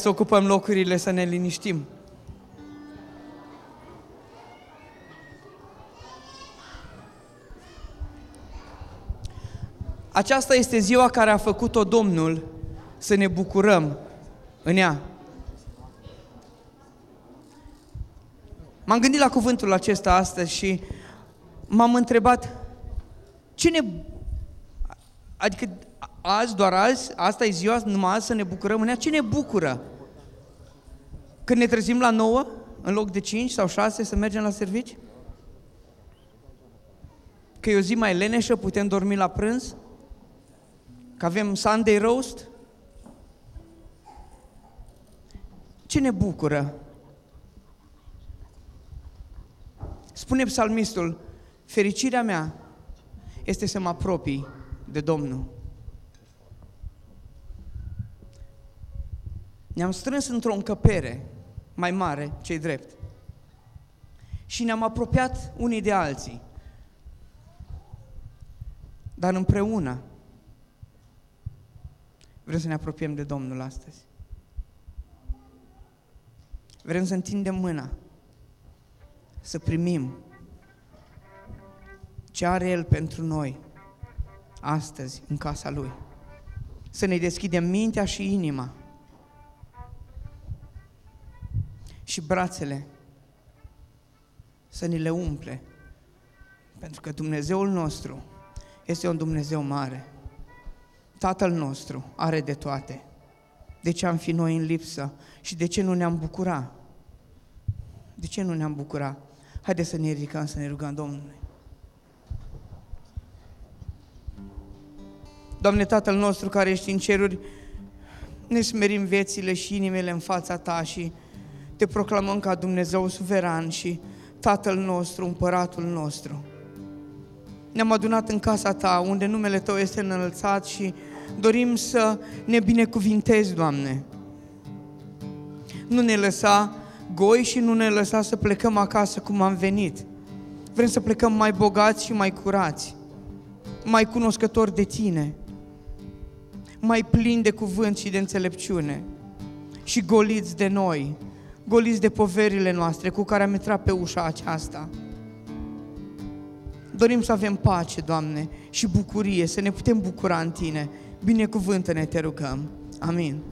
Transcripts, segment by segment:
să ocupăm locurile, să ne liniștim. Aceasta este ziua care a făcut-o Domnul să ne bucurăm în ea. M-am gândit la cuvântul acesta astăzi și m-am întrebat ce ne... Adică azi, doar azi, asta e ziua, numai azi să ne bucurăm în ea, ce ne bucură? Când ne trezim la 9, în loc de 5 sau 6 să mergem la servici? Că e o zi mai leneșă, putem dormi la prânz? Că avem Sunday roast? Ce ne bucură? Spune psalmistul, fericirea mea este să mă apropii de Domnul. Ne-am strâns într-o încăpere mai mare, cei drept. Și ne-am apropiat unii de alții. Dar împreună vrem să ne apropiem de Domnul astăzi. Vrem să întindem mâna, să primim ce are El pentru noi astăzi în casa Lui. Să ne deschidem mintea și inima și brațele să ni le umple. Pentru că Dumnezeul nostru este un Dumnezeu mare. Tatăl nostru are de toate. De ce am fi noi în lipsă și de ce nu ne-am bucura? De ce nu ne-am bucura? Haideți să ne ridicăm, să ne rugăm Domnului. Doamne, Tatăl nostru care ești în ceruri, ne smerim viețile și inimile în fața Ta și te proclamăm ca Dumnezeu suveran și Tatăl nostru, împăratul nostru. Ne-am adunat în casa Ta, unde numele Tău este înălțat și dorim să ne binecuvintezi, Doamne. Nu ne lăsa goi și nu ne lăsa să plecăm acasă cum am venit. Vrem să plecăm mai bogați și mai curați, mai cunoscători de Tine, mai plini de cuvânt și de înțelepciune și goliți de noi, goliți de poverile noastre cu care am intrat pe ușa aceasta. Dorim să avem pace, Doamne, și bucurie, să ne putem bucura în Tine. Binecuvântă-ne, te rugăm. Amin.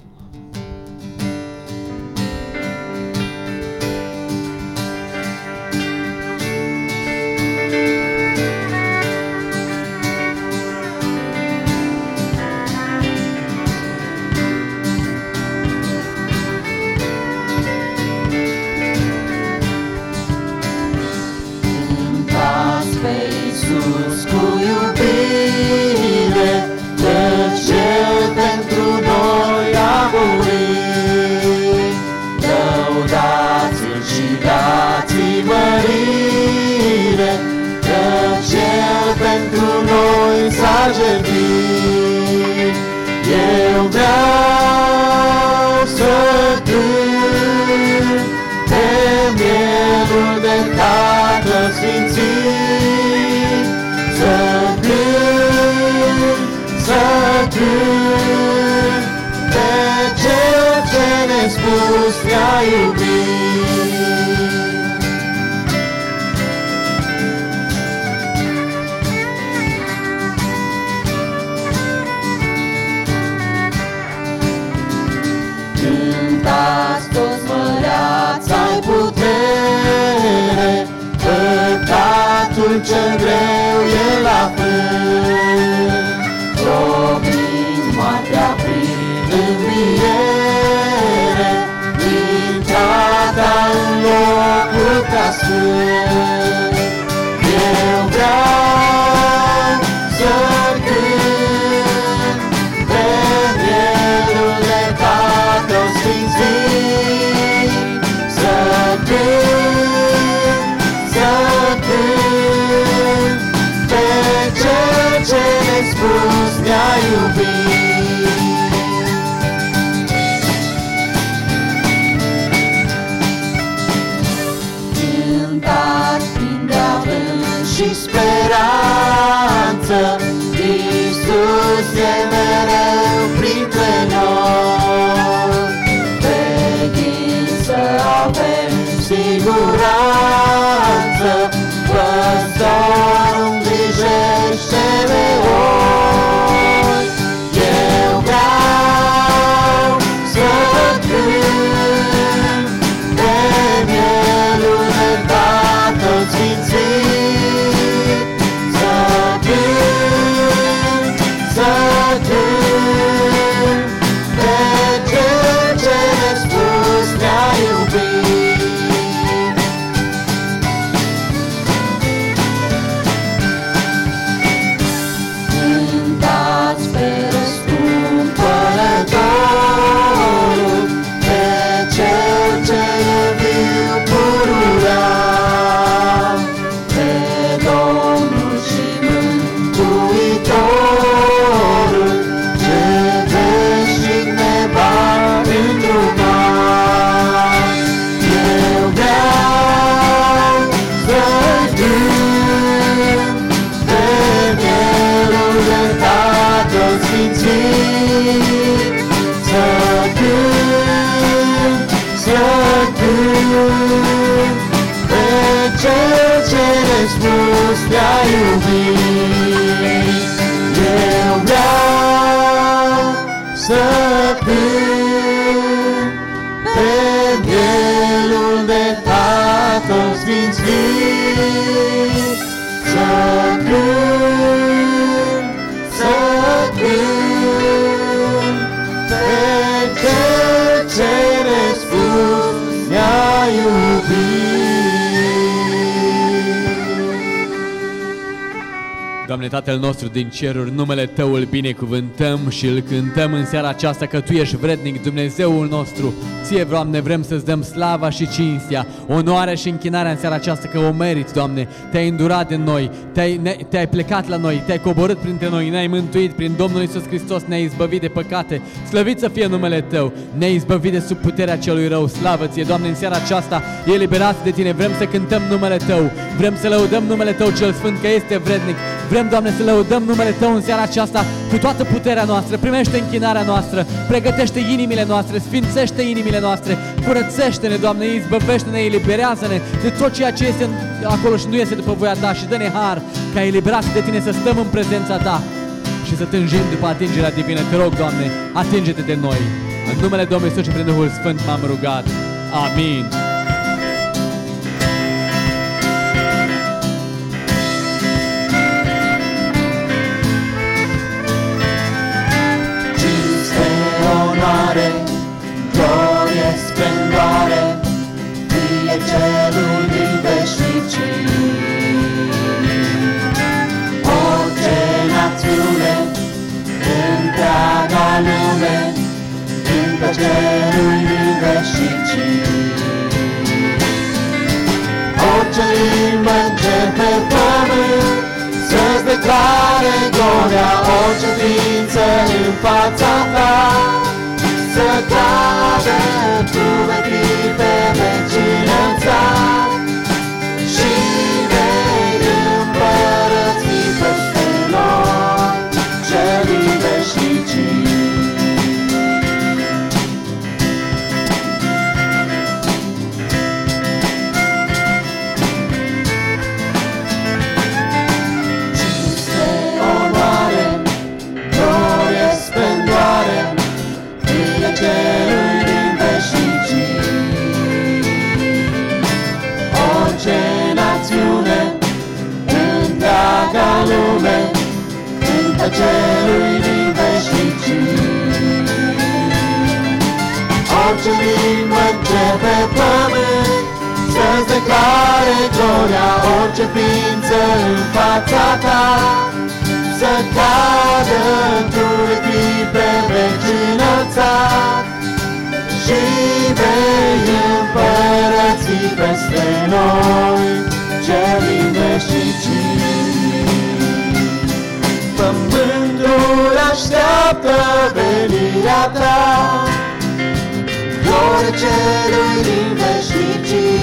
Nespus ne-a iubit. Tatăl Sfințit, Doamne Tatăl nostru din ceruri, numele Tău îl binecuvântăm și îl cântăm în seara aceasta că Tu ești vrednic, Dumnezeul nostru. Ție, Doamne, vrem să-ți dăm slava și cinstea, onoarea și închinarea în seara aceasta că o meriți, Doamne. Te-ai îndurat din noi, te-ai, ne- te-ai plecat la noi, te-ai coborât printre noi, ne-ai mântuit prin Domnul Isus Hristos, ne-ai izbăvit de păcate. Slăvit să fie numele Tău, ne-ai izbăvit de sub puterea celui rău. Slavă Ție, Doamne, în seara aceasta, eliberați de Tine, vrem să cântăm numele Tău, vrem să lăudăm numele Tău cel Sfânt, că este vrednic. Vrem, Doamne, să lăudăm numele Tău în seara aceasta cu toată puterea noastră. Primește închinarea noastră, pregătește inimile noastre, sfințește inimile noastre, curățește-ne, Doamne, izbăvește-ne, eliberează-ne de tot ceea ce este acolo și nu este după voia Ta și dă-ne har ca eliberat de Tine să stăm în prezența Ta și să tânjim după atingerea divină. Te rog, Doamne, atinge-te de noi. În numele Domnului Iisus și prin Duhul Sfânt m-am rugat. Amin. Întreaga lume, cântă celui din veșnicii. Orice limbă începe pământ, să-ți declare gloria orice ființă în fața ta. Să cadă tu vei fi pe veci celui din veșnicii. Orice limbă începe pământ, să-ți declare gloria orice ființă în fața ta. Să cadă într-un pe veci înălțat și vei împărăți peste noi, așteaptă venirea ta, glorie celui din veșnicii.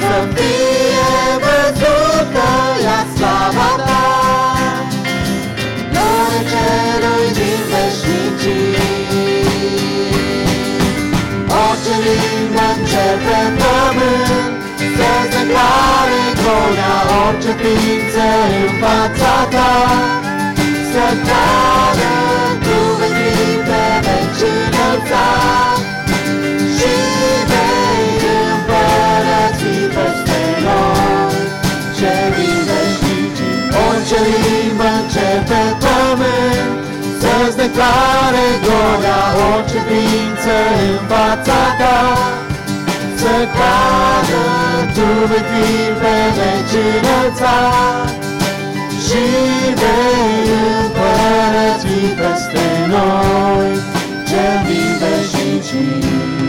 Să fie văzută ea slava ta, glorie celui din veșnicii. Orice limbă cer pe pământ, să-ți declare gloria orice ființe în fața ta, să cadă tu vei pe veci înălțat și vei împărăți peste noi. Cerii veșnicii, orice limbă în cer pe pământ, să-ți declare gloria orice ființă în fața ta, să cadă tu vei fi pe veci înălțat și vei împărăți peste noi, cel din veșnicii. Amin,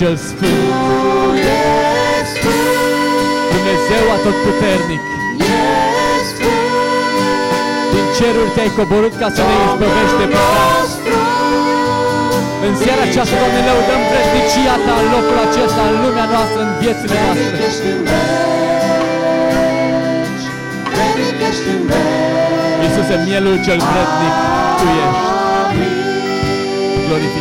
cel Sfânt, Tu ești Sfânt, Dumnezeu atotputernic. ești Sfânt, Din ceruri te-ai coborât ca să ne izbăvești de păcat. nostru, În seara aceasta, Doamne, lăudăm vrednicia Ta în locul acesta, în lumea noastră, în viețile vrednic noastre. ești în veci, vrednic ești în veci. Iisuse, mielul cel vrednic, Tu ești Amin. glorificat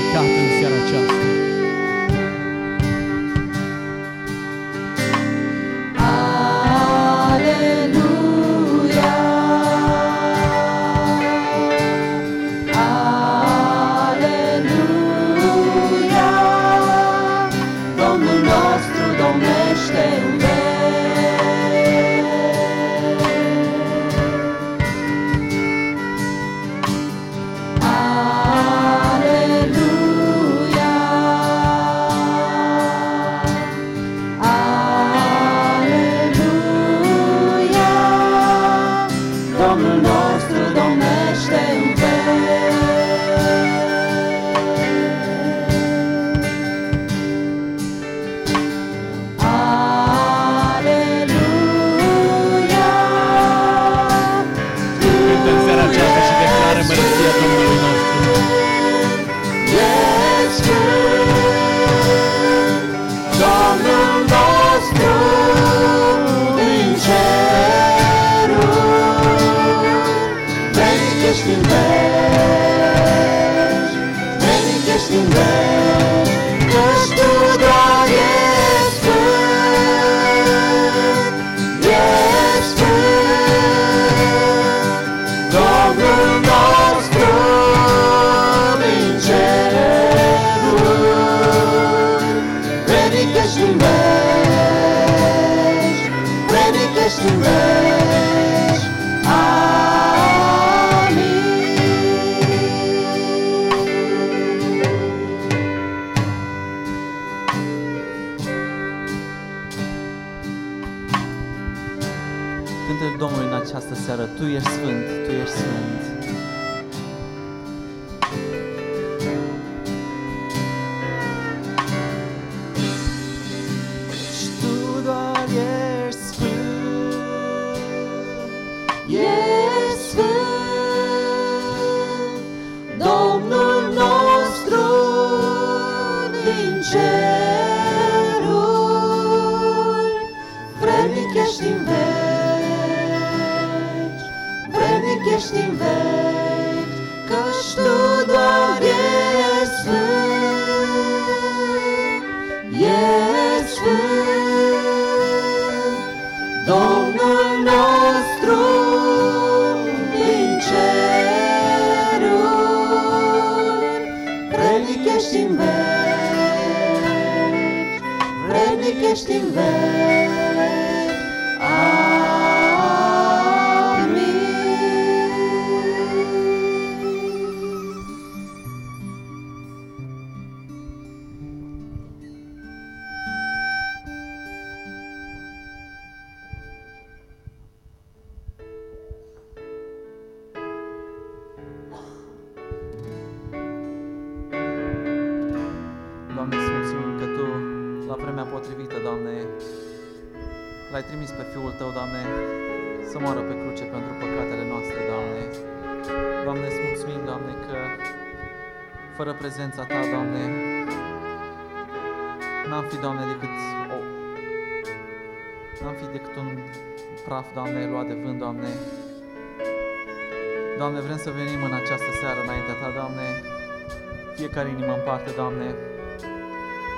inimă în parte, Doamne,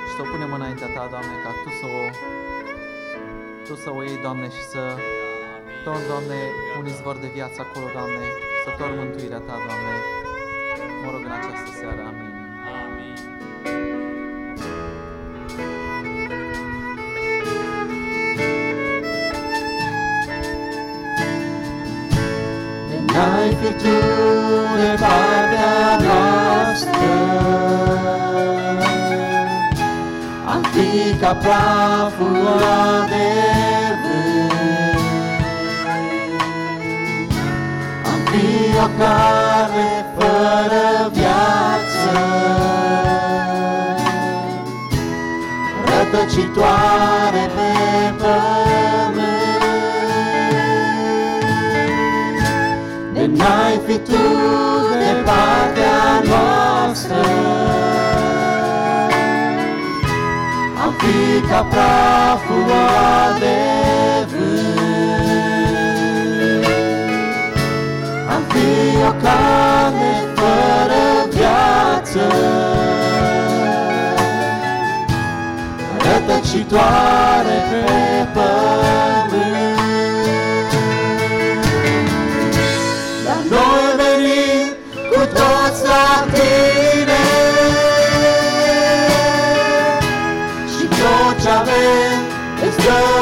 și să o punem înaintea Ta, Doamne, ca Tu să o, Tu să o iei, Doamne, și să torni, Doamne, un izvor de viață acolo, Doamne, să torni mântuirea Ta, Doamne. Mă rog în această seară, amin. N-ai fi tu de partea noastră Am fi ca praful de vânt Am fi o carne fără viață Rătăcitoare pe pământ. De n-ai fi tu de partea noastră Am fi ca praful de vânt Am fi o carne fără viață. Rătăcitoare pe pământ. Dar noi venim cu toți la tine îți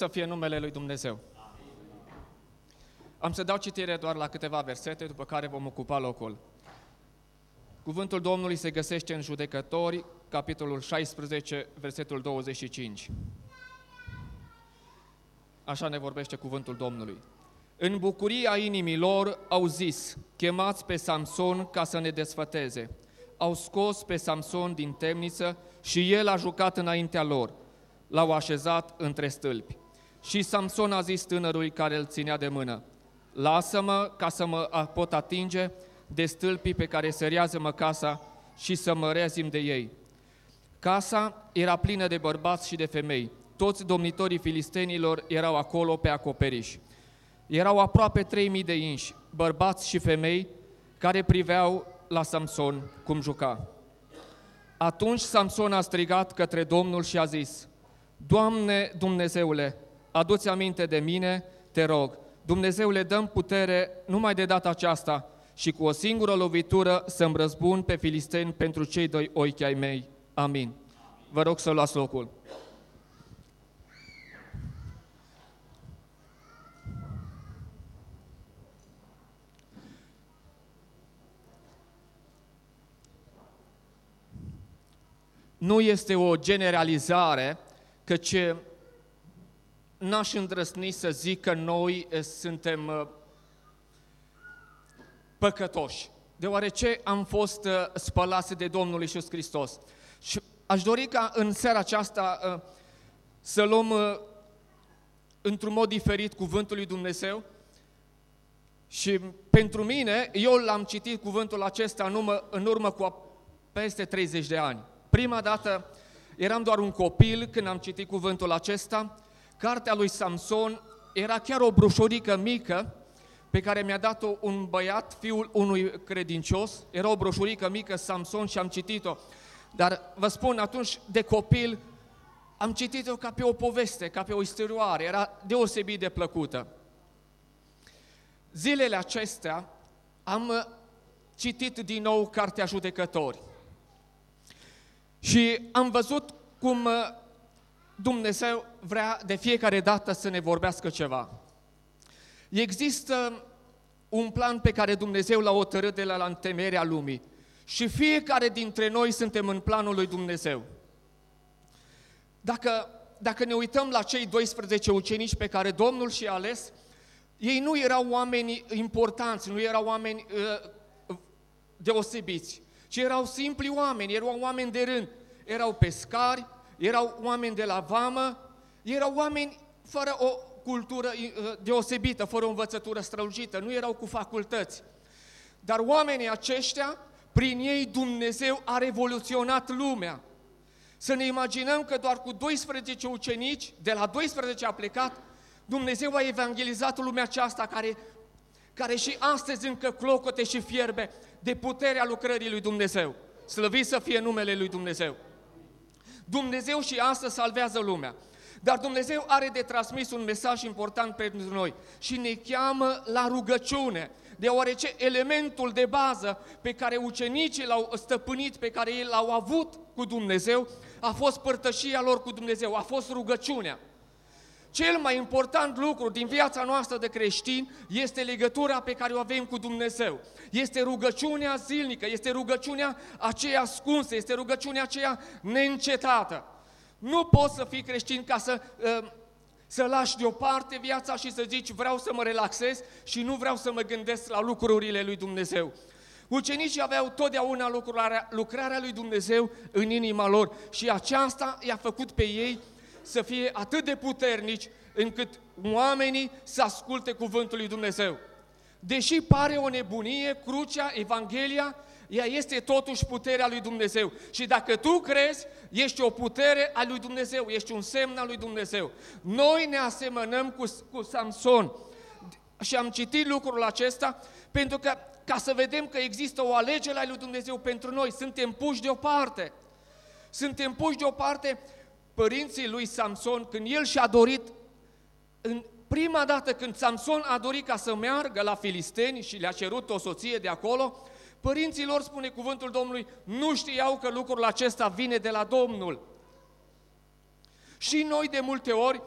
să fie numele lui Dumnezeu. Am să dau citire doar la câteva versete, după care vom ocupa locul. Cuvântul Domnului se găsește în Judecători, capitolul 16, versetul 25. Așa ne vorbește cuvântul Domnului. În bucuria inimilor au zis, chemați pe Samson ca să ne desfăteze. Au scos pe Samson din temniță și el a jucat înaintea lor. L-au așezat între stâlpi. Și Samson a zis tânărului care îl ținea de mână, Lasă-mă ca să mă pot atinge de stâlpii pe care sărează-mă casa și să mă rezim de ei. Casa era plină de bărbați și de femei. Toți domnitorii filistenilor erau acolo pe acoperiș. Erau aproape 3000 de inși, bărbați și femei, care priveau la Samson cum juca. Atunci Samson a strigat către Domnul și a zis, Doamne Dumnezeule, adu-ți aminte de mine, te rog. Dumnezeule, dăm putere numai de data aceasta și cu o singură lovitură să-mi răzbun pe filisteni pentru cei doi ochi ai mei. Amin. Vă rog să luați locul. Nu este o generalizare, căci n-aș îndrăsni să zic că noi eh, suntem eh, păcătoși, deoarece am fost eh, spălați de Domnul Iisus Hristos. Și aș dori ca în seara aceasta să luăm într-un mod diferit cuvântul lui Dumnezeu și pentru mine, eu l-am citit cuvântul acesta în urmă, în urmă cu peste 30 de ani. Prima dată eram doar un copil când am citit cuvântul acesta. Cartea lui Samson era chiar o broșurică mică pe care mi-a dat-o un băiat, fiul unui credincios. Era o broșurică mică, Samson, și am citit-o. Dar vă spun, atunci de copil am citit-o ca pe o poveste, ca pe o istorioare. Era deosebit de plăcută. Zilele acestea am citit din nou Cartea Judecători. Și am văzut cum uh, Dumnezeu vrea de fiecare dată să ne vorbească ceva. Există un plan pe care Dumnezeu l-a hotărât de la, la întemerea lumii. Și fiecare dintre noi suntem în planul lui Dumnezeu. Dacă, dacă ne uităm la cei 12 ucenici pe care Domnul și-a ales, ei nu erau oameni importanți, nu erau oameni uh, deosebiți ci erau simpli oameni, erau oameni de rând, erau pescari, erau oameni de la vamă, erau oameni fără o cultură uh, deosebită, fără o învățătură strălucită, nu erau cu facultăți. Dar oamenii aceștia, prin ei Dumnezeu a revoluționat lumea. Să ne imaginăm că doar cu 12 ucenici, de la 12 a plecat, Dumnezeu a evangelizat lumea aceasta care, care și astăzi încă clocote și fierbe de puterea lucrării lui Dumnezeu. Slăvit să fie numele lui Dumnezeu. Dumnezeu și astăzi salvează lumea. Dar Dumnezeu are de transmis un mesaj important pentru noi și ne cheamă la rugăciune, deoarece elementul de bază pe care ucenicii l-au stăpânit, pe care ei l-au avut cu Dumnezeu, a fost părtășia lor cu Dumnezeu, a fost rugăciunea. Cel mai important lucru din viața noastră de creștin este legătura pe care o avem cu Dumnezeu. Este rugăciunea zilnică, este rugăciunea aceea ascunsă, este rugăciunea aceea neîncetată. Nu poți să fii creștin ca să, ă, să lași deoparte viața și să zici vreau să mă relaxez și nu vreau să mă gândesc la lucrurile lui Dumnezeu. Ucenicii aveau totdeauna lucrarea, lucrarea lui Dumnezeu în inima lor și aceasta i-a făcut pe ei să fie atât de puternici încât oamenii să asculte cuvântul lui Dumnezeu. Deși pare o nebunie, crucea, Evanghelia, ea este totuși puterea lui Dumnezeu. Și dacă tu crezi, ești o putere a lui Dumnezeu, ești un semn al lui Dumnezeu. Noi ne asemănăm cu, cu Samson. Și am citit lucrul acesta pentru că ca să vedem că există o alegere a lui Dumnezeu pentru noi. Suntem puși deoparte. Suntem puși deoparte părinții lui Samson, când el și-a dorit, în prima dată când Samson a dorit ca să meargă la filisteni și le-a cerut o soție de acolo, părinții lor, spune cuvântul Domnului, nu știau că lucrul acesta vine de la Domnul. Și noi de multe ori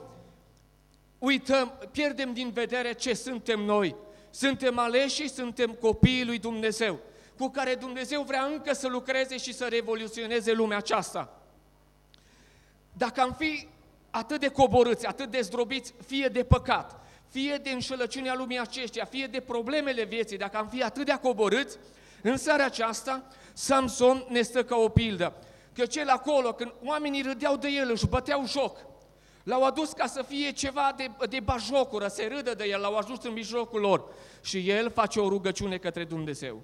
uităm, pierdem din vedere ce suntem noi. Suntem aleși, suntem copiii lui Dumnezeu, cu care Dumnezeu vrea încă să lucreze și să revoluționeze lumea aceasta. Dacă am fi atât de coborâți, atât de zdrobiți, fie de păcat, fie de înșelăciunea lumii aceștia, fie de problemele vieții, dacă am fi atât de coborâți, în seara aceasta, Samson ne stă ca o pildă. Că cel acolo, când oamenii râdeau de el, își băteau joc, l-au adus ca să fie ceva de, de bajocură, se râdă de el, l-au ajuns în mijlocul lor. Și el face o rugăciune către Dumnezeu.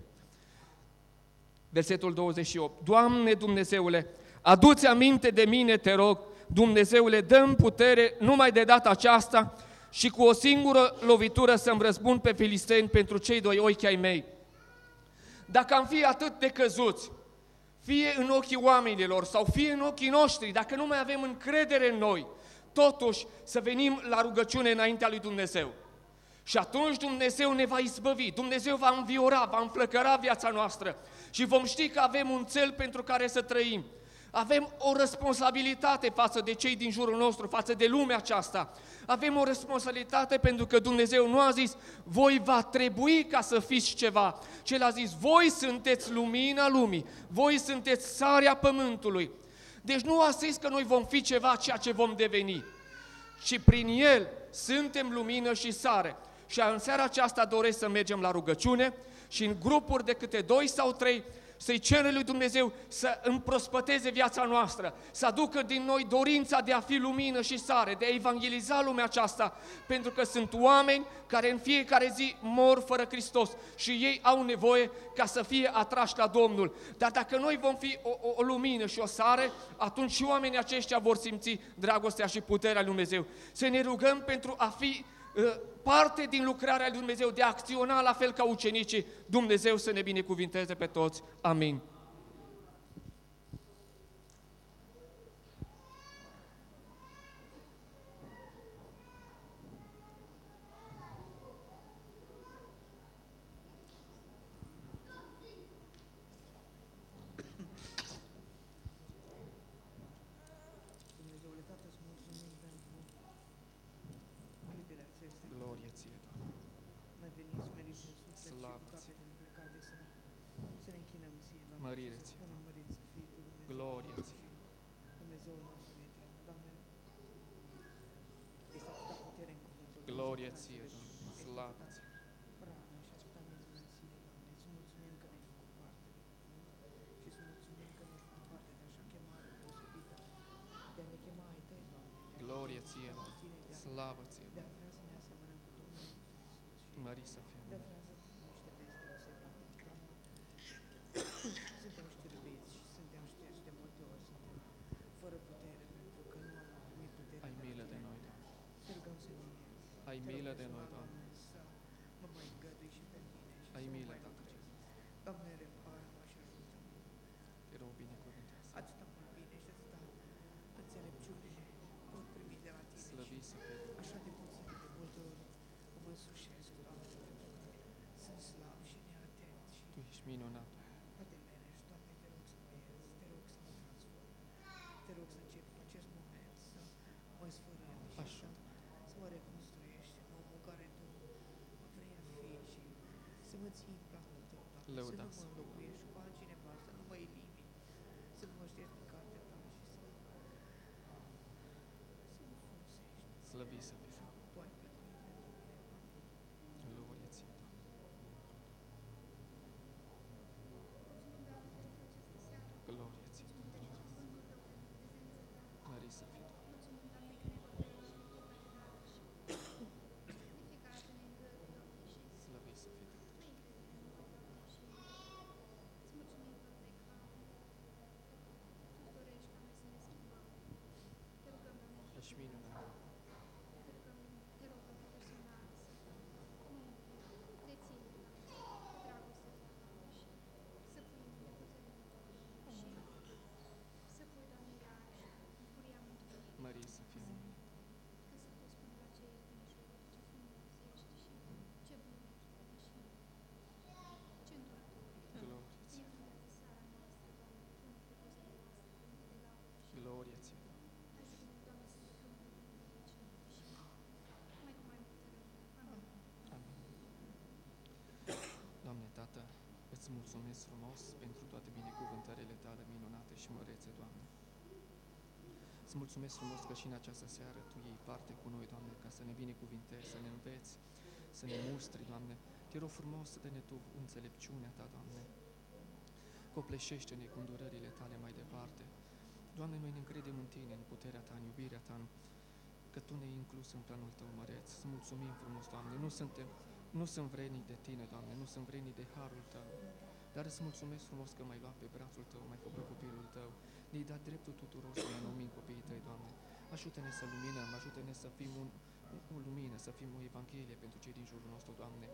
Versetul 28. Doamne Dumnezeule, Adu-ți aminte de mine, te rog, Dumnezeule, dăm putere numai de data aceasta și cu o singură lovitură să-mi răspund pe filisteni pentru cei doi ochi ai mei. Dacă am fi atât de căzuți, fie în ochii oamenilor sau fie în ochii noștri, dacă nu mai avem încredere în noi, totuși să venim la rugăciune înaintea lui Dumnezeu. Și atunci Dumnezeu ne va izbăvi, Dumnezeu va înviora, va înflăcăra viața noastră și vom ști că avem un cel pentru care să trăim. Avem o responsabilitate față de cei din jurul nostru, față de lumea aceasta. Avem o responsabilitate pentru că Dumnezeu nu a zis, voi va trebui ca să fiți ceva, ci El a zis, voi sunteți lumina lumii, voi sunteți sarea pământului. Deci nu a zis că noi vom fi ceva ceea ce vom deveni, ci prin El suntem lumină și sare. Și în seara aceasta doresc să mergem la rugăciune și în grupuri de câte doi sau trei să-i cere lui Dumnezeu să împrospăteze viața noastră, să aducă din noi dorința de a fi lumină și sare, de a evangeliza lumea aceasta, pentru că sunt oameni care în fiecare zi mor fără Hristos și ei au nevoie ca să fie atrași la Domnul. Dar dacă noi vom fi o, o, o lumină și o sare, atunci și oamenii aceștia vor simți dragostea și puterea lui Dumnezeu. Să ne rugăm pentru a fi uh, parte din lucrarea lui Dumnezeu, de a acționa la fel ca ucenicii, Dumnezeu să ne binecuvinteze pe toți. Amin. Dumnezeule Tată, îți mulțumim pentru clipele acestea. Glorie ție, Doamne. Noi venim smerit în suflet și Slavă cu ție. capetele plecate să, să ne închinăm ție, Doamne, Mărire și să ție. spunem mărit să fii Tu, Dumnezeu. Glorie ție. Dumnezeul nostru etern. Doamne, este atâta putere în cuvântul Tău, Glorie atâta ție, înțelepciune, Doamne. este Slavă atâta ție. rană și atâta minunăție, Doamne. Îți mulțumim că ne-ai făcut parte de cuvânt și îți mulțumim că ne-ai făcut parte de așa chemare deosebită, de a ne chema ai Tăi, Doamne, de a Glorie ne ție, Doamne. susține, de a, Slavă ție, de a vrea să ne asemănăm cu Domnul Iisus și Mări să fie. de a vrea să fim niște vieți deosebite, Doamne. Suntem știrubiți și suntem șterși de multe ori, suntem fără putere, pentru că nu am primit putere. Ai de la milă de Tine. noi, Doamne. Te rugăm să ne ierți. Ai Te milă rog de să noi, mă, Doamne. Să mă mai îngădui și pe mine și Ai să mă milă, mai Tată. lucrez. Doamne, repară-mă și ajută-mă. Te rog, binecuvântează. Atâta mult bine și atâta înțelepciune pot primi de la Tine. Slăvi să fie. și așa de puțin de multe ori mă însușesc, Doamne, pentru că sunt slab și neatent și Tu ești minunat. ademenești, Doamne, te rog să mă ierți, te rog să mă transform, te rog să încep în acest moment să mă sfărăm și Așa. să, să mă reconstruiești în omul care Tu mă vrei a fi și să mă ții în planul Tău, Doamne, Lăuda să să nu mă fie, înlocuiești cu altcineva, să nu mă elimini, să nu mă ștergi din cartea Ta și să, să mă folosești. Slăvi să fie. Tu ai plăcuit pentru mine, Doamne. Glorie ție, Doamne. Glorie ție, Doamne. Mări să fie, Doamne. Slăvi să fie, Doamne. Ești minunat. Mări să fie. Glorie ție. Glorie ție, Doamne. Amin. Doamne Tată, îți mulțumesc frumos pentru toate binecuvântările Tale minunate și mărețe, Doamne. Îți mulțumesc frumos că și în această seară Tu iei parte cu noi, Doamne, ca să ne binecuvintezi, să ne înveți, să ne mustri, Doamne. Te rog frumos să dă-ne Tu înțelepciunea Ta, Doamne. Copleșește-ne cu îndurările Tale mai departe. Doamne, noi ne încredem în Tine, în puterea Ta, în iubirea Ta, în că Tu ne-ai inclus în planul Tău măreț. Îți mulțumim frumos, Doamne. Nu suntem, nu sunt vrednic de Tine, Doamne, nu sunt vrednic de harul Tău, dar îți mulțumesc frumos că m-ai luat pe brațul Tău, m-ai făcut copilul Tău, ne-ai dat dreptul tuturor să ne numim copiii Tăi, Doamne. Ajută-ne să luminăm, ajută-ne să fim un, o lumină, să fim o evanghelie pentru cei din jurul nostru, Doamne.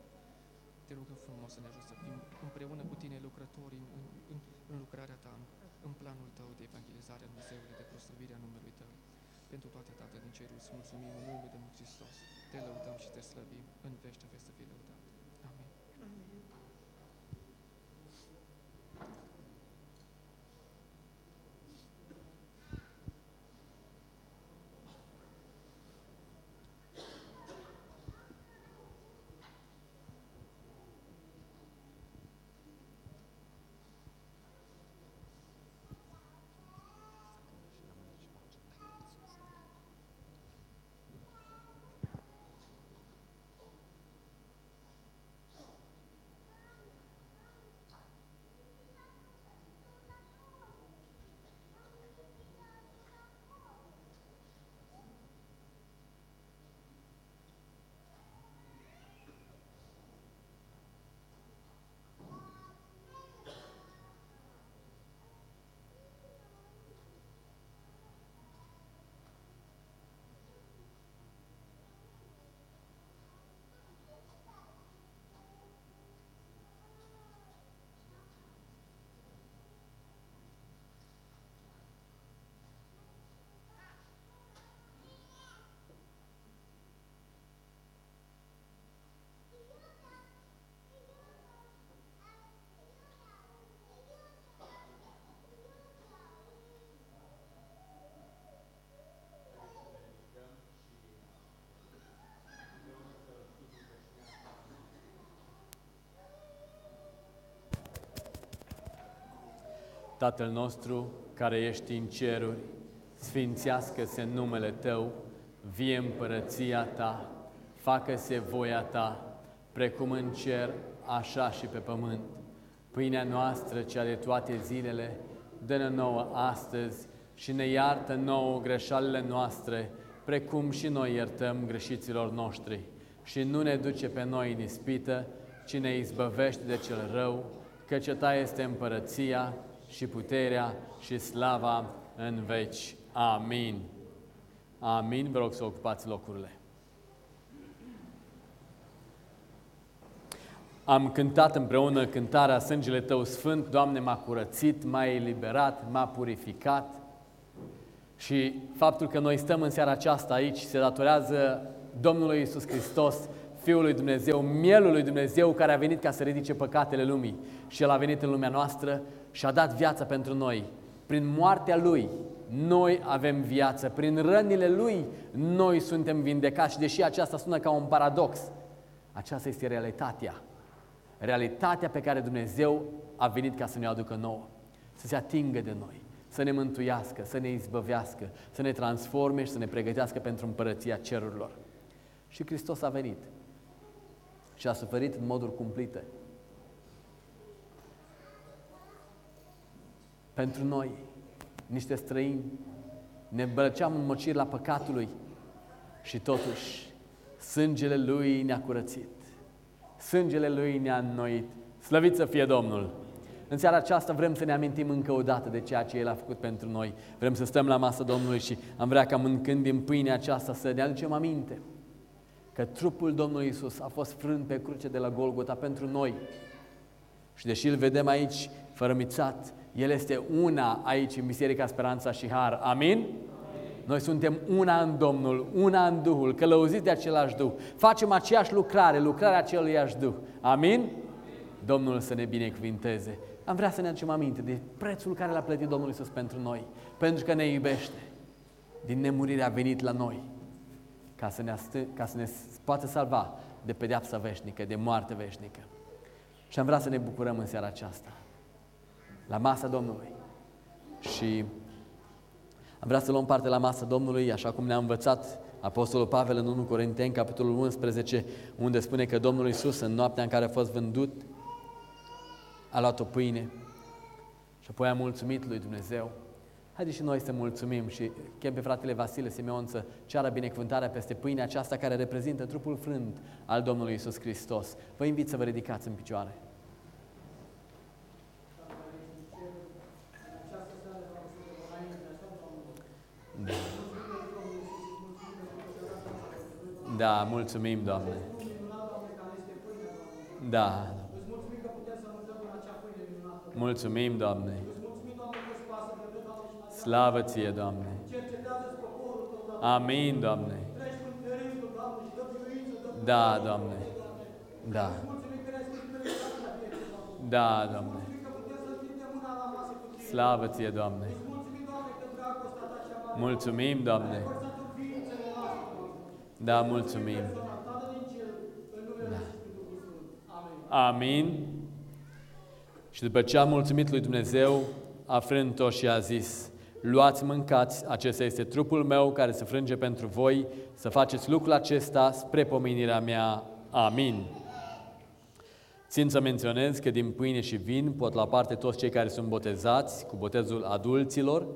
Te rugăm frumos să ne ajut să fim împreună cu Tine lucrători în, în, în, în lucrarea Ta, în, în planul Tău de evangelizare a Dumnezeului, de proslăvirea numelui Tău. Pentru toate, Tată din cerul, îți mulțumim în numele de Mântuitor Hristos. Te lăudăm și te slăbim. În vești vei să fii lăudat. Amin. Tatăl nostru care ești în ceruri, sfințească-se numele Tău, vie împărăția Ta, facă-se voia Ta, precum în cer, așa și pe pământ. Pâinea noastră, cea de toate zilele, dă-ne nouă astăzi și ne iartă nouă greșalele noastre, precum și noi iertăm greșiților noștri. Și nu ne duce pe noi în ispită, ci ne izbăvește de cel rău, căci Ta este împărăția și puterea și slava în veci. Amin. Amin. Vă rog să ocupați locurile. Am cântat împreună cântarea Sângele Tău Sfânt, Doamne, m-a curățit, m-a eliberat, m-a purificat. Și faptul că noi stăm în seara aceasta aici se datorează Domnului Isus Hristos, Fiul lui Dumnezeu, Mielul lui Dumnezeu, care a venit ca să ridice păcatele lumii. Și El a venit în lumea noastră și a dat viața pentru noi. Prin moartea Lui, noi avem viață. Prin rănile Lui, noi suntem vindecați. Și deși aceasta sună ca un paradox, aceasta este realitatea. Realitatea pe care Dumnezeu a venit ca să ne aducă nouă. Să se atingă de noi, să ne mântuiască, să ne izbăvească, să ne transforme și să ne pregătească pentru împărăția cerurilor. Și Hristos a venit și a suferit în moduri cumplite. Pentru noi, niște străini, ne îmbrăceam în mociri la păcatului și totuși sângele Lui ne-a curățit. Sângele Lui ne-a înnoit. Slăvit să fie Domnul! În seara aceasta vrem să ne amintim încă o dată de ceea ce El a făcut pentru noi. Vrem să stăm la masă Domnului și am vrea ca mâncând din pâinea aceasta să ne aducem aminte că trupul Domnului Isus a fost frânt pe cruce de la Golgota pentru noi. Și deși îl vedem aici fărămițat, El este una aici în Biserica Speranța și Har. Amin? Amin? Noi suntem una în Domnul, una în Duhul, călăuziți de același Duh. Facem aceeași lucrare, lucrarea aceluiași Duh. Amin? Amin? Domnul să ne binecuvinteze. Am vrea să ne aducem aminte de prețul care l-a plătit Domnul Isus pentru noi, pentru că ne iubește. Din nemurire a venit la noi ca să ne, astâ- ca să ne poată salva de pedeapsa veșnică, de moarte veșnică. Și am vrea să ne bucurăm în seara aceasta, la masa Domnului. Și am vrea să luăm parte la masa Domnului, așa cum ne-a învățat Apostolul Pavel în 1 Corinteni, capitolul 11, unde spune că Domnul Iisus, în noaptea în care a fost vândut, a luat o pâine și apoi a mulțumit lui Dumnezeu. Haideți și noi să mulțumim și chem pe fratele Vasile Simeon să ceară binecuvântarea peste pâinea aceasta care reprezintă trupul frânt al Domnului Isus Hristos. Vă invit să vă ridicați în picioare. Da. Da, mulțumim, Doamne. Da. Mulțumim, Doamne. Slavă Ție, Doamne. Amin, Doamne. Da, Doamne. Da. Da, Doamne. Slavă Ție, Doamne. Mulțumim, Doamne. Da, mulțumim. Da. Amin. Și după ce a mulțumit lui Dumnezeu, a frânt-o și a zis, Luați, mâncați, acesta este trupul meu care se frânge pentru voi, să faceți lucrul acesta spre pomenirea mea. Amin. Țin să menționez că din pâine și vin pot la parte toți cei care sunt botezați cu botezul adulților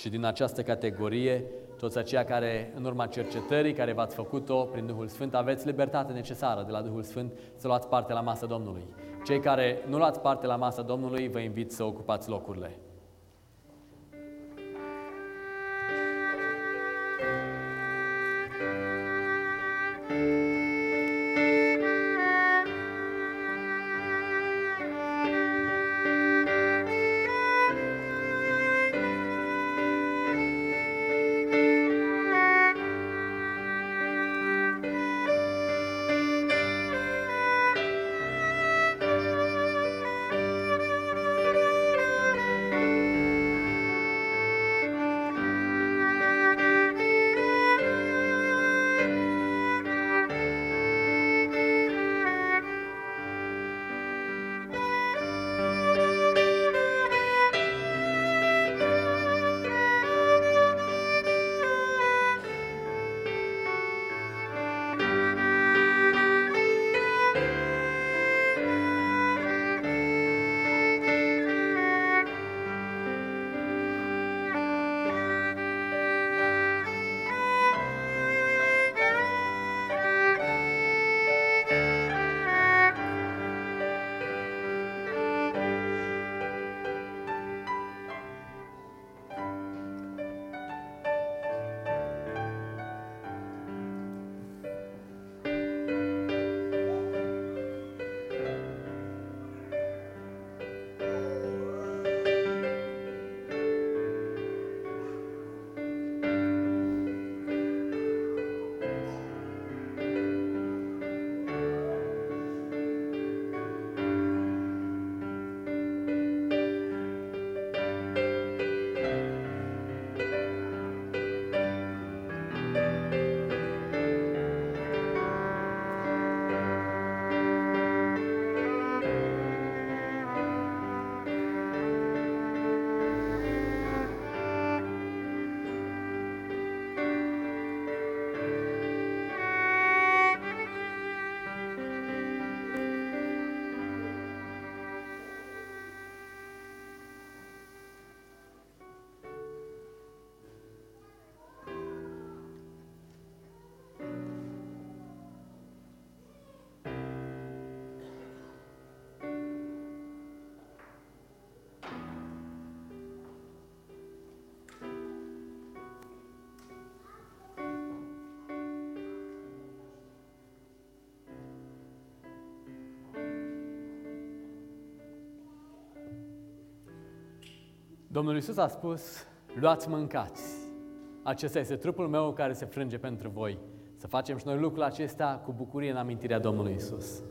și din această categorie toți aceia care, în urma cercetării care v-ați făcut-o prin Duhul Sfânt, aveți libertate necesară de la Duhul Sfânt să luați parte la masa Domnului. Cei care nu luați parte la masa Domnului, vă invit să ocupați locurile. Domnul Iisus a spus, luați mâncați. Acesta este trupul meu care se frânge pentru voi. Să facem și noi lucrul acesta cu bucurie în amintirea Domnului Isus.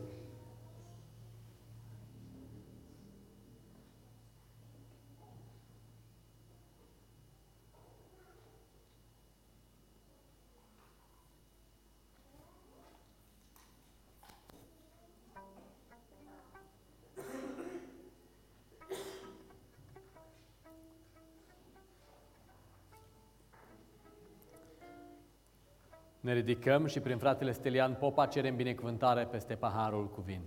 Ridicăm și prin fratele Stelian Popa cerem binecuvântare peste paharul cu vin.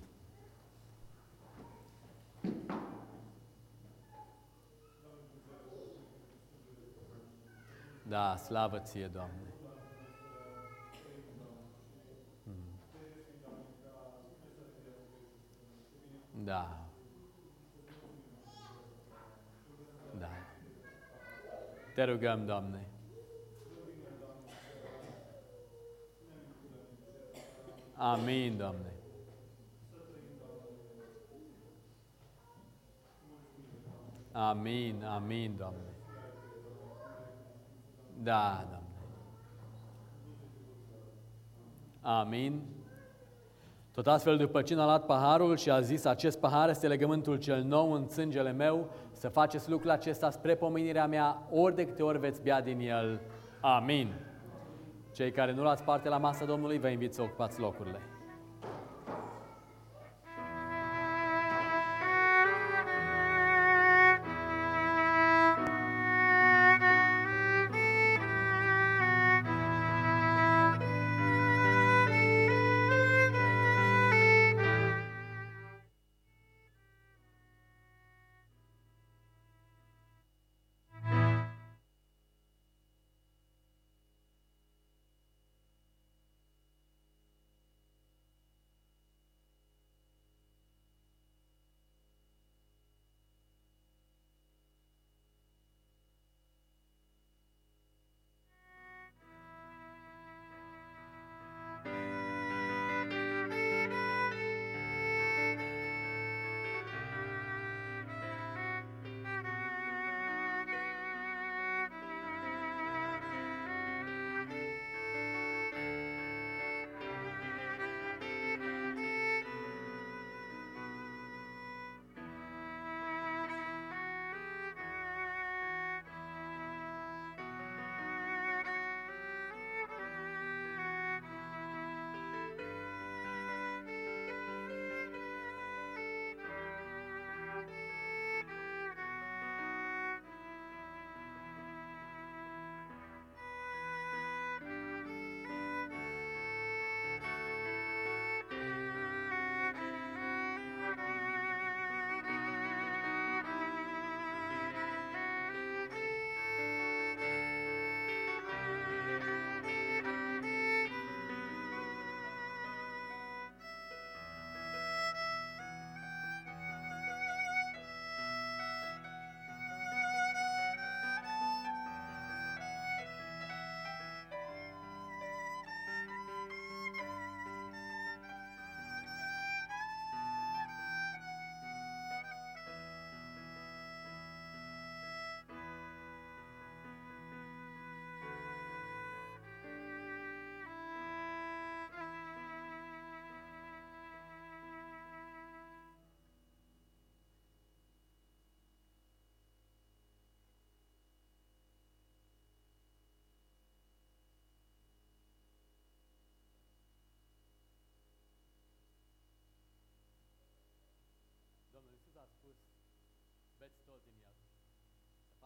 Da, slavă ție, Doamne! Mm. Da. Da. Te rugăm, Doamne. Amin, Doamne. Amin, amin, Doamne. Da, Doamne. Amin. Tot astfel, după cine a luat paharul și a zis, acest pahar este legământul cel nou în sângele meu, să faceți lucrul acesta spre pomenirea mea, ori de câte ori veți bea din el. Amin. Cei care nu luați parte la masa Domnului, vă invit să ocupați locurile.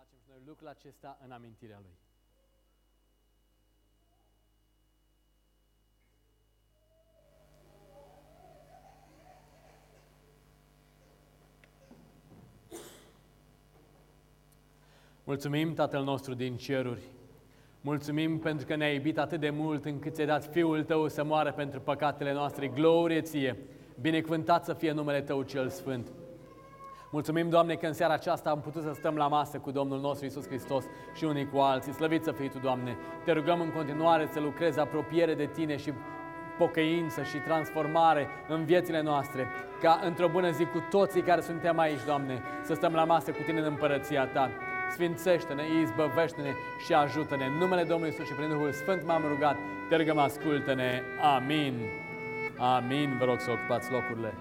Facem și noi lucrul acesta în amintirea Lui. Mulțumim, Tatăl nostru din ceruri. Mulțumim pentru că ne-ai iubit atât de mult încât ți-ai dat Fiul Tău să moară pentru păcatele noastre. Glorie Ție! Binecuvântat să fie numele Tău cel Sfânt. Mulțumim, Doamne, că în seara aceasta am putut să stăm la masă cu Domnul nostru Isus Hristos și unii cu alții. Slăvit să fii Tu, Doamne! Te rugăm în continuare să lucrezi apropiere de Tine și pocăință și transformare în viețile noastre, ca într-o bună zi cu toții care suntem aici, Doamne, să stăm la masă cu Tine în împărăția Ta. Sfințește-ne, izbăvește-ne și ajută-ne. În numele Domnului Isus și prin Duhul Sfânt m-am rugat, te rugăm, ascultă-ne. Amin. Amin. Vă rog să ocupați locurile.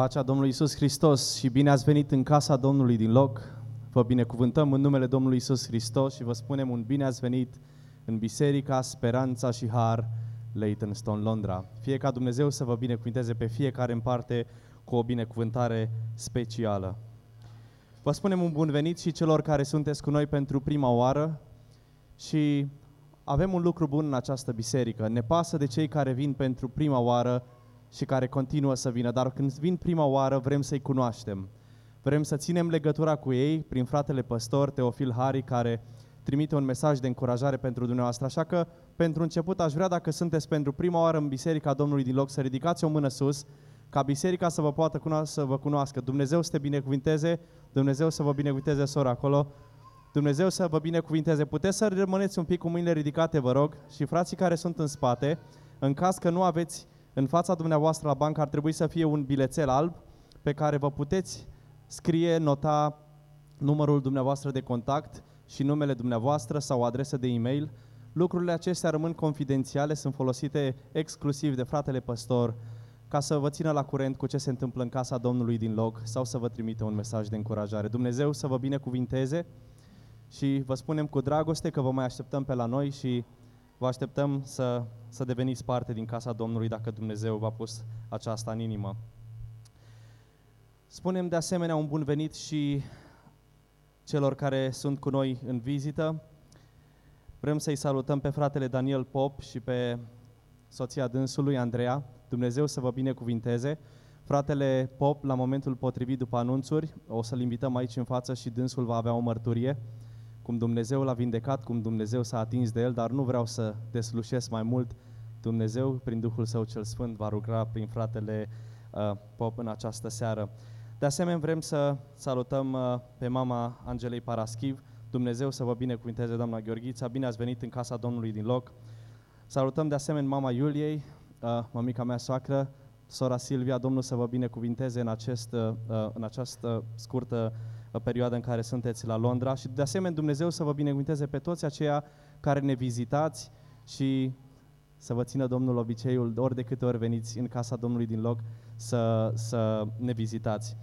Pacea Domnului Isus Hristos și bine ați venit în casa Domnului din loc. Vă binecuvântăm în numele Domnului Isus Hristos și vă spunem un bine ați venit în Biserica Speranța și Har Leytonstone, Londra. Fie ca Dumnezeu să vă binecuvânteze pe fiecare în parte cu o binecuvântare specială. Vă spunem un bun venit și celor care sunteți cu noi pentru prima oară și avem un lucru bun în această biserică. Ne pasă de cei care vin pentru prima oară și care continuă să vină, dar când vin prima oară vrem să-i cunoaștem. Vrem să ținem legătura cu ei prin fratele păstor Teofil Hari, care trimite un mesaj de încurajare pentru dumneavoastră. Așa că, pentru început, aș vrea, dacă sunteți pentru prima oară în Biserica Domnului din loc, să ridicați o mână sus, ca biserica să vă poată cuno- să vă cunoască. Dumnezeu să te binecuvinteze, Dumnezeu să vă binecuvinteze, sora, acolo. Dumnezeu să vă binecuvinteze. Puteți să rămâneți un pic cu mâinile ridicate, vă rog, și frații care sunt în spate, în caz că nu aveți în fața dumneavoastră la bancă, ar trebui să fie un bilețel alb pe care vă puteți scrie, nota numărul dumneavoastră de contact și numele dumneavoastră sau o adresă de e-mail. Lucrurile acestea rămân confidențiale, sunt folosite exclusiv de fratele păstor ca să vă țină la curent cu ce se întâmplă în casa Domnului din loc sau să vă trimite un mesaj de încurajare. Dumnezeu să vă binecuvinteze și vă spunem cu dragoste că vă mai așteptăm pe la noi și vă așteptăm să, să deveniți parte din casa Domnului dacă Dumnezeu v-a pus aceasta în inimă. Spunem de asemenea un bun venit și celor care sunt cu noi în vizită. Vrem să-i salutăm pe fratele Daniel Pop și pe soția dânsului, Andreea. Dumnezeu să vă binecuvinteze. Fratele Pop, la momentul potrivit după anunțuri, o să-l invităm aici în față și dânsul va avea o mărturie, cum Dumnezeu l-a vindecat, cum Dumnezeu s-a atins de el, dar nu vreau să deslușesc mai mult. Dumnezeu, prin Duhul Său cel Sfânt, va ruga prin fratele uh, Pop în această seară. De asemenea, vrem să salutăm uh, pe mama Angelei Paraschiv. Dumnezeu să vă binecuvinteze, doamna Gheorghița. Bine ați venit în casa Domnului din loc. Salutăm de asemenea mama Iuliei, uh, mămica mea soacră, sora Silvia. Domnul să vă binecuvinteze în, acest, uh, în această scurtă uh, perioadă în care sunteți la Londra și de asemenea Dumnezeu să vă binecuvinteze pe toți aceia care ne vizitați și să vă țină Domnul obiceiul, ori de câte ori veniți în casa Domnului din loc, să, să ne vizitați.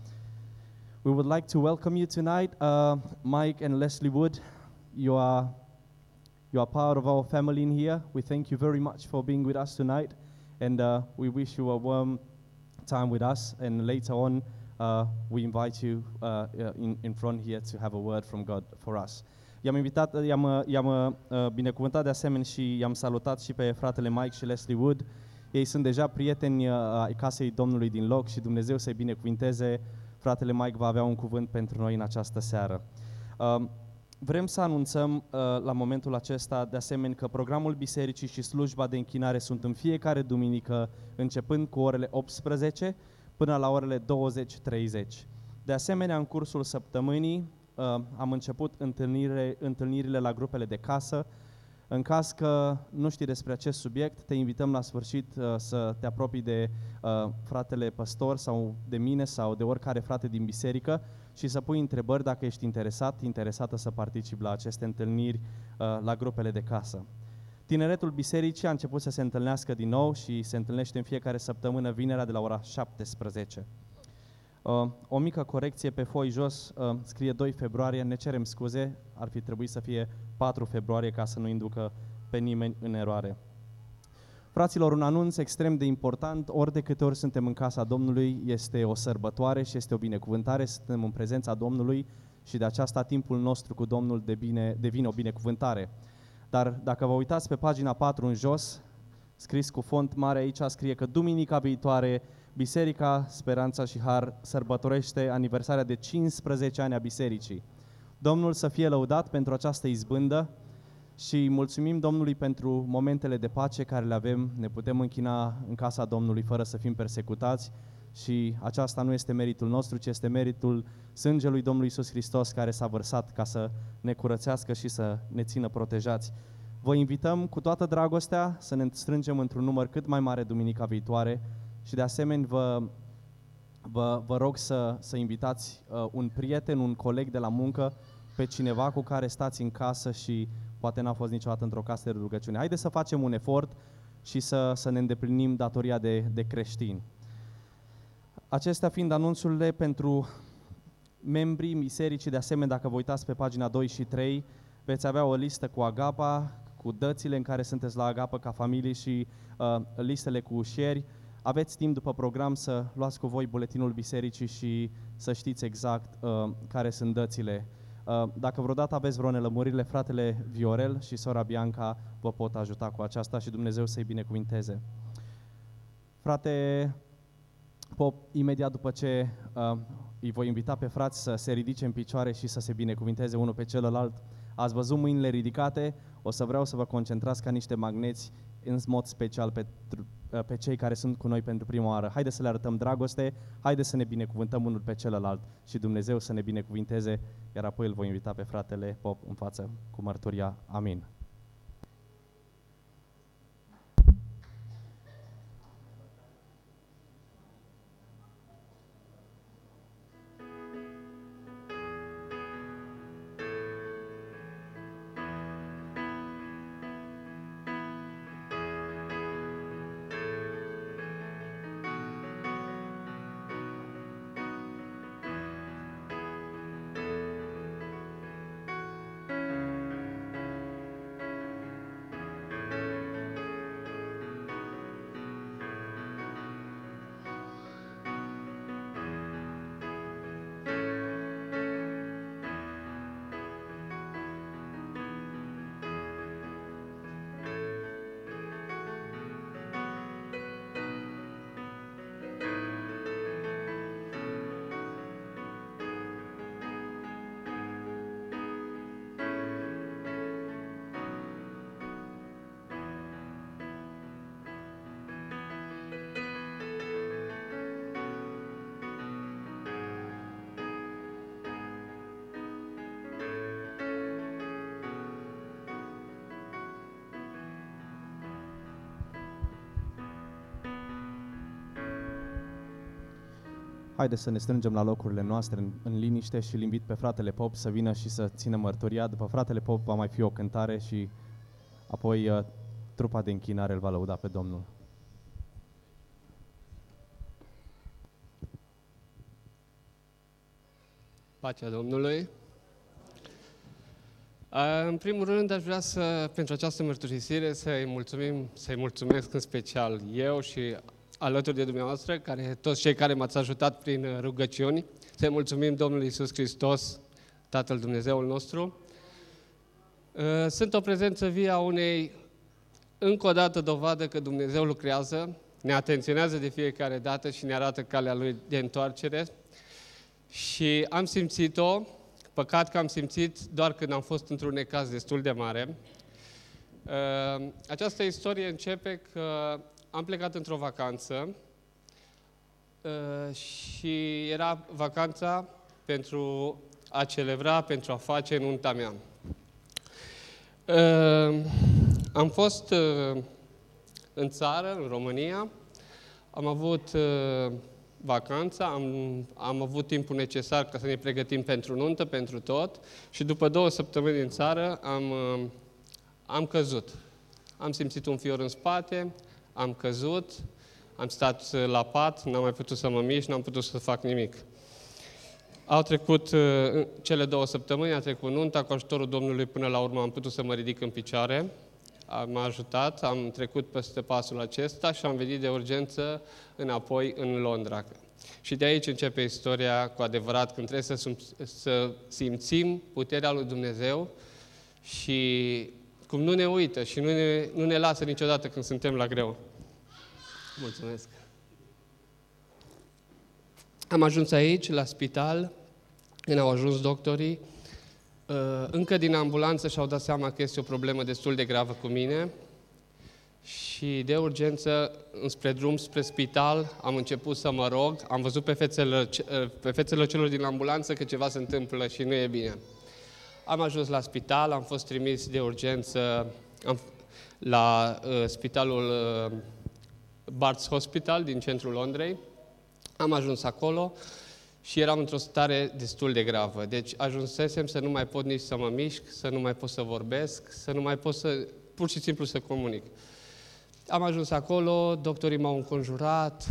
We would like to welcome you tonight, uh, Mike and Leslie Wood. You are, you are part of our family in here. We thank you very much for being with us tonight, and uh, we wish you a warm time with us. And later on, uh, we invite you uh, uh, in, in front here to have a word from God for us. I-am invitat, i-am, i-am uh, binecuvântat de asemenea și i-am salutat și pe fratele Mike și Leslie Wood. Ei sunt deja prieteni uh, ai casei Domnului din loc și Dumnezeu să-i binecuvinteze. Fratele Mike va avea un cuvânt pentru noi în această seară. Uh, Vrem să anunțăm uh, la momentul acesta, de asemenea, că programul bisericii și slujba de închinare sunt în fiecare duminică, începând cu orele 18 până la orele 20.30. De asemenea, în cursul săptămânii uh, am început întâlnire, întâlnirile la grupele de casă. În caz că nu știi despre acest subiect, te invităm la sfârșit uh, să te apropii de uh, fratele păstor sau de mine sau de oricare frate din biserică și să pui întrebări dacă ești interesat, interesată să participi la aceste întâlniri uh, la grupele de casă. Tineretul bisericii a început să se întâlnească din nou și se întâlnește în fiecare săptămână vinerea de la ora 17. Uh, o mică corecție pe foi jos, uh, scrie 2 februarie, ne cerem scuze, ar fi trebuit să fie 4 februarie ca să nu inducă pe nimeni în eroare. Fraților, un anunț extrem de important, ori de câte ori suntem în casa Domnului, este o sărbătoare și este o binecuvântare, suntem în prezența Domnului și de aceasta timpul nostru cu Domnul devine, devine o binecuvântare. Dar dacă vă uitați pe pagina 4 în jos, scris cu font mare aici, scrie că duminica viitoare Biserica Speranța și Har sărbătorește aniversarea de 15 ani a bisericii. Domnul să fie lăudat pentru această izbândă și mulțumim Domnului pentru momentele de pace care le avem. Ne putem închina în casa Domnului fără să fim persecutați și aceasta nu este meritul nostru, ci este meritul sângelui Domnului Isus Hristos care s-a vărsat ca să ne curățească și să ne țină protejați. Vă invităm cu toată dragostea să ne strângem într-un număr cât mai mare duminica viitoare și de asemenea vă, vă, vă rog să, să invitați uh, un prieten, un coleg de la muncă, pe cineva cu care stați în casă și poate n-a fost niciodată într-o casă de rugăciune. Haideți să facem un efort și să, să ne îndeplinim datoria de, de creștini. Acestea fiind anunțurile pentru membrii bisericii, de asemenea, dacă vă uitați pe pagina 2 și 3, veți avea o listă cu Agapa, cu dățile în care sunteți la Agapă ca familie și uh, listele cu ușieri. Aveți timp după program să luați cu voi buletinul bisericii și să știți exact uh, care sunt dățile. Uh, dacă vreodată aveți vreo nelămurire, fratele Viorel și sora Bianca vă pot ajuta cu aceasta și Dumnezeu să-i binecuvinteze. Frate Pop, imediat după ce uh, îi voi invita pe frați să se ridice în picioare și să se binecuvinteze unul pe celălalt, ați văzut mâinile ridicate, o să vreau să vă concentrați ca niște magneți în mod special pe, pe cei care sunt cu noi pentru prima oară. Haideți să le arătăm dragoste, haideți să ne binecuvântăm unul pe celălalt și Dumnezeu să ne binecuvinteze, iar apoi îl voi invita pe fratele Pop în față cu mărturia. Amin. Haideți să ne strângem la locurile noastre în, în liniște și îl invit pe fratele Pop să vină și să țină mărturia. După fratele Pop va mai fi o cântare și apoi uh, trupa de închinare îl va lăuda pe Domnul. Pacea Domnului. Uh, În primul rând, aș vrea să, pentru această mărturisire, să-i mulțumim, să-i mulțumesc în special eu și alături de dumneavoastră, care, toți cei care m-ați ajutat prin uh, rugăciuni. Să-i mulțumim Domnului Isus Hristos, Tatăl Dumnezeul nostru. Uh, Sunt o prezență vie a unei, încă o dată, dovadă că Dumnezeu lucrează, ne atenționează de fiecare dată și ne arată calea Lui de întoarcere. Și am simțit-o, păcat că am simțit doar când am fost într-un necaz destul de mare. Uh, Această istorie începe că am plecat într-o vacanță uh, și era vacanța pentru a celebra, pentru a face nunta mea. Uh, Am fost uh, în țară, în România, am avut uh, vacanța, am, am avut timpul necesar ca să ne pregătim pentru nuntă, pentru tot și după două săptămâni în țară am, uh, am căzut. Am simțit un fior în spate, am căzut, am stat uh, la pat, n-am mai putut să mă mișc, n-am putut să fac nimic. Au trecut uh, cele două săptămâni, a trecut nunta, cu ajutorul Domnului până la urmă am putut să mă ridic în picioare, a- m-a ajutat, am trecut peste pasul acesta și am venit de urgență înapoi în Londra. Și de aici începe istoria cu adevărat, când trebuie să, sum- să simțim puterea lui Dumnezeu și cum nu ne uită și nu ne, nu ne lasă niciodată când suntem la greu. Mulțumesc! Am ajuns aici, la spital, când au ajuns doctorii. Uh, Încă din ambulanță și-au dat seama că este o problemă destul de gravă cu mine și de urgență, înspre drum, spre spital, am început să mă rog, am văzut pe fețele, uh, pe fețele celor din ambulanță că ceva se întâmplă și nu e bine. Am ajuns la spital, am fost trimis de urgență am, la uh, spitalul uh, Barts Hospital din centrul Londrei. Am ajuns acolo și eram într-o stare destul de gravă. Deci ajunsesem să nu mai pot nici să mă mișc, să nu mai pot să vorbesc, să nu mai pot să, pur și simplu să comunic. Am ajuns acolo, doctorii m-au înconjurat,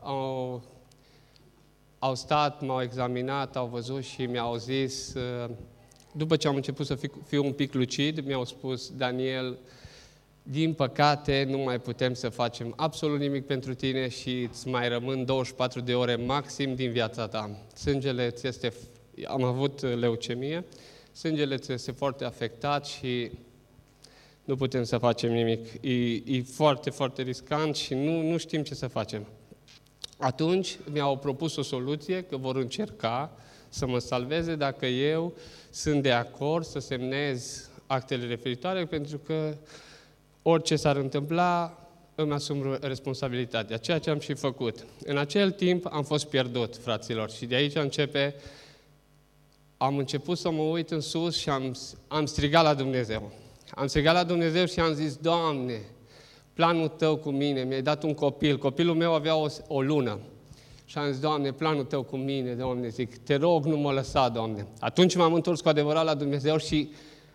au, au stat, m-au examinat, au văzut și mi-au zis, uh, după ce am început să fiu, fiu un pic lucid, mi-au spus, Daniel, din păcate, nu mai putem să facem absolut nimic pentru tine și îți mai rămân 24 de ore maxim din viața ta. Sângele ți este, am avut leucemie, sângele ți este foarte afectat și nu putem să facem nimic. E, e foarte, foarte riscant și nu, nu știm ce să facem. Atunci mi-au propus o soluție, că vor încerca să mă salveze dacă eu sunt de acord să semnez actele referitoare, pentru că orice s-ar întâmpla, îmi asum responsabilitatea, ceea ce am și făcut. În acel timp am fost pierdut, fraților, și de aici începe, am început să mă uit în sus și am, am strigat la Dumnezeu. Am strigat la Dumnezeu și am zis, Doamne, planul Tău cu mine, mi-ai dat un copil, copilul meu avea o, o lună. Și am zis, Doamne, planul Tău cu mine, Doamne, zic, te rog, nu mă lăsa, Doamne. Atunci m-am întors cu adevărat la Dumnezeu și,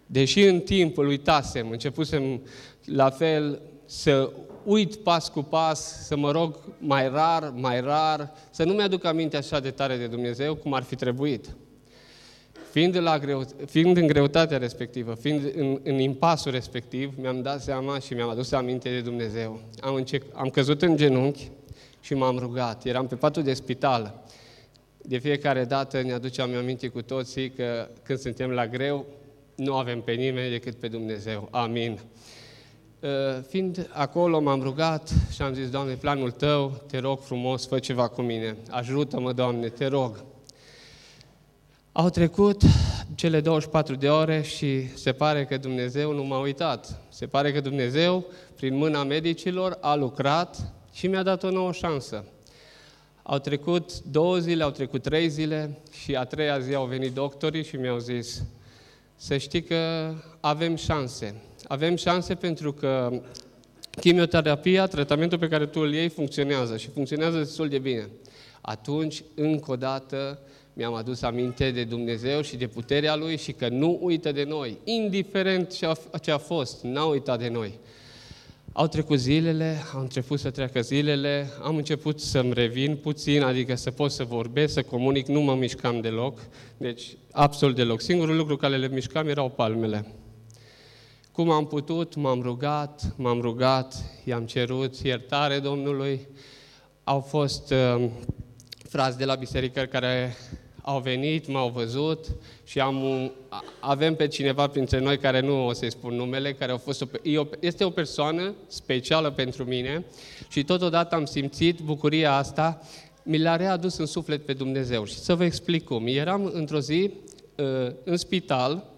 deși în timp îl uitasem, începusem la fel să uit pas cu pas, să mă rog mai rar, mai rar, să nu mi-aduc aminte așa de tare de Dumnezeu cum ar fi trebuit. Fiind, la greu, fiind în greutatea respectivă, fiind în, în impasul respectiv, mi-am dat seama și mi-am adus aminte de Dumnezeu. Am, înce- am căzut în genunchi și m-am rugat. Eram pe patul de spital. De fiecare dată ne aduceam aminte cu toții că când suntem la greu, nu avem pe nimeni decât pe Dumnezeu. Amin. Uh, fiind acolo, m-am rugat și am zis, Doamne, planul Tău, te rog frumos, fă ceva cu mine. Ajută-mă, Doamne, te rog. Au trecut cele 24 de ore și se pare că Dumnezeu nu m-a uitat. Se pare că Dumnezeu, prin mâna medicilor, a lucrat și mi-a dat o nouă șansă. Au trecut două zile, au trecut trei zile și a treia zi au venit doctorii și mi-au zis să știi că avem șanse. Avem șanse pentru că chimioterapia, tratamentul pe care tu îl iei, funcționează și funcționează destul de bine. Atunci, încă o dată, mi-am adus aminte de Dumnezeu și de puterea Lui și că nu uită de noi, indiferent ce a, ce a fost, n-a uitat de noi. Au trecut zilele, au început să treacă zilele, am început să-mi revin puțin, adică să pot să vorbesc, să comunic, nu mă mișcam deloc, deci absolut deloc. Singurul lucru care le mișcam erau palmele. Cum am putut, m-am rugat, m-am rugat, i-am cerut iertare Domnului. Au fost uh, frați de la biserică care au venit, m-au văzut și am, avem pe cineva printre noi care nu o să-i spun numele, care a fost o, este o persoană specială pentru mine și totodată am simțit bucuria asta, mi l-a readus în suflet pe Dumnezeu. Și să vă explic cum. Eram într-o zi uh, în spital,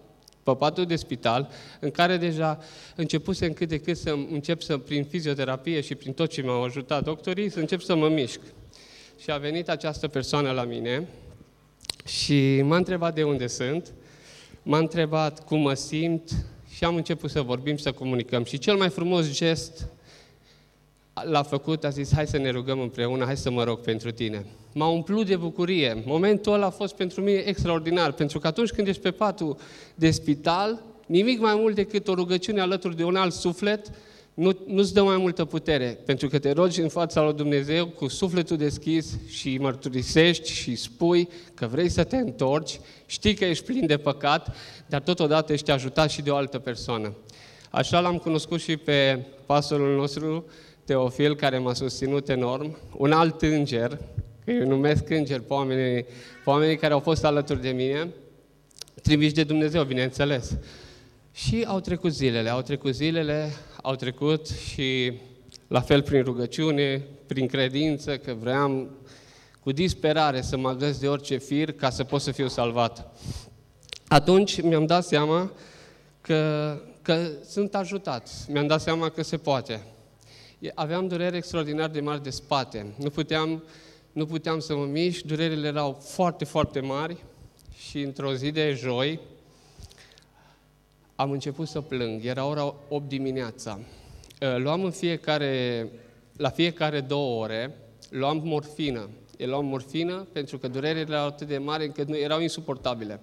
pe patul de spital, în care deja începusem cât de cât să încep să, prin fizioterapie și prin tot ce m-au ajutat doctorii, să încep să mă mișc. Și a venit această persoană la mine și m-a întrebat de unde sunt, m-a întrebat cum mă simt și am început să vorbim și să comunicăm. Și cel mai frumos gest l-a făcut, a zis, hai să ne rugăm împreună, hai să mă rog pentru tine. M-a umplut de bucurie. Momentul ăla a fost pentru mine extraordinar, pentru că atunci când ești pe patul de spital, nimic mai mult decât o rugăciune alături de un alt suflet, nu, nu-ți dă mai multă putere, pentru că te rogi în fața lui Dumnezeu cu sufletul deschis și mărturisești și spui că vrei să te întorci, știi că ești plin de păcat, dar totodată ești ajutat și de o altă persoană. Așa l-am cunoscut și pe pastorul nostru, Teofil, care m-a susținut enorm, un alt înger, că eu numesc înger pe oamenii, pe oamenii care au fost alături de mine, trimiși de Dumnezeu, bineînțeles. Și au trecut zilele, au trecut zilele, au trecut și la fel prin rugăciune, prin credință, că vreau cu disperare să mă agăs de orice fir ca să pot să fiu salvat. Atunci mi-am dat seama că, că sunt ajutat, mi-am dat seama că se poate. Aveam dureri extraordinar de mari de spate, nu puteam, nu puteam să mă mișc, durerile erau foarte, foarte mari și într-o zi de joi, am început să plâng. Era ora 8 dimineața. Ă, luam în fiecare, la fiecare două ore, luam morfină. Eu luam morfină pentru că durerile erau atât de mari încât nu erau insuportabile.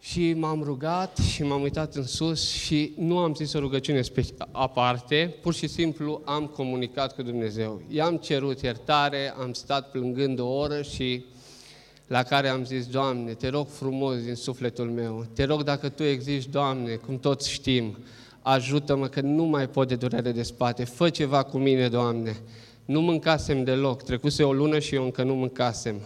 Și m-am rugat și m-am uitat în sus și nu am zis o rugăciune aparte, pur și simplu am comunicat cu Dumnezeu. I-am cerut iertare, am stat plângând o oră și la care am zis, Doamne, te rog frumos din sufletul meu, te rog dacă Tu existi, Doamne, cum toți știm, ajută-mă că nu mai pot de durere de spate, fă ceva cu mine, Doamne. Nu mâncasem deloc, trecuse o lună și eu încă nu mâncasem.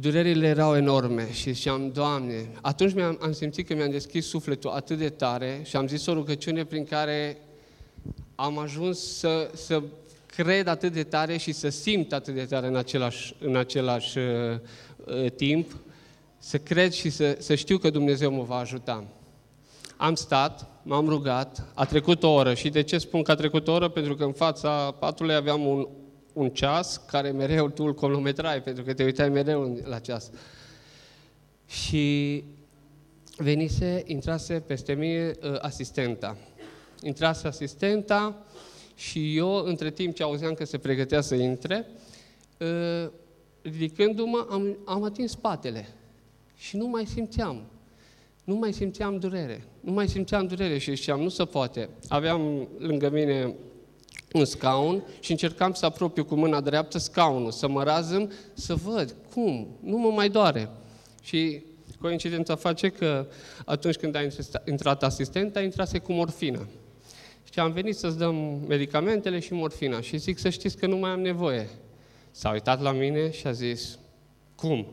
Durerile erau enorme și ziceam, Doamne, atunci mi-am, am simțit că mi-am deschis sufletul atât de tare și am zis o rugăciune prin care am ajuns să, să cred atât de tare și să simt atât de tare în același, în același uh, uh, timp, să cred și să, să știu că Dumnezeu mă va ajuta. Am stat, m-am rugat, a trecut o oră și de ce spun că a trecut o oră? Pentru că în fața patului aveam un, un ceas care mereu tu îl cronometrai, pentru că te uitai mereu la ceas. Și venise, intrase peste mine uh, asistenta. Intrase asistenta și eu, între timp ce auzeam că se pregătea să intre, uh, ridicându-mă, am, am atins spatele și nu mai simțeam. Nu mai simțeam durere. Nu mai simțeam durere și ziceam, nu se poate. Aveam lângă mine un scaun și încercam să apropiu cu mâna dreaptă scaunul, să mă razăm, să văd cum, nu mă mai doare. Și coincidența face că atunci când a intrat asistenta, intrase cu morfină. Și am venit să-ți dăm medicamentele și morfina și zic să știți că nu mai am nevoie. S-a uitat la mine și a zis, cum?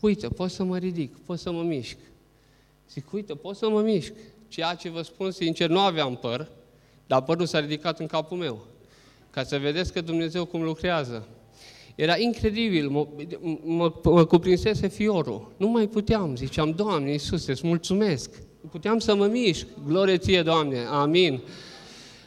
Uite, pot să mă ridic, pot să mă mișc. Zic, uite, pot să mă mișc. Ceea ce vă spun sincer, nu aveam păr, dar părul s-a ridicat în capul meu. Ca să vedeți că Dumnezeu cum lucrează. Era incredibil, mă, mă, mă cuprinsese fiorul. Nu mai puteam, ziceam, Doamne Iisuse, îți mulțumesc. Puteam să mă mișc. Glorie ție, Doamne, amin.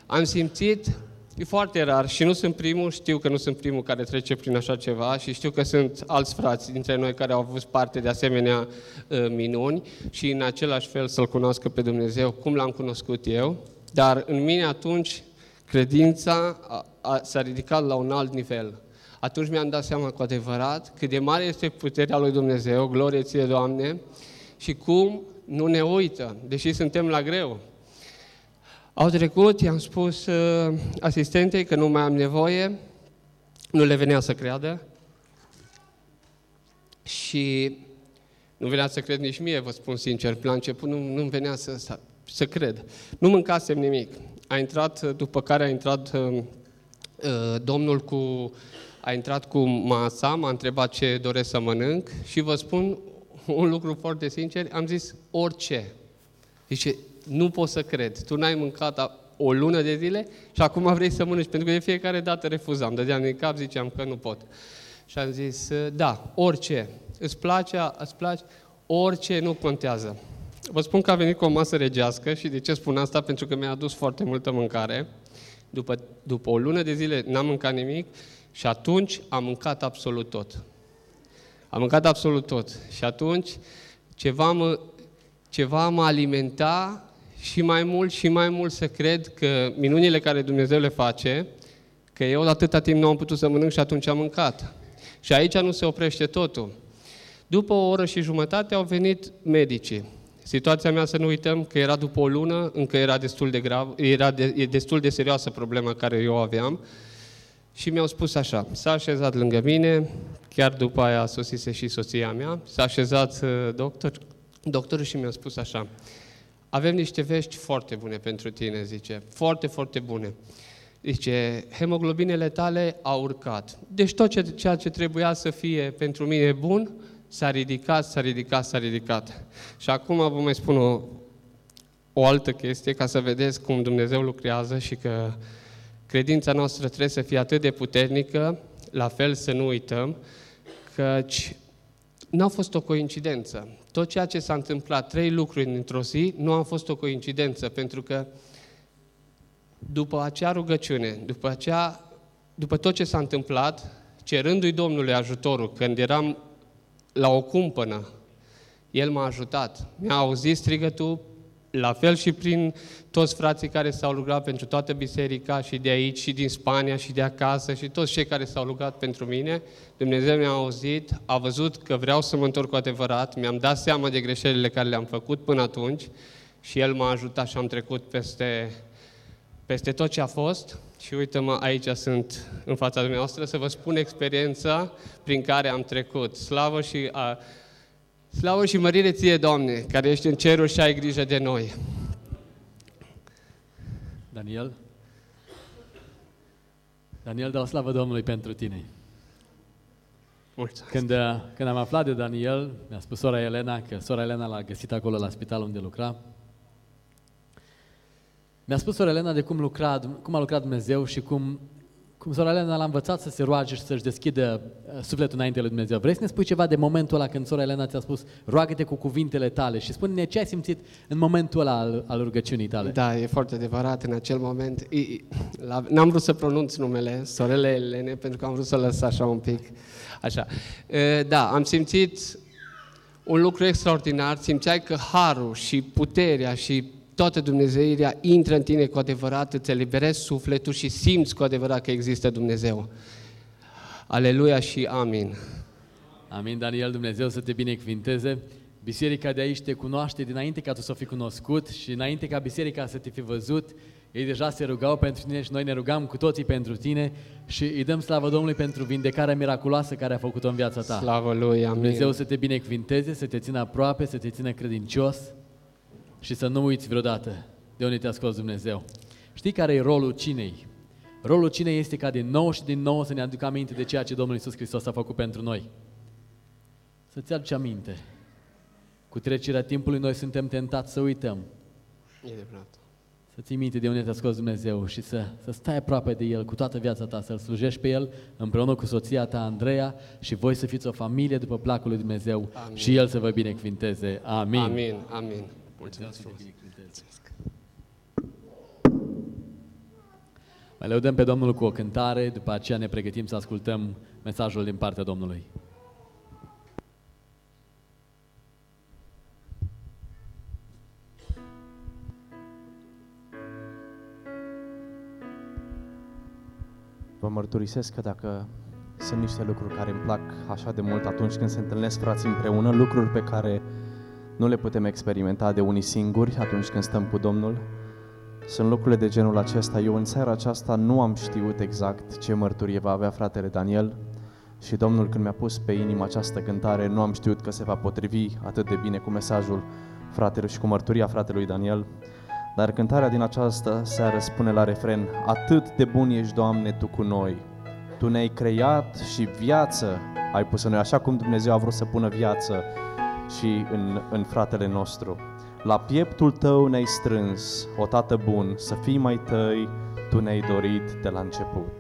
Am simțit, e foarte rar și nu sunt primul, știu că nu sunt primul care trece prin așa ceva și știu că sunt alți frați dintre noi care au avut parte de asemenea uh, minuni și în același fel să-L cunoască pe Dumnezeu cum l-am cunoscut eu, dar în mine atunci credința a, a, s-a ridicat la un alt nivel atunci mi-am dat seama cu adevărat cât de mare este puterea lui Dumnezeu, glorie ție, Doamne, și cum nu ne uită, deși suntem la greu. Au trecut, i-am spus uh, asistentei că nu mai am nevoie, nu le venea să creadă și nu venea să cred nici mie, vă spun sincer, la început nu, nu venea să, să, să cred. Nu mâncasem nimic. A intrat, după care a intrat uh, uh, domnul cu a intrat cu masa, m-a întrebat ce doresc să mănânc și vă spun un lucru foarte sincer, am zis orice. Zice, nu pot să cred, tu n-ai mâncat o lună de zile și acum vrei să mănânci, pentru că de fiecare dată refuzam, dădeam din cap, ziceam că nu pot. Și am zis, da, orice, îți place, îți place, orice nu contează. Vă spun că a venit cu o masă regească și de ce spun asta? Pentru că mi-a adus foarte multă mâncare. După, după o lună de zile n-am mâncat nimic și atunci am mâncat absolut tot. Am mâncat absolut tot. Și atunci ceva mă, ceva mă alimenta și mai mult și mai mult să cred că minunile care Dumnezeu le face, că eu atâta timp nu am putut să mănânc și atunci am mâncat. Și aici nu se oprește totul. După o oră și jumătate au venit medicii. Situația mea, să nu uităm, că era după o lună, încă era destul de grav, era de, destul de serioasă problema care eu aveam și mi-au spus așa, s-a așezat lângă mine, chiar după aia sosise și soția mea, s-a așezat uh, doctor, doctorul și mi-a spus așa, avem niște vești foarte bune pentru tine, zice, foarte, foarte bune. Zice, hemoglobinele tale au urcat. Deci tot ce, ceea ce trebuia să fie pentru mine bun, s-a ridicat, s-a ridicat, s-a ridicat. Și acum vă mai spun o, o altă chestie ca să vedeți cum Dumnezeu lucrează și că Credința noastră trebuie să fie atât de puternică, la fel să nu uităm, căci nu a fost o coincidență. Tot ceea ce s-a întâmplat, trei lucruri într-o zi, nu a fost o coincidență, pentru că după acea rugăciune, după, acea, după tot ce s-a întâmplat, cerându-i Domnului ajutorul, când eram la o cumpănă, El m-a ajutat. Mi-a auzit strigătul, la fel și prin toți frații care s-au rugat pentru toată biserica și de aici și din Spania și de acasă și toți cei care s-au rugat pentru mine, Dumnezeu mi-a auzit, a văzut că vreau să mă întorc cu adevărat, mi-am dat seama de greșelile care le-am făcut până atunci și El m-a ajutat și am trecut peste, peste tot ce a fost și uite-mă, aici sunt în fața dumneavoastră să vă spun experiența prin care am trecut. Slavă și a, Slavă și mărire ție, Doamne, care ești în cerul și ai grijă de noi. Daniel? Daniel, dau slavă Domnului pentru tine. Mulțumesc. Când, uh, când am aflat de Daniel, mi-a spus sora Elena, că sora Elena l-a găsit acolo la spital unde lucra, mi-a spus sora Elena de cum, lucra, cum a lucrat Dumnezeu și cum, Cum sora Elena l-a învățat să se roage și să-și deschidă uh, sufletul înainte lui Dumnezeu. Vrei să ne spui ceva de momentul ăla când sora Elena ți-a spus roagă-te cu cuvintele tale și spune-ne ce ai simțit în momentul ăla al, al rugăciunii tale. Da, e foarte adevărat în acel moment. I- i- la- N-am vrut să pronunț numele, sorele Elene, pentru că am vrut să lăs așa un pic. Așa. E, Da, am simțit un lucru extraordinar, simțeai că harul și puterea și toată Dumnezeirea intră în tine cu adevărat, îți eliberezi sufletul și simți cu adevărat că există Dumnezeu. Aleluia și amin. Amin, Daniel, Dumnezeu să te binecuvinteze. Biserica de aici te cunoaște dinainte ca tu să o fi cunoscut și înainte ca biserica să te fi văzut, ei deja se rugau pentru tine și noi ne rugam cu toții pentru tine și îi dăm slavă Domnului pentru vindecarea miraculoasă care a făcut-o în viața ta. Slavă Lui, amin. Dumnezeu să te binecuvinteze, să te țină aproape, să te țină credincios și să nu uiți vreodată de unde te-a scos Dumnezeu. Știi care e rolul cinei? Rolul cinei este ca din nou și din nou să ne aducă aminte de ceea ce Domnul Isus Hristos a făcut pentru noi. Să-ți aduci aminte. Cu trecerea timpului noi suntem tentați să uităm. E adevărat. Să ții minte de unde te-a scos Dumnezeu și să, să stai aproape de El cu toată viața ta, să-L slujești pe El împreună cu soția ta, Andreea, și voi să fiți o familie după placul lui Dumnezeu Amin. și El să vă binecuvinteze. Amin. Amin, amin. Mulțumesc frumos. Mai lăudăm pe Domnul cu o cântare, după aceea ne pregătim să ascultăm mesajul din partea Domnului. Vă mărturisesc că dacă sunt niște lucruri care îmi plac așa de mult atunci când se întâlnesc frații împreună, lucruri pe care nu le putem experimenta de unii singuri atunci când stăm cu Domnul, sunt lucrurile de genul acesta. Eu în seara aceasta nu am știut exact ce mărturie va avea fratele Daniel și Domnul când mi-a pus pe inimă această cântare, nu am știut că se va potrivi atât de bine cu mesajul fratelui și cu mărturia fratelui Daniel. Dar cântarea din această seară spune la refren Atât de bun ești, Doamne, Tu cu noi. Tu ne-ai creat și viață ai pus în noi, așa cum Dumnezeu a vrut să pună viață și în, în fratele nostru. La pieptul Tău ne-ai strâns, o Tată bun, să fii mai Tăi, Tu ne-ai dorit de la început.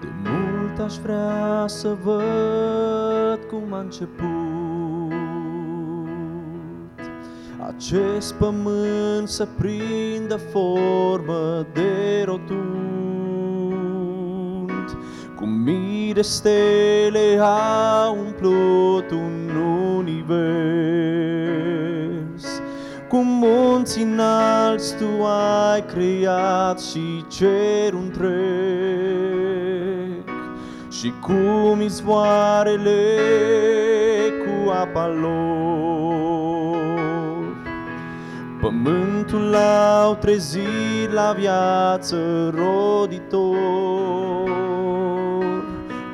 De mult aș vrea să văd cum a început acest pământ să prindă formă de rotund, cum mii de stele au umplut un univers, cum munți înalți tu ai creat și cerul întreg, și cum izvoarele cu apa lor. Pământul l-au trezit la viață roditor,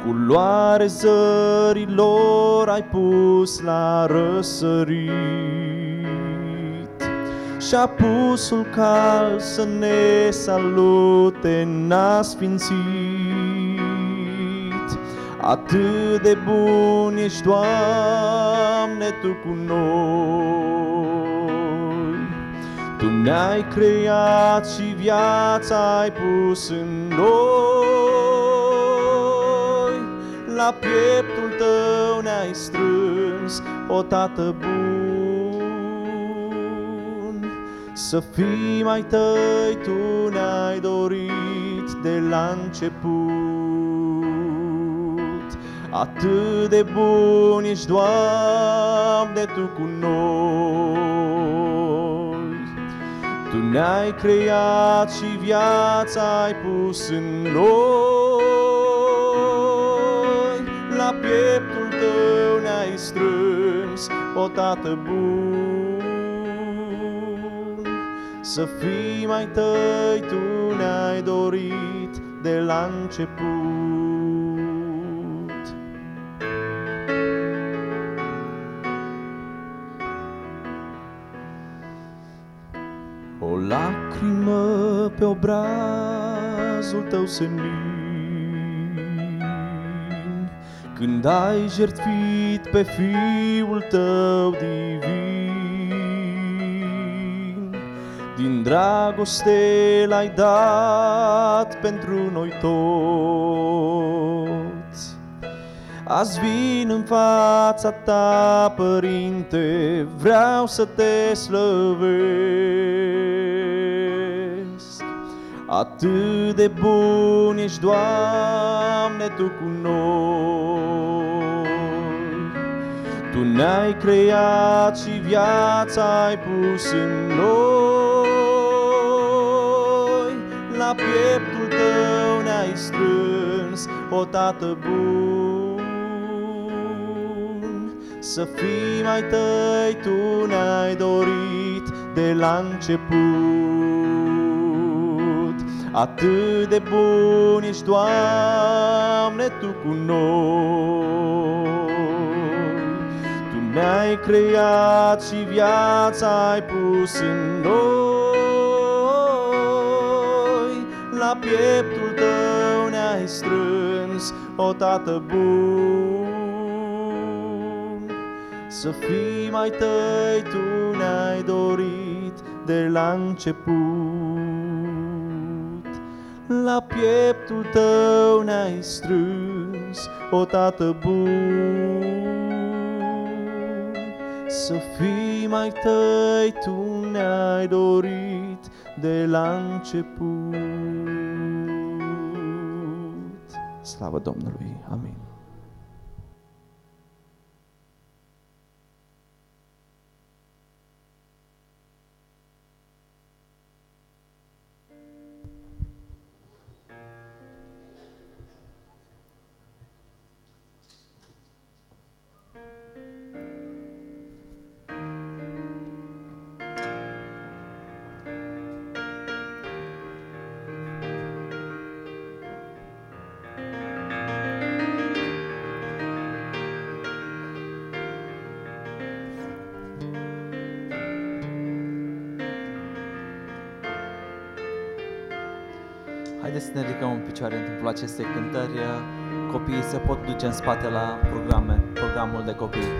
Culoare zărilor ai pus la răsărit. Și-a pusul cal să ne salute n-a sfințit Atât de bun ești, Doamne, Tu cu noi Tu ne-ai creat și viața ai pus în noi La pieptul Tău ne-ai strâns, o Tată bun Să fii mai Tăi, Tu ne-ai dorit de la început Atât de bun ești, Doamne, Tu cu noi. Tu ne-ai creat și viața ai pus în noi. La pieptul Tău ne-ai strâns, o Tată bun. Să fii mai Tăi, Tu ne-ai dorit de la început. O lacrimă pe obrazul tău senin când ai jertfit pe Fiul tău divin. Din dragoste l-ai dat pentru noi toți. Azi vin în fața ta, Părinte, vreau să te slăvesc. Atât de bun ești, Doamne, Tu cu noi. Tu ne-ai creat și viața ai pus în noi. La pieptul Tău ne-ai strâns, o Tată bun. Să fii mai Tăi, Tu ne-ai dorit de la început. Atât de bun ești, Doamne, Tu cu noi. Tu ne-ai creat și viața ai pus în noi. La pieptul Tău ne-ai strâns, o Tată bun. Să fii mai Tăi, Tu ne-ai dorit de la început. La pieptul tău ne-ai strâns, o tată bun. Să fii mai tăi, tu ne-ai dorit de la început. Slavă Domnului, amin. Să ne ridicăm în picioare în timpul acestei cântări. Copiii se pot duce în spate la programe, programul de copii.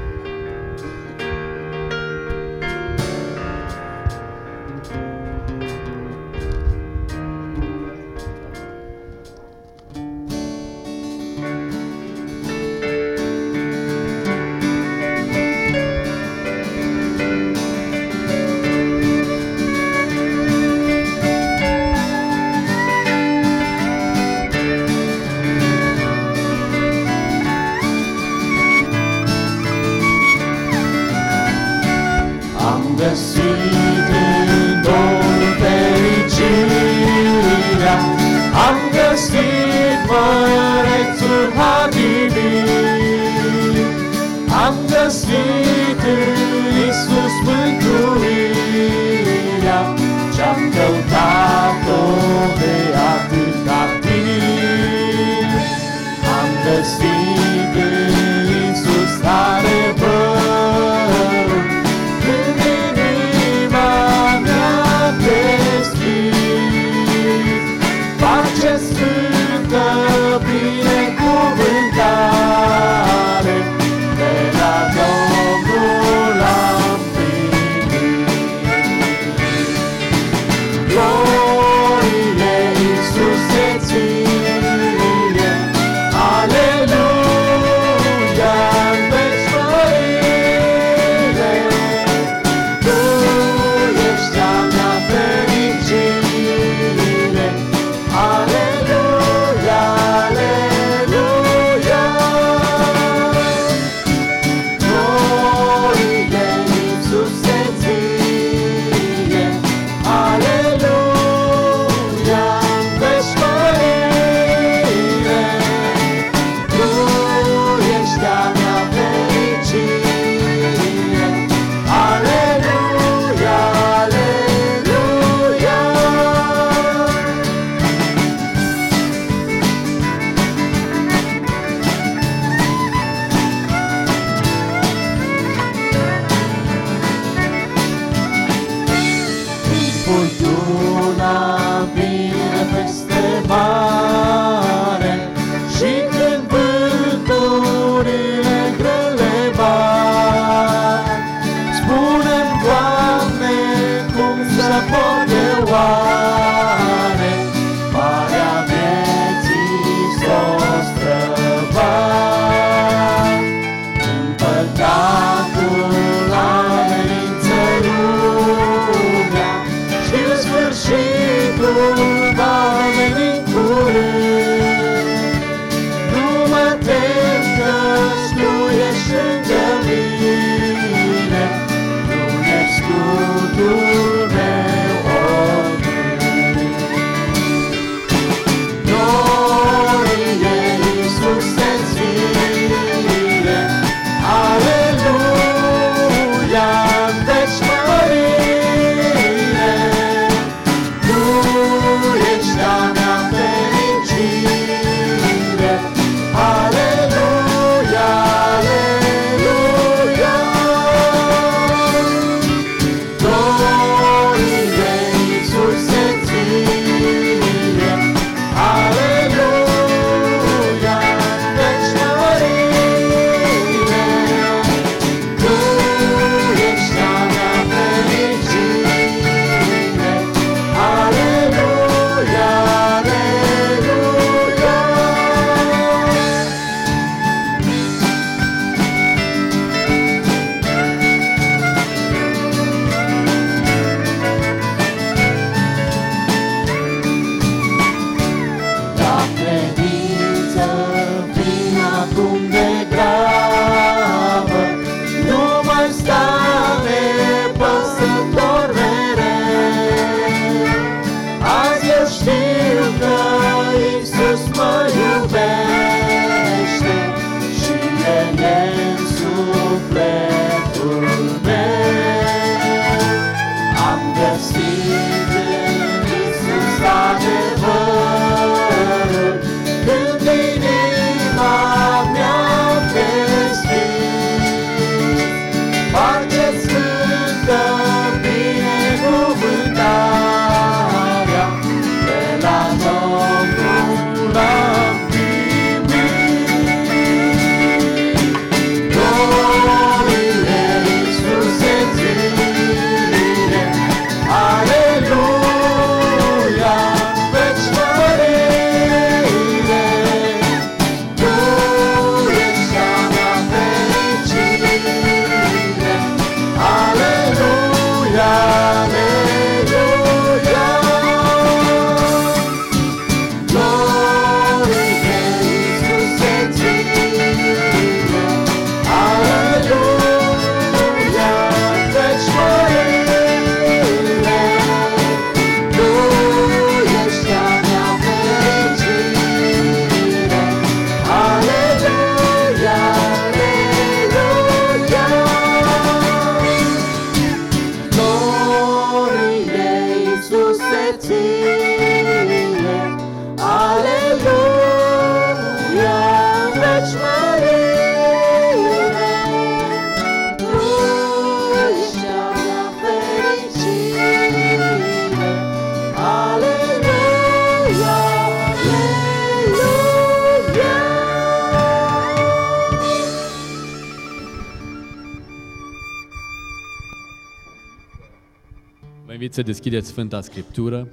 Deschideți Sfânta Scriptură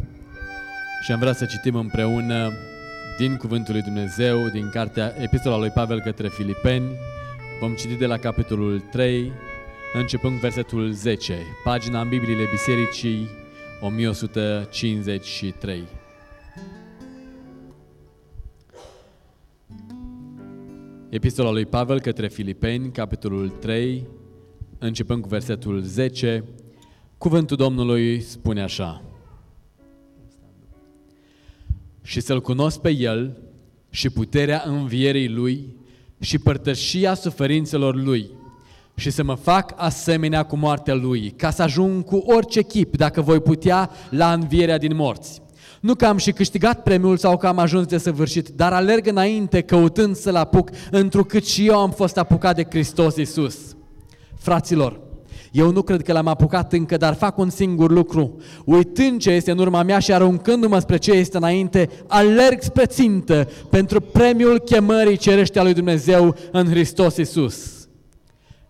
și am vrea să citim împreună din Cuvântul lui Dumnezeu, din cartea Epistola lui Pavel către Filipeni. Vom citi de la capitolul 3, începând cu versetul 10, pagina în Bibliile Bisericii 1153. Epistola lui Pavel către Filipeni, capitolul 3, începând cu versetul 10, cuvântul Domnului spune așa. Și să-L cunosc pe El și puterea învierii Lui și părtășia suferințelor Lui și să mă fac asemenea cu moartea Lui, ca să ajung cu orice chip, dacă voi putea, la învierea din morți. Nu că am și câștigat premiul sau că am ajuns de săvârșit, dar alerg înainte căutând să-L apuc, întrucât și eu am fost apucat de Hristos Iisus. Fraților, eu nu cred că l-am apucat încă, dar fac un singur lucru. Uitând ce este în urma mea și aruncându-mă spre ce este înainte, alerg spre țintă pentru premiul chemării cerește a lui Dumnezeu în Hristos Iisus.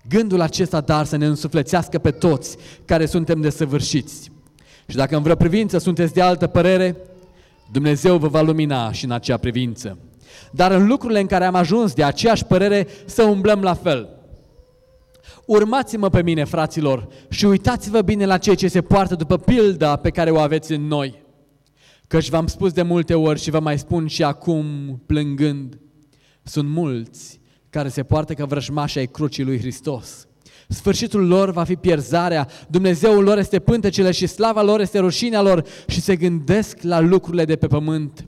Gândul acesta, dar, să ne însuflețească pe toți care suntem desăvârșiți. Și dacă în vreo privință sunteți de altă părere, Dumnezeu vă va lumina și în acea privință. Dar în lucrurile în care am ajuns de aceeași părere, să umblăm la fel. Urmați-mă pe mine, fraților, și uitați-vă bine la ceea ce se poartă după pilda pe care o aveți în noi. Căci v-am spus de multe ori și vă mai spun și acum, plângând, sunt mulți care se poartă ca vrăjmașii ai crucii lui Hristos. Sfârșitul lor va fi pierzarea, Dumnezeul lor este pântecele și slava lor este rușinea lor și se gândesc la lucrurile de pe pământ.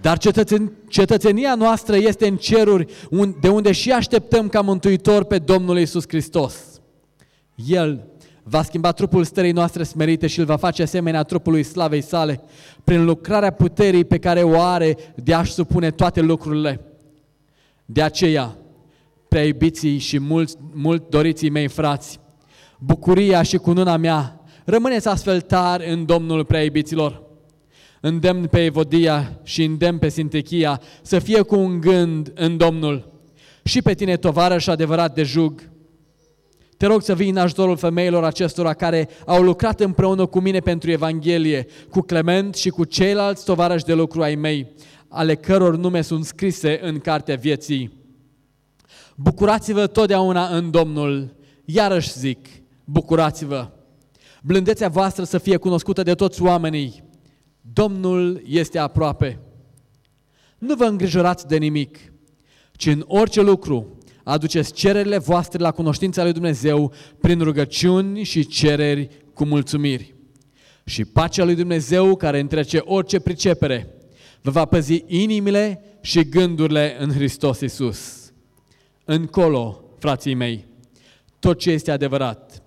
Dar cetățen, cetățenia noastră este în ceruri, un- de unde și așteptăm ca mântuitor pe Domnul Iisus Hristos. El va schimba trupul stării noastre smerite și îl va face asemenea trupului slavei sale, prin lucrarea puterii pe care o are de a-și supune toate lucrurile. De aceea, prea iubiții și mult, mult doriții mei frați, bucuria și cununa mea, rămâneți astfel tari în Domnul prea iubiților. Îndemn pe Evodia și îndemn pe Sintechia să fie cu un gând în Domnul. Și pe tine, tovarăș adevărat de jug, te rog să vii în ajutorul femeilor acestora care au lucrat împreună cu mine pentru Evanghelie, cu Clement și cu ceilalți tovarăși de lucru ai mei, ale căror nume sunt scrise în cartea vieții. Bucurați-vă totdeauna în Domnul, iarăși zic, bucurați-vă. Blândețea voastră să fie cunoscută de toți oamenii. Domnul este aproape. Nu vă îngrijorați de nimic, ci în orice lucru aduceți cererile voastre la cunoștința lui Dumnezeu prin rugăciuni și cereri cu mulțumiri. Și pacea lui Dumnezeu, care întrece orice pricepere, vă va păzi inimile și gândurile în Hristos Iisus. Încolo, frații mei, tot ce este adevărat,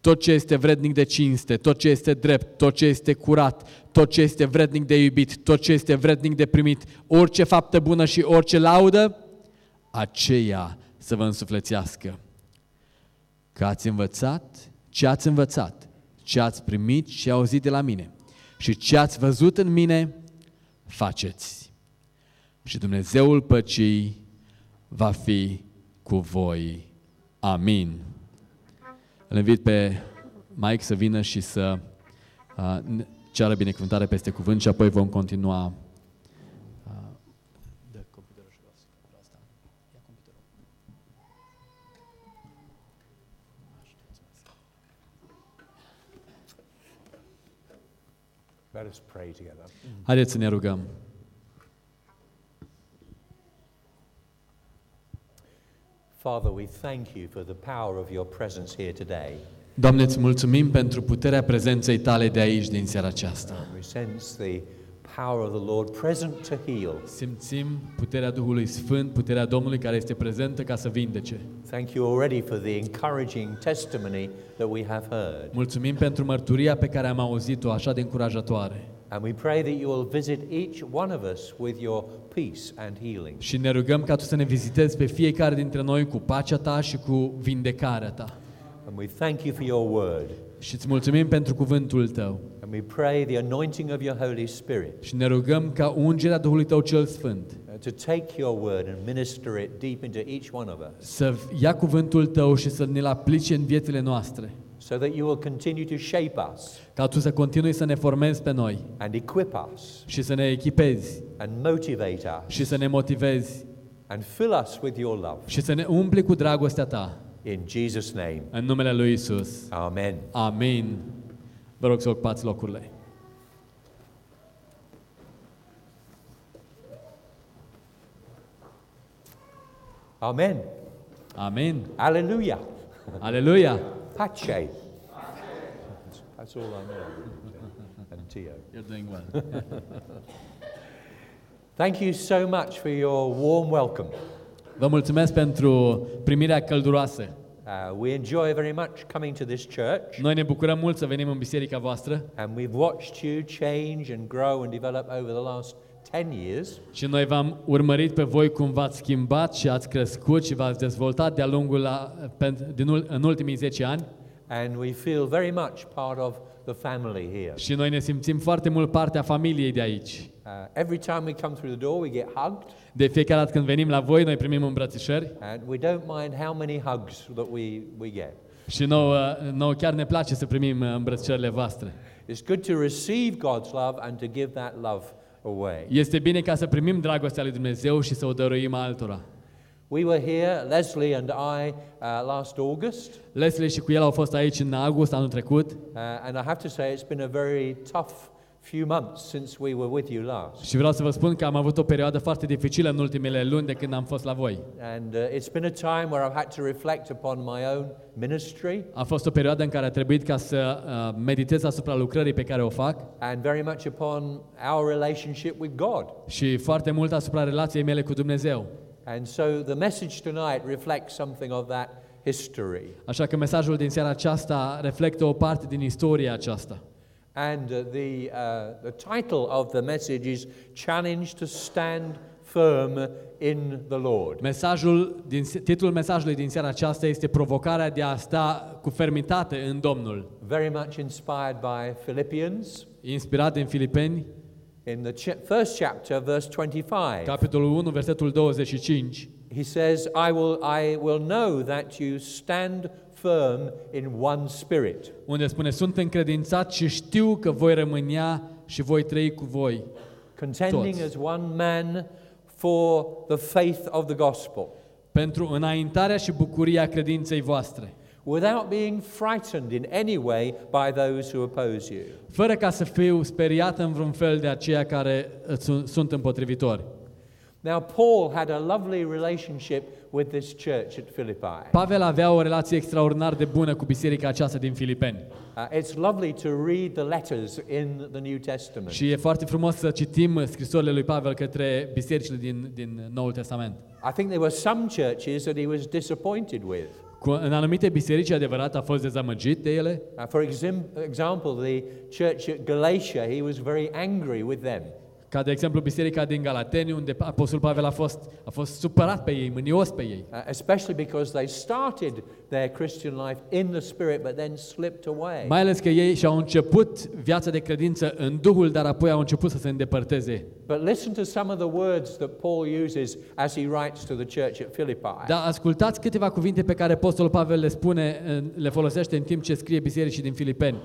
tot ce este vrednic de cinste, tot ce este drept, tot ce este curat, tot ce este vrednic de iubit, tot ce este vrednic de primit, orice faptă bună și orice laudă, aceea să vă însuflețească. că ați învățat ce ați învățat, ce ați primit și auzit de la mine și ce ați văzut în mine, faceți. Și Dumnezeul păcii va fi cu voi. Amin. Îl invit pe Mike să vină și să uh, ne- ceară binecuvântare peste cuvânt și apoi vom continua. uh, dă computerul și rost- rost, da. Ia computerul. Let us pray together. Haideți să ne rugăm. Father, we thank you for the power of your presence here today. Doamne, îți mulțumim pentru puterea prezenței tale de aici din seara aceasta. We sense the power of the Lord present to heal. Simțim puterea Duhului Sfânt, puterea Domnului care este prezentă ca să vindece. Thank you already for the encouraging testimony that we have heard. Mulțumim pentru mărturia pe care am auzit-o așa de încurajatoare. And we pray that you will visit each one of us with your peace and healing. Și ne rugăm ca Tu să ne vizitezi pe fiecare dintre noi cu pacea Ta și cu vindecarea Ta. And we thank you for your word. Și îți mulțumim pentru cuvântul Tău. And we pray the anointing of your Holy Spirit Și ne rugăm ca ungerea Duhului Tău cel Sfânt uh, to take your word and minister it deep into each one of us să ia cuvântul Tău și să ne-l aplice în viețile noastre. so that you will continue to shape us Ca Tu să continui să ne formezi pe noi and equip us și să ne echipezi and motivate us și să ne motivezi and fill us with your love. și să ne umpli cu dragostea Ta. In Jesus' name, În numele Lui Isus. Amen. Amin. Vă rog să ocupați locurile. Amen. Amin. Hallelujah. Aleluia. Pace. That's all I know. And Tio. You're doing well. Thank you so much for your warm welcome. Vă mulțumesc pentru primirea călduroasă. Uh, we enjoy very much coming to this church, Noi ne bucurăm mult să venim în biserica voastră and we've watched you change and grow and develop over the last 10 years. și noi v-am urmărit pe voi cum v-ați schimbat și ați crescut și v-ați dezvoltat de-a lungul la, pen- din, ul- în ultimii 10 ani And we feel very much part of the family here. și noi ne simțim foarte mult partea familiei de aici. Uh, every time we come through the door, we get hugged, De fiecare dată când venim la voi, noi primim îmbrățișări and we don't mind how many hugs that we, we get. și nouă, nouă chiar ne place să primim uh, îmbrățișările voastre. It's good to receive God's love and to give that love away. Este bine ca să primim dragostea lui Dumnezeu și să o dăruim altora. We were here, Leslie and I, uh, last August, Leslie și cu el au fost aici în august anul trecut uh, and I have to say it's been a very tough few months since we were with you last. și vreau să vă spun că am avut o perioadă foarte dificilă în ultimele luni de când am fost la voi. And uh, it's been a time where I've had to reflect upon my own ministry A fost o perioadă în care a trebuit ca să uh, meditez asupra lucrării pe care o fac and very much upon our relationship with God. și foarte mult asupra relației mele cu Dumnezeu. And so the message tonight reflects something of that history. Așa că mesajul din seara aceasta reflectă o parte din istoria aceasta. And uh, the, uh, the title of the message is Challenge to Stand Firm in the Lord. Mesajul din, titlul mesajului din seara aceasta este provocarea de a sta cu fermitate în Domnul. Very much inspired by Philippians Inspirat din Filipeni, in the ch- first chapter, verse 25. capitolul 1, versetul 25. He says, I will, I will know that you stand firm in one spirit. unde spune, sunt încredințat și știu că voi rămânea și voi trăi cu voi. contending Toți. as one man for the faith of the gospel, Pentru înaintarea și bucuria credinței voastre, without being frightened in any way by those who oppose you. fără ca să fiu speriat în vreun fel de aceia care îți sunt- sunt împotrivitori. Now, Paul had a lovely relationship with this church at Philippi. Pavel avea o relație extraordinar de bună cu biserica aceasta din Filipeni. Uh, it's lovely to read the letters in the New Testament. Și e foarte frumos să citim scrisorile lui Pavel către bisericile din, din Noul Testament. I think there were some churches that he was disappointed with. Cu, în anumite biserici, adevărat, a fost dezamăgit de ele. Uh, for exim- example, the church at Galatia, he was very angry with them. Ca de exemplu biserica din Galateni, unde Apostol Pavel a fost, a fost supărat pe ei, mânios pe ei. uh, especially because they started their Christian life in the Spirit but then slipped away. Mai ales că ei și-au început viața de credință în Duhul, dar apoi au început să se îndepărteze. But listen to some of the words that Paul uses as he writes to the church at Philippi. Dar ascultați câteva cuvinte pe care Apostolul Pavel le spune, în- le folosește în timp ce scrie bisericii din Filipeni.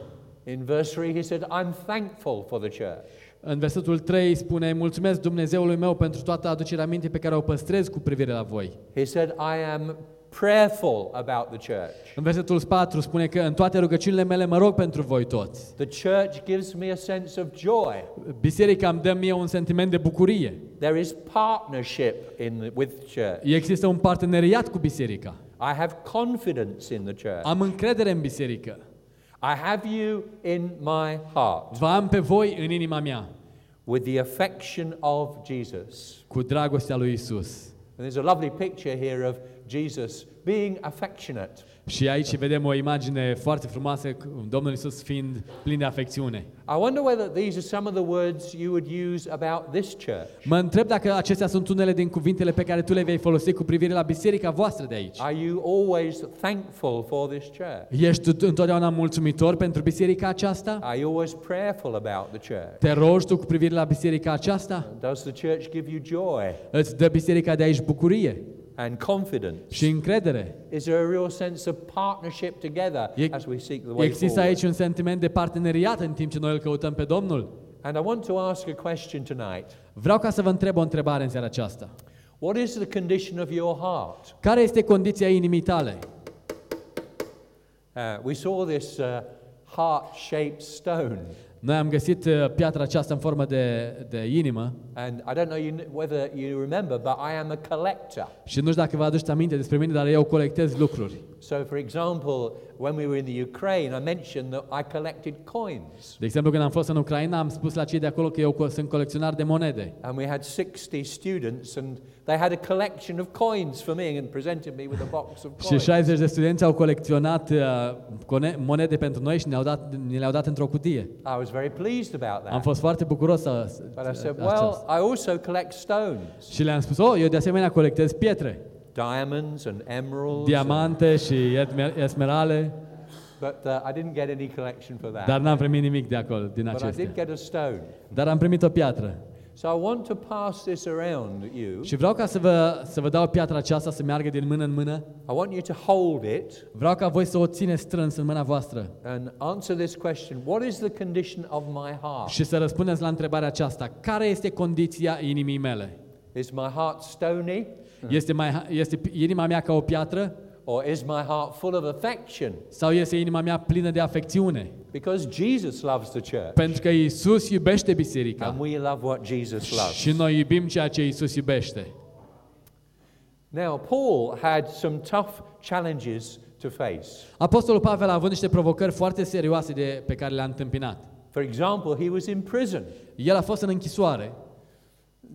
In verse 3, he said, I'm thankful for the church. În versetul 3 spune, mulțumesc Dumnezeului meu pentru toată aducerea minte pe care o păstrez cu privire la voi. He said, I am prayerful about the church. În versetul 4 spune că în toate rugăciunile mele mă rog pentru voi toți. The church gives me a sense of joy. Biserica îmi dă mie un sentiment de bucurie. There is partnership in the, with the church. Există un parteneriat cu biserica. I have confidence in the church. Am încredere în biserică. I have you in my heart Vă am pe voi în inima mea, with the affection of Jesus. cu dragostea lui Isus. And there's a lovely picture here of Jesus being affectionate. Și aici vedem o imagine foarte frumoasă, cu Domnul Isus fiind plin de afecțiune. I wonder whether these are some of the words you would use about this church. Mă întreb dacă acestea sunt unele din cuvintele pe care tu le vei folosi cu privire la biserica voastră de aici. Are you always thankful for this church? Ești tu întotdeauna mulțumitor pentru biserica aceasta? Are you always prayerful about the church? Te rogi tu cu privire la biserica aceasta? Does the church give you joy Îți dă biserica de aici bucurie and confidence? și încredere? Is there a real sense of partnership together E- as we seek the way Există forward? aici un sentiment de parteneriat în timp ce noi îl căutăm pe Domnul? And I want to ask a question tonight. Vreau ca să vă întreb o întrebare în seara aceasta. What is the condition of your heart? Care este condiția inimii tale? Uh, we saw this uh, heart-shaped stone, Noi am găsit uh, piatra aceasta în formă de, de inimă and I don't know you, whether you remember, but I am a collector. și nu știu dacă vă aduceți aminte despre mine, dar eu colectez lucruri. So, for example, when we were in the Ukraine, I mentioned that I collected coins, De exemplu, când am fost în Ucraina, am spus la cei de acolo că eu co- sunt colecționar de monede. and we had 60 students, and they had a collection of coins for me and presented me with a box of Și coins. 60 de studenți au colecționat uh, cone- monede pentru noi și ne-au dat, ne le-au dat într-o cutie. I was very pleased about Am that. fost foarte bucuros să, But I said, să- well, aceasta. I also collect stones, Și le-am spus, oh, eu de asemenea colectez pietre, diamonds and emeralds. diamante și esmer- esmerale, But uh, I didn't get any collection for that. dar n-am primit nimic de acolo, din but I acestea. did get a stone. Dar am primit o piatră. So I want to pass this around you. Și vreau ca să vă, să vă dau piatra aceasta să meargă din mână în mână. I want you to hold it Vreau ca voi să o țineți strâns în mâna voastră and answer this question What is the condition of my heart? și să răspundeți la întrebarea aceasta. Care este condiția inimii mele? Is my heart stony? Este, mai, este inima mea ca o piatră Or is my heart full of affection? sau este inima mea plină de afecțiune? Because Jesus loves the church. Pentru că Isus iubește And biserica we love what Jesus loves. și noi iubim ceea ce Isus iubește. Now, Paul had some tough challenges to face. Apostolul Pavel a avut niște provocări foarte serioase de, pe care le-a întâmpinat. For example, he was in prison. El a fost în închisoare.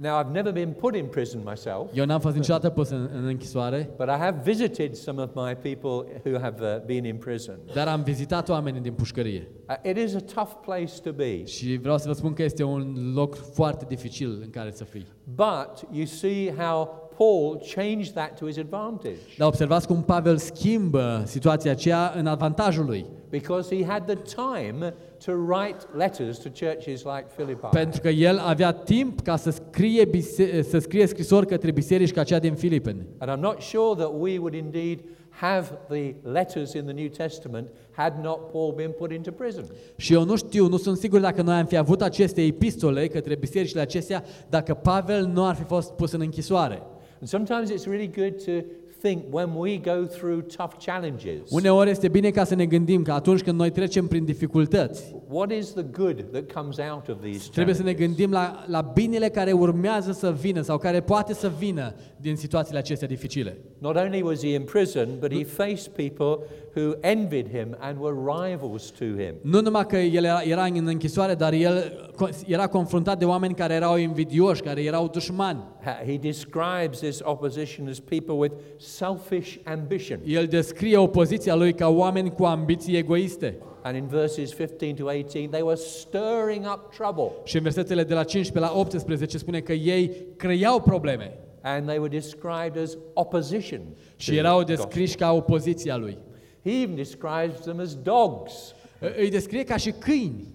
Now, I've never been put in prison myself, Eu n-am fost niciodată pus în, în închisoare, but I have visited some of my people who have uh, been in prison. dar am vizitat oamenii din pușcărie. Uh, it is a tough place to be. Și vreau să vă spun că este un loc foarte dificil în care să fii. But you see how Paul changed that to his advantage Dar observați cum Pavel schimbă situația aceea în avantajul lui. because he had the time to write letters to churches like Philippi. Pentru că el avea timp ca să scrie, bise- să scrie scrisori către biserici ca cea din Filipeni. And I'm not sure that we would indeed have the letters in the New Testament had not Paul been put into prison. Și eu nu știu, nu sunt sigur dacă noi am fi avut aceste epistole către bisericile acestea, dacă Pavel nu ar fi fost pus în închisoare. And sometimes it's really good to think when we go through tough challenges, Uneori este bine ca să ne gândim că atunci când noi trecem prin dificultăți, what is the good that comes out of these trebuie să ne challenges? gândim la, la binele care urmează să vină sau care poate să vină din situațiile acestea dificile. Not only was he in prison, but he faced people who envied him and were rivals to him. Nu numai că el era, era în închisoare, dar el co- era confruntat de oameni care erau invidioși, care erau dușmani. Ha- He describes this opposition as people with selfish ambition. El descrie opoziția lui ca oameni cu ambiții egoiste. And in verses 15 to 18, they were stirring up trouble. Și în versetele de la 15 la 18 spune că ei creau probleme And they were described as opposition. și to erau the descriși ca opoziția lui. gospel. He even describes them as dogs. Îi descrie ca și câini.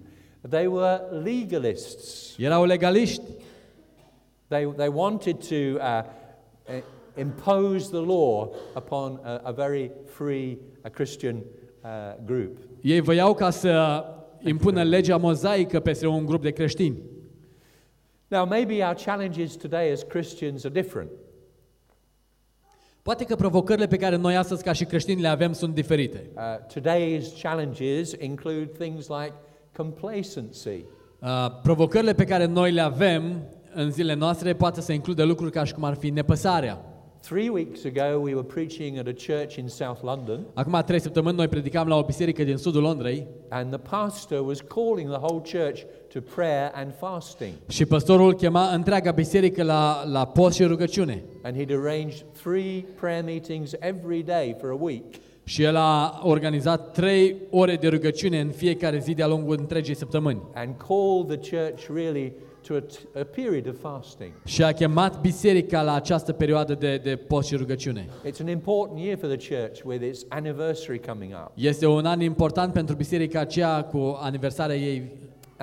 They were legalists. Erau legaliști. They, they wanted to uh, uh, impose the law upon a, a very free a Christian uh, group. Ei voiau ca să impună legea mozaică peste un grup de creștini. Now, maybe our challenges today as Christians are different. Poate că provocările pe care noi astăzi ca și creștini le avem sunt diferite. Uh, today's challenges include things like complacency, Uh, provocările pe care noi le avem în zilele noastre poate să includă lucruri ca și cum ar fi nepăsarea. Three weeks ago, we were preaching at a church in South London, Acum trei săptămâni noi predicam la o biserică din sudul Londrei and the pastor was calling the whole church to prayer and fasting. și păstorul chema întreaga biserică la, la post și rugăciune. And he'd arranged three prayer meetings every day for a week. Și el a organizat trei ore de rugăciune în fiecare zi de-a lungul întregii săptămâni. and called the church really to a, t- a period of fasting. Și a chemat biserica la această perioadă de, de post și rugăciune. It's an important year for the church with its anniversary coming up. Este un an important pentru biserica aceea cu aniversarea ei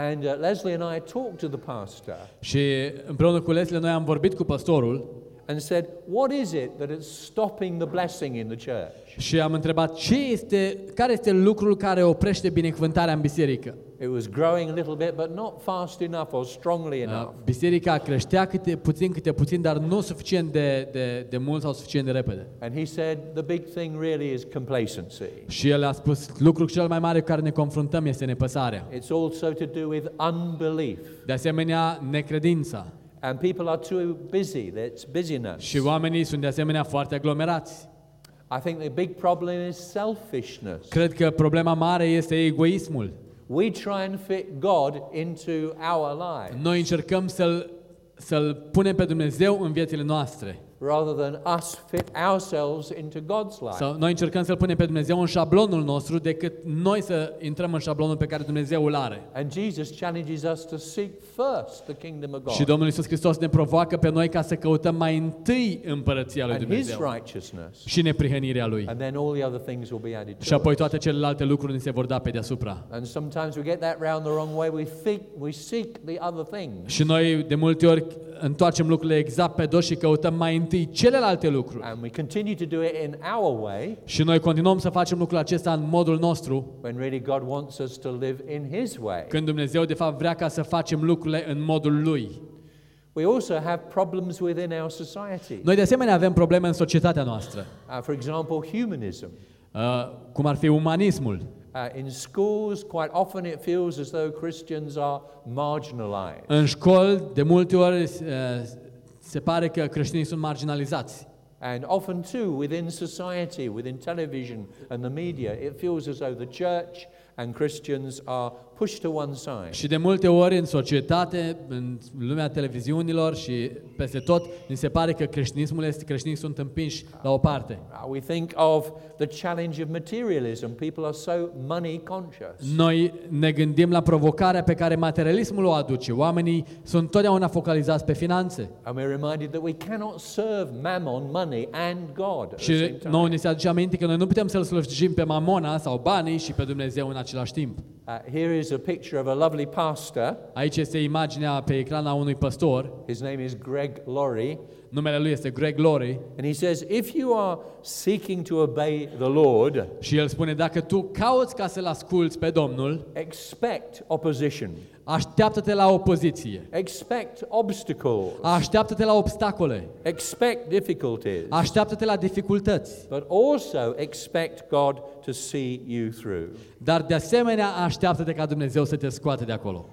And uh, Leslie and I talked to the pastor și împreună cu Leslie noi am vorbit cu păstorul and said, What is it that is stopping the blessing in the church? și am întrebat ce este, care este lucrul care oprește binecuvântarea în biserică. It was growing a little bit, but not fast enough or strongly Uh, enough. Biserica creștea câte puțin, câte puțin, dar nu suficient de, de, de mult sau suficient de repede. And he said, The big thing really is complacency. Și el a spus, lucrul cel mai mare cu care ne confruntăm este nepăsarea. It's also to do with unbelief. De asemenea, necredința. And people are too busy. It's busyness. Și oamenii sunt de asemenea foarte aglomerați. I think the big problem is selfishness. Cred că problema mare este egoismul. We try and fit God into our lives Noi încercăm să-l, să-l punem pe Dumnezeu în viețile noastre. Rather than us fit ourselves into God's life. Sau noi încercăm să-l punem pe Dumnezeu în șablonul nostru decât noi să intrăm în șablonul pe care Dumnezeu îl are. And Jesus challenges us to seek first the kingdom of Și God Domnul Iisus Hristos ne provoacă pe noi ca să căutăm mai întâi împărăția lui and His Dumnezeu righteousness, și neprihănirea Lui. and then all the other things will be added Și to apoi it. toate celelalte lucruri ni se vor da pe deasupra. And sometimes we get that round the wrong way. We think we seek the other things. Și noi de multe ori întoarcem lucrurile exact pe dos și căutăm mai întâi celelalte lucruri. And we continue to do it in our way Și noi continuăm să facem lucrul acesta în modul nostru, when really God wants us to live in His way. când Dumnezeu de fapt vrea ca să facem lucrurile în modul Lui. We also have problems within our society. Noi de asemenea avem probleme în societatea noastră, Uh, for example, humanism. uh, cum ar fi umanismul. Uh, in schools, quite often it feels as though Christians are marginalized. În școli, de multe ori, uh, se pare că creștinii sunt marginalizați. And often, too, within society, within television and the media, it feels as though the church and Christians are pushed to one side. Și de multe ori în societate, în lumea televiziunilor și peste tot, ni se pare că creștinismul este, creștinii sunt împinși la o parte. Uh, we think of the challenge of materialism. People are so money conscious. Noi ne gândim la provocarea pe care materialismul o aduce. Oamenii sunt totdeauna focalizați pe finanțe. And we're reminded that we cannot serve mammon, money, and God at the Și same nouă time. ne se aduce aminte că noi nu putem să-L slujim pe mamona sau banii și pe Dumnezeu în același timp. Uh, here is a picture of a lovely pastor. Aici este imaginea pe ecran a unui păstor. His name is Greg Laurie. Numele lui este Greg Laurie And he says, if you are seeking to obey the Lord, și el spune dacă tu cauți ca să-L asculți pe Domnul, expect opposition, așteaptă-te la opoziție, expect obstacles, așteaptă-te la obstacole, expect difficulties, așteaptă-te la dificultăți, but also expect God to see you through. dar de asemenea așteaptă-te ca Dumnezeu să te scoate de acolo.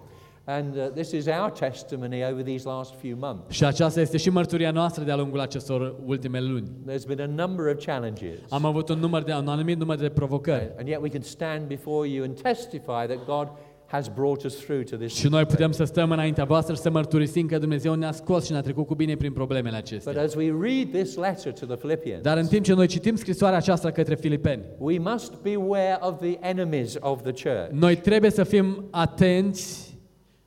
And uh, this is our testimony over these last few months. Și aceasta este și mărturia noastră de-a lungul acestor ultime luni. There's been a number of challenges. Am avut un număr de un anumit număr de provocări. And yet we can stand before you and testify that God has brought us through to this. Și noi putem să stăm înaintea voastră și să mărturisim că Dumnezeu ne-a scos și ne-a trecut cu bine prin problemele But acestea. as we read this letter to the Philippians, Dar în timp ce noi citim scrisoarea aceasta către filipeni, we must beware of the enemies of the church. noi trebuie să fim atenți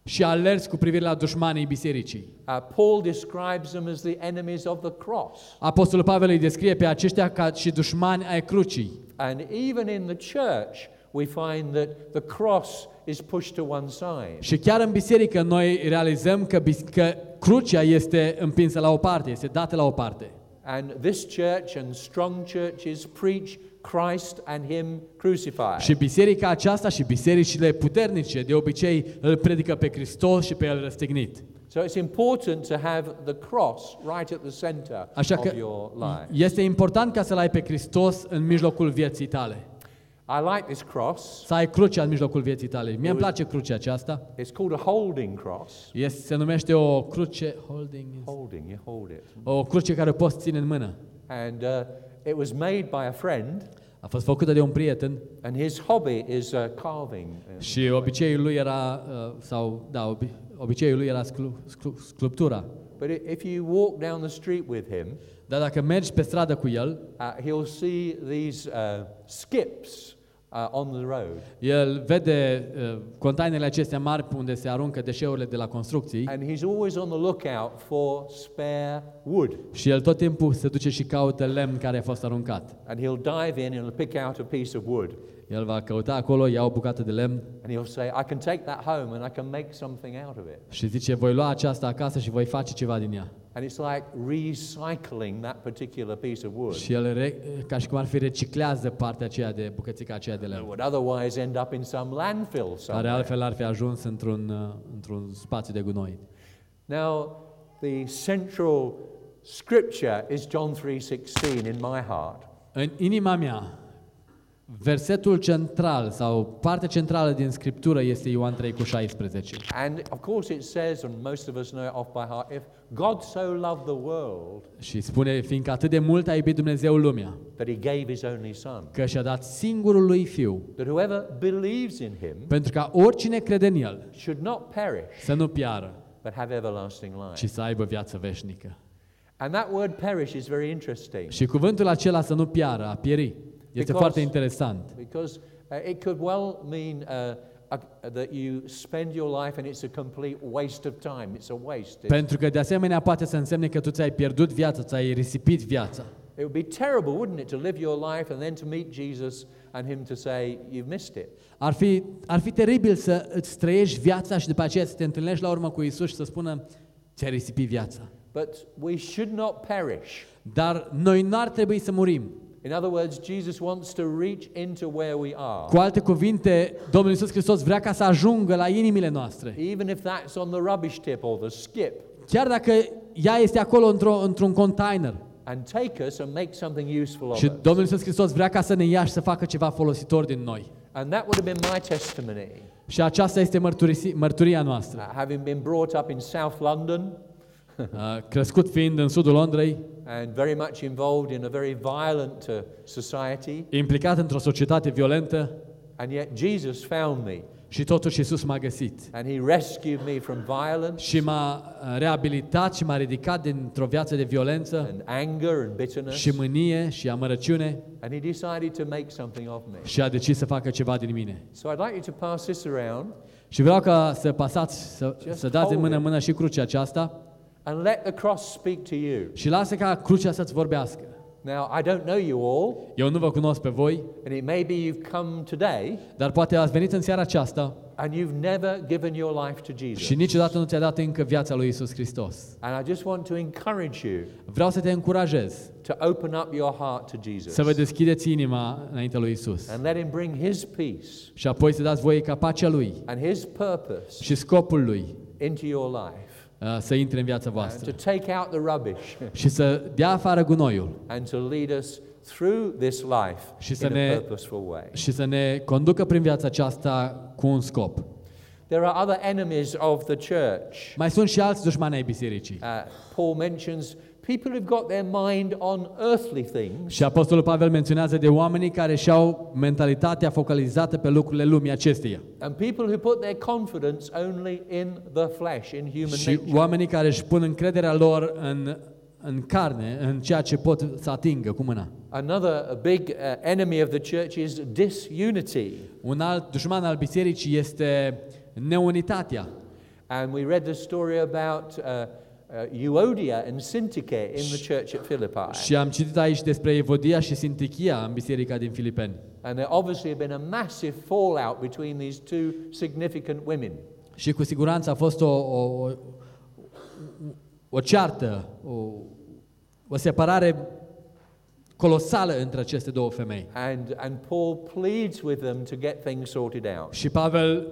și alerți cu privire la dușmanii bisericii. Uh, Paul describes them as the enemies of the cross. Apostolul Pavel îi descrie pe aceștia ca și dușmani ai crucii. And even in the church, we find that the cross is pushed to one side. Și chiar în biserică noi realizăm că, bis- că crucea este împinsă la o parte, este dată la o parte. And this church and strong churches preach Christ and Him crucified. Și biserica aceasta și bisericile puternice de obicei îl predică pe Hristos și pe el răstignit. So it's important to have the cross right at the center Așa că of your life. este important ca să-L ai pe Hristos în mijlocul vieții tale. I like this cross. Să ai crucea în mijlocul vieții tale. Mie îmi place crucea aceasta. It's called a holding cross. Este, se numește o cruce, holding, Holding, you hold it. o cruce care o poți ține în mână. And uh, it was made by a friend, A fost făcută de un prieten and his hobby is uh, carving. Uh, și obiceiul lui era, uh, sau, da, obi- obiceiul lui era sclu, sclu, sculptura. But i- if you walk down the street with him, Dar dacă mergi pe stradă cu el, uh, he'll see these uh, skips uh, on the road. el vede uh, containerele acestea mari unde se aruncă deșeurile de la construcții And he's always on the lookout for spare wood. și el tot timpul se duce și caută lemn care a fost aruncat. And he'll dive in and he'll pick out a piece of wood. El va căuta acolo, ia o bucată de lemn And he'll say, I can take that home and I can make something out of it. și zice, voi lua aceasta acasă și voi face ceva din ea. And it's like recycling that particular piece of wood. Și el, re, ca și cum ar fi reciclează partea aceea de bucățica aceea de That lemn, would otherwise end up in some landfill care somewhere. altfel ar fi ajuns într-un, uh, într-un spațiu de gunoi. Now, the central scripture is John 3:16 in my heart. În inima mea, versetul central sau partea centrală din Scriptură este Ioan 3 cu 16. And of course it says, and most of us know it off by heart, if God so loved the world Și spune, fiindcă atât de mult a iubit Dumnezeu lumea, that he gave his only son, că și-a dat singurul lui Fiu, that whoever believes in him pentru ca oricine crede în El should not perish, să nu piară, but have everlasting ci life. să aibă viață veșnică. And that word perish is very interesting Și cuvântul acela să nu piară, a pieri, este Because- foarte interesant. because uh, it could well mean uh, a, that you spend your life and it's a complete waste of time. It's a waste. It's- Pentru că de asemenea poate să însemne că tu ți-ai pierdut viața, ți-ai risipit viața. It would be terrible, wouldn't it, to live your life and then to meet Jesus and him to say, You've missed it. Ar fi, ar fi teribil să îți trăiești viața și după aceea să te întâlnești la urmă cu Isus și să spună ți-ai risipit viața. But we should not perish. Dar noi n-ar trebui să murim. In other words, Jesus wants to reach into where we are, Cu alte cuvinte, Domnul Isus Hristos vrea ca să ajungă la inimile noastre. even if that's on the rubbish tip or the skip, Chiar dacă ea este acolo într-o, într-un container. and take us and make something useful of Și us. Domnul Isus Hristos vrea ca să ne ia și să facă ceva folositor din noi. And that would have been my testimony. Și aceasta este mărturisi, mărturia noastră. Uh, having been brought up in South London Uh, Crescut fiind în sudul Londrei, and very much involved in a very violent uh, society, implicat într-o societate violentă and yet Jesus found me și totuși Isus m-a găsit. and he rescued me from violence Și m-a uh, reabilitat și m-a ridicat dintr-o viață de violență and anger and bitterness, și mânie și amărăciune and he decided to make something of me. și a decis să facă ceva din mine. So I'd like you to pass this around Și vreau ca să pasați, să, Just să dați în hold mână it. mână și crucea aceasta and let the cross speak to you. și lasă ca crucea să-ți vorbească. Now, I don't know you all, Eu nu vă cunosc pe voi, and it may be you've come today dar poate ați venit în seara aceasta and you've never given your life to Jesus. și niciodată nu ți-a dat încă viața lui Isus Hristos. And I just want to encourage you Vreau să te încurajez to open up your heart to Jesus să vă deschideți inima înaintea lui Isus and let him bring his peace și apoi să dați voie ca pacea lui and his purpose și scopul lui into your life uh, să intre în viața and to voastră take out the rubbish și să dea afară gunoiul and to lead us through this life Și in să a ne- purposeful way. și să ne conducă prin viața aceasta cu un scop. There are other enemies of the church. Mai sunt și alți dușmani ai bisericii. Uh, Paul mentions people who've got their mind on earthly things Și Apostolul Pavel menționează de oamenii care și-au mentalitatea focalizată pe lucrurile lumii acesteia. and people who put their confidence only in the flesh, in human Și nature. oamenii care își pun încrederea lor în, în carne, în ceea ce pot să atingă cu mâna. Another a big uh, enemy of the church is disunity. Un alt dușman al bisericii este neunitatea. And we read the story about uh, uh, Euodia and Syntyche in the church at Philippi. Și am citit aici despre Evodia și Sintichia în biserica din Filipeni. And there obviously had been a massive fallout between these two significant women. Și cu siguranță a fost o, o, o, o ceartă, o, o separare colosală între aceste două femei. And, and Paul pleads with them to get things sorted out. Și Pavel,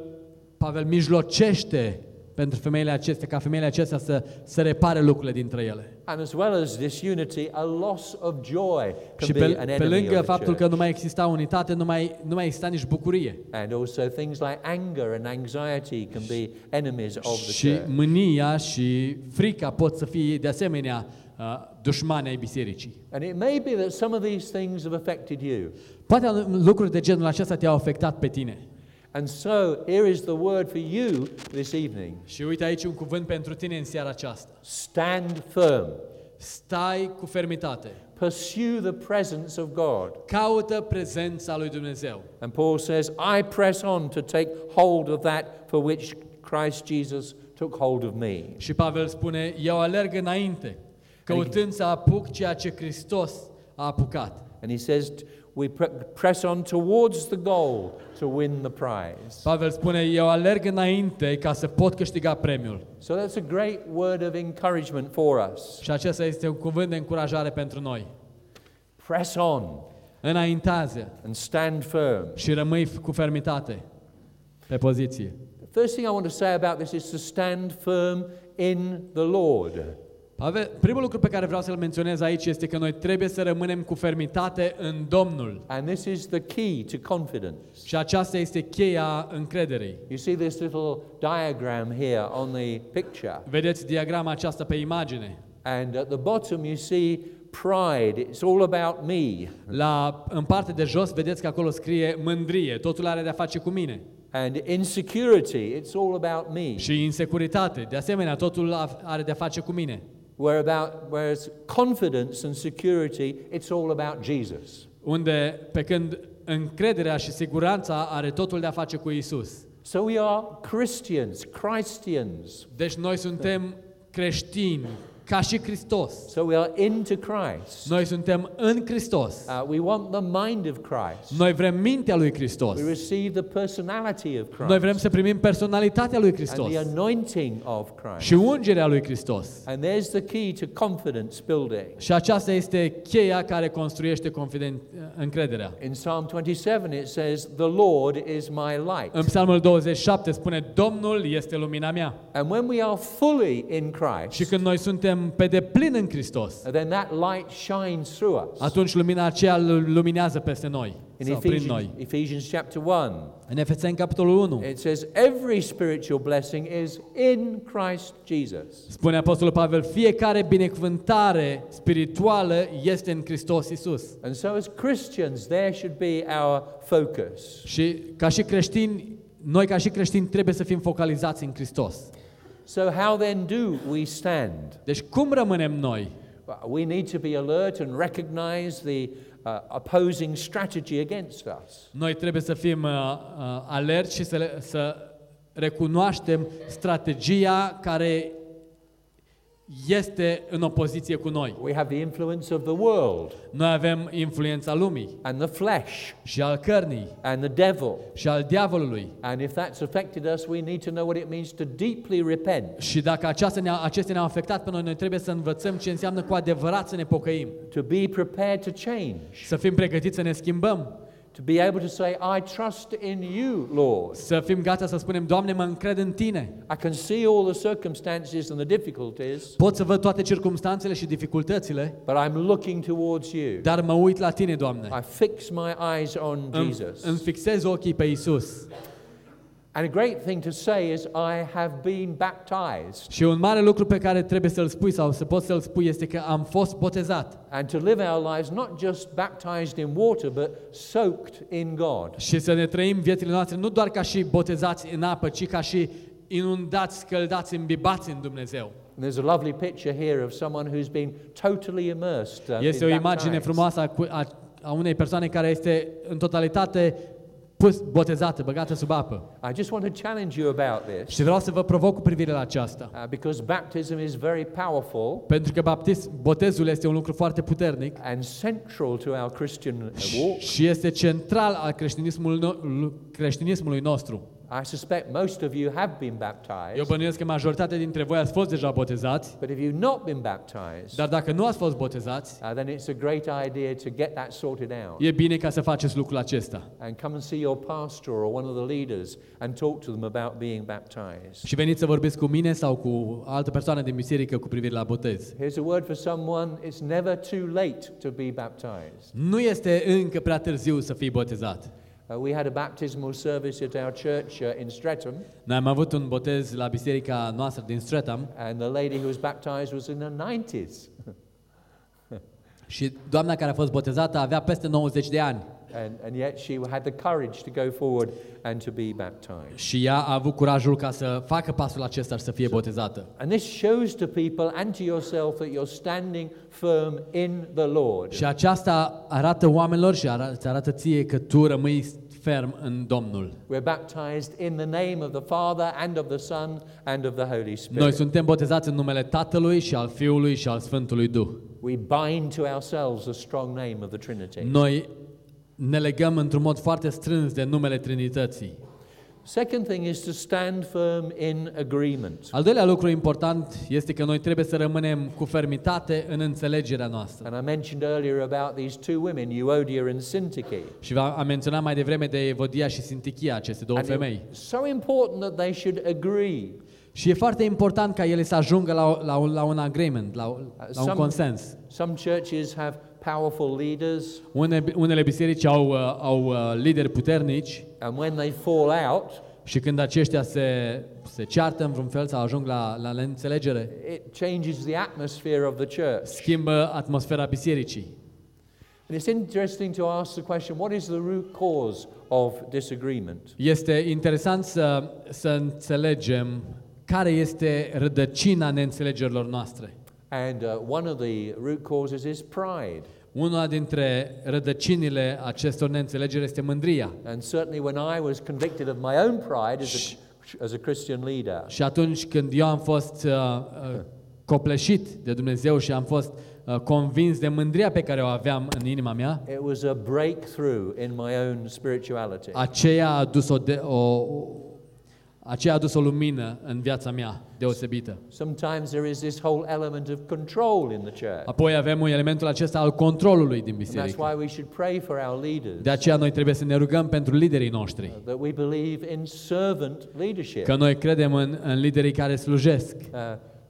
Pavel mijlocește pentru femeile acestea, ca femeile acestea să, să repare lucrurile dintre ele. And as well as disunity, a loss of joy Și can be pe, an pe enemy lângă of the faptul că church. nu mai exista unitate, nu mai, nu mai exista nici bucurie. And also things like anger and anxiety can be enemies of the Și church. mânia și frica pot să fie de asemenea uh, dușmani ai bisericii. And it may be that some of these things have affected you. Poate lucruri de genul acesta te-au afectat pe tine. And so here is the word for you this evening. Și uite aici un cuvânt pentru tine în seara aceasta. Stand firm. Stai cu fermitate. Pursue the presence of God. Caută prezența lui Dumnezeu. And Paul says, I press on to take hold of that for which Christ Jesus took hold of me. Și Pavel spune, eu alerg înainte, căutând să apuc ceea ce Hristos a apucat. And he says, we pre- press on towards the goal to win the prize. Pavel spune, eu alerg înainte ca să pot câștiga premiul. So that's a great word of encouragement for us. Și acesta este un cuvânt de încurajare pentru noi. Press on Înaintează and stand firm. și rămâi f- cu fermitate pe poziție. The first thing I want to say about this is to stand firm in the Lord. Pavel, primul lucru pe care vreau să-l menționez aici este că noi trebuie să rămânem cu fermitate în Domnul. And this is the key to confidence. Și aceasta este cheia încrederei. You see this little diagram here on the picture. Vedeți diagrama aceasta pe imagine. And at the bottom you see pride. It's all about me. La, în partea de jos vedeți că acolo scrie mândrie, totul are de-a face cu mine. And insecurity, it's all about me. Și insecuritate, de asemenea, totul a- are de-a face cu mine. Where about, whereas confidence and security, it's all about Jesus. Unde, pe când încrederea și siguranța are totul de-a face cu Isus. So we are Christians, Christians. Deci noi suntem creștini, ca și Hristos. So we are into Christ. Noi suntem în Hristos. Uh, we want the mind of Christ. Noi vrem mintea lui Hristos. We receive the personality of Christ. Noi vrem să primim personalitatea lui and Hristos the anointing of Christ. și ungerea lui Hristos. And there's the key to confidence building. Și aceasta este cheia care construiește confident, încrederea. In Psalm 27 it says, The Lord is my light. În Psalmul 27 spune, Domnul este lumina mea. And when we are fully in Și Christ, când noi suntem pe deplin în Hristos, then that light shines through us. atunci lumina aceea luminează peste noi, In sau prin Ephesians, noi. Ephesians chapter 1, În Efeseni, capitolul 1, it says, Every spiritual blessing is in Christ Jesus. spune Apostolul Pavel, fiecare binecuvântare spirituală este în Hristos Isus. And so, as Christians, there should be our focus. Și ca și creștini, noi ca și creștini trebuie să fim focalizați în Hristos. So, how then do we stand? Deci cum rămânem noi? We need to be alert and recognize the uh, opposing strategy against us. Noi trebuie să fim uh, uh, alerți și să, le, să recunoaștem strategia care este în opoziție cu noi. We have the influence of the world Noi avem influența lumii and the flesh și al cărnii and the devil. și al diavolului. And if that's affected us, we need to know what it means to deeply repent, Și dacă aceasta ne acestea ne-au afectat pe noi, noi trebuie să învățăm ce înseamnă cu adevărat să ne pocăim. to be prepared to change, Să fim pregătiți să ne schimbăm. To be able to say, I trust in you, Lord. Să fim gata să spunem, Doamne, mă încred în Tine. I can see all the circumstances and the difficulties, Pot să văd toate circumstanțele și dificultățile, but I'm looking towards you. dar mă uit la Tine, Doamne. I fix my eyes on Îmi, Jesus. îmi fixez ochii pe Isus. And a great thing to say is, I have been baptized. Și un mare lucru pe care trebuie să-l spui sau să poți să-l spui este că am fost botezat. And to live our lives not just baptized in water, but soaked in God. Și să ne trăim viețile noastre nu doar ca și botezați în apă, ci ca și inundați, scăldați, îmbibați în Dumnezeu. And there's a lovely picture here of someone who's been totally immersed. uh, Este in o imagine baptized. frumoasă a, cu- a, a unei persoane care este în totalitate pus, botezată, băgată sub apă. I just want to challenge you about this Și vreau să vă provoc cu privire la aceasta. uh, because baptism is very powerful Pentru că baptism, botezul este un lucru foarte puternic and central to our Christian uh, walk. și este central al creștinismului, no- creștinismului nostru. I suspect most of you have been Eu baptized, bănuiesc că majoritatea dintre voi ați fost deja botezați, but if you've not been baptized, dar dacă nu ați fost botezați, uh, then it's a great idea to get that sorted out e bine ca să faceți lucrul acesta. and come and see your pastor or one of the leaders and talk to them about being baptized. Și veniți să vorbiți cu mine sau cu altă persoană din biserică cu privire la botez. Here's a word for someone it's never too late to be baptized. Nu este încă prea târziu să fii botezat. Uh, we had a baptismal service at our church uh, in Streatham, Noi am avut un botez la biserica noastră din Streatham and the lady who was baptized was in her 90s. și doamna care a fost botezată avea peste 90 de ani. And, and yet she had the courage to go forward and to be baptized. Și ea a avut curajul ca să facă pasul acesta și să fie botezată. And this shows to people and to yourself that you're standing firm in the Lord. Și aceasta arată oamenilor și arată, îți arată ție că tu rămâi ferm în Domnul. We're baptized in the name of the Father and of the Son and of the Holy Noi Spirit. suntem botezați în numele Tatălui și al Fiului și al Sfântului Duh. We bind to ourselves the strong name of the Trinity. Noi ne legăm într-un mod foarte strâns de numele Trinității. Second thing is to stand firm in agreement. Al doilea lucru important este că noi trebuie să rămânem cu fermitate în înțelegerea noastră. And I mentioned earlier about these two women, Euodia and Syntyche. Și v- am menționat mai devreme de Evodia și Sintichia, aceste două And femei. it's so important that they should agree. Și e foarte important ca ele să ajungă la, la, un- la un agreement, la, la un Some- consens. Some churches have powerful leaders, Une, unele biserici au, uh, au uh, lideri puternici and when they fall out, și când aceștia se, se ceartă în vreun fel sau ajung la, la neînțelegere, it changes the atmosphere of the church. schimbă atmosfera bisericii. And it's interesting to ask the question what is the root cause of disagreement? Este interesant să, să înțelegem care este rădăcina neînțelegerilor noastre. And uh, one of the root causes is pride. Una dintre rădăcinile acestor neînțelegeri este mândria. And certainly when I was convicted of my own pride as a, as a Christian leader, Și atunci când eu am fost uh, uh, copleșit de Dumnezeu și am fost uh, convins de mândria pe care o aveam în inima mea, it was a breakthrough in my own spirituality. aceea a adus o, de, o, o aceea a adus o lumină în viața mea deosebită. Sometimes there is this whole element of control in the church. Apoi avem un elementul acesta al controlului din And that's biserică. why we should pray for our leaders. De aceea noi trebuie să ne rugăm pentru liderii noștri. that we believe in servant leadership. Că noi credem în, în liderii care slujesc. Uh,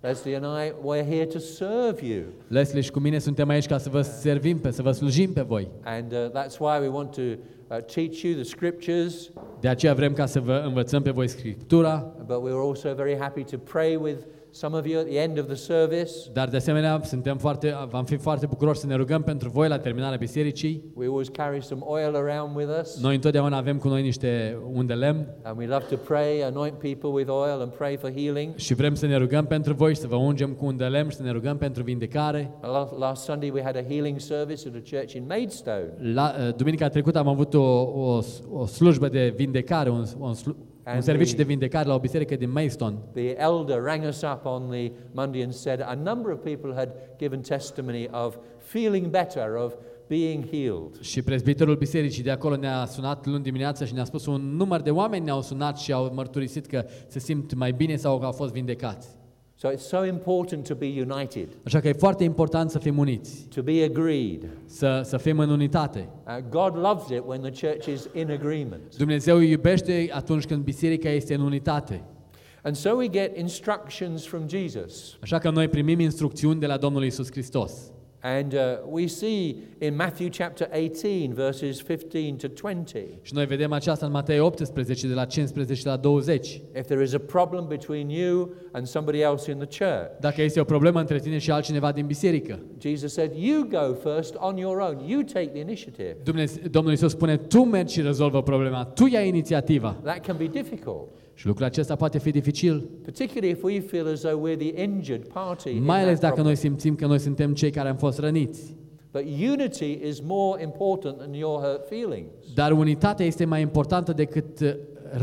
Leslie and I, we're here to serve you. Leslie și cu mine suntem aici ca să vă servim, pe, să vă slujim pe voi. And uh, that's why we want to uh, teach you the scriptures, De aceea vrem ca să vă învățăm pe voi Scriptura, but we're also very happy to pray with some of you at the end of the service. dar de asemenea suntem foarte, vom fi foarte bucuroși să ne rugăm pentru voi la terminarea bisericii. We always carry some oil around with us, Noi întotdeauna avem cu noi niște unde lemn and we love to pray, anoint people with oil, and pray for healing. și vrem să ne rugăm pentru voi și să vă ungem cu unde lemn și să ne rugăm pentru vindecare. Last, last Sunday we had a healing service at a church in Maidstone. La, uh, duminica trecută am avut o, o, o slujbă de vindecare, un, un, slu, un And serviciu the- de vindecare la o biserică din Maidstone. The elder rang us up on the Monday and said a number of people had given testimony of feeling better, of being healed. Și prezbiterul bisericii de acolo ne-a sunat luni dimineața și ne-a spus un număr de oameni ne-au sunat și au mărturisit că se simt mai bine sau că au fost vindecați. So it's so important to be united, Așa că e foarte important să fim uniți, to be agreed. să, să fim în unitate. Uh, God loves it when the church is in agreement. Dumnezeu iubește atunci când biserica este în unitate. And so we get instructions from Jesus. Așa că noi primim instrucțiuni de la Domnul Isus Hristos. And uh, we see in Matthew chapter 18, verses 15 to 20, Și noi vedem aceasta în Matei 18, de la 15 la 20. if there is a problem between you and somebody else in the church, Dacă este o problemă între tine și altcineva din biserică, Jesus said, You go first on your own. You take the initiative. Dumnezeu, Domnul Iisus spune, tu mergi și rezolvă problema, tu ia inițiativa. That can be difficult, Și lucrul acesta poate fi dificil, particularly if we feel as though we're the injured party. in mai ales that dacă problem. noi simțim că noi suntem cei care am fost răniți. But unity is more important than your hurt feelings. Dar unitatea este mai importantă decât uh,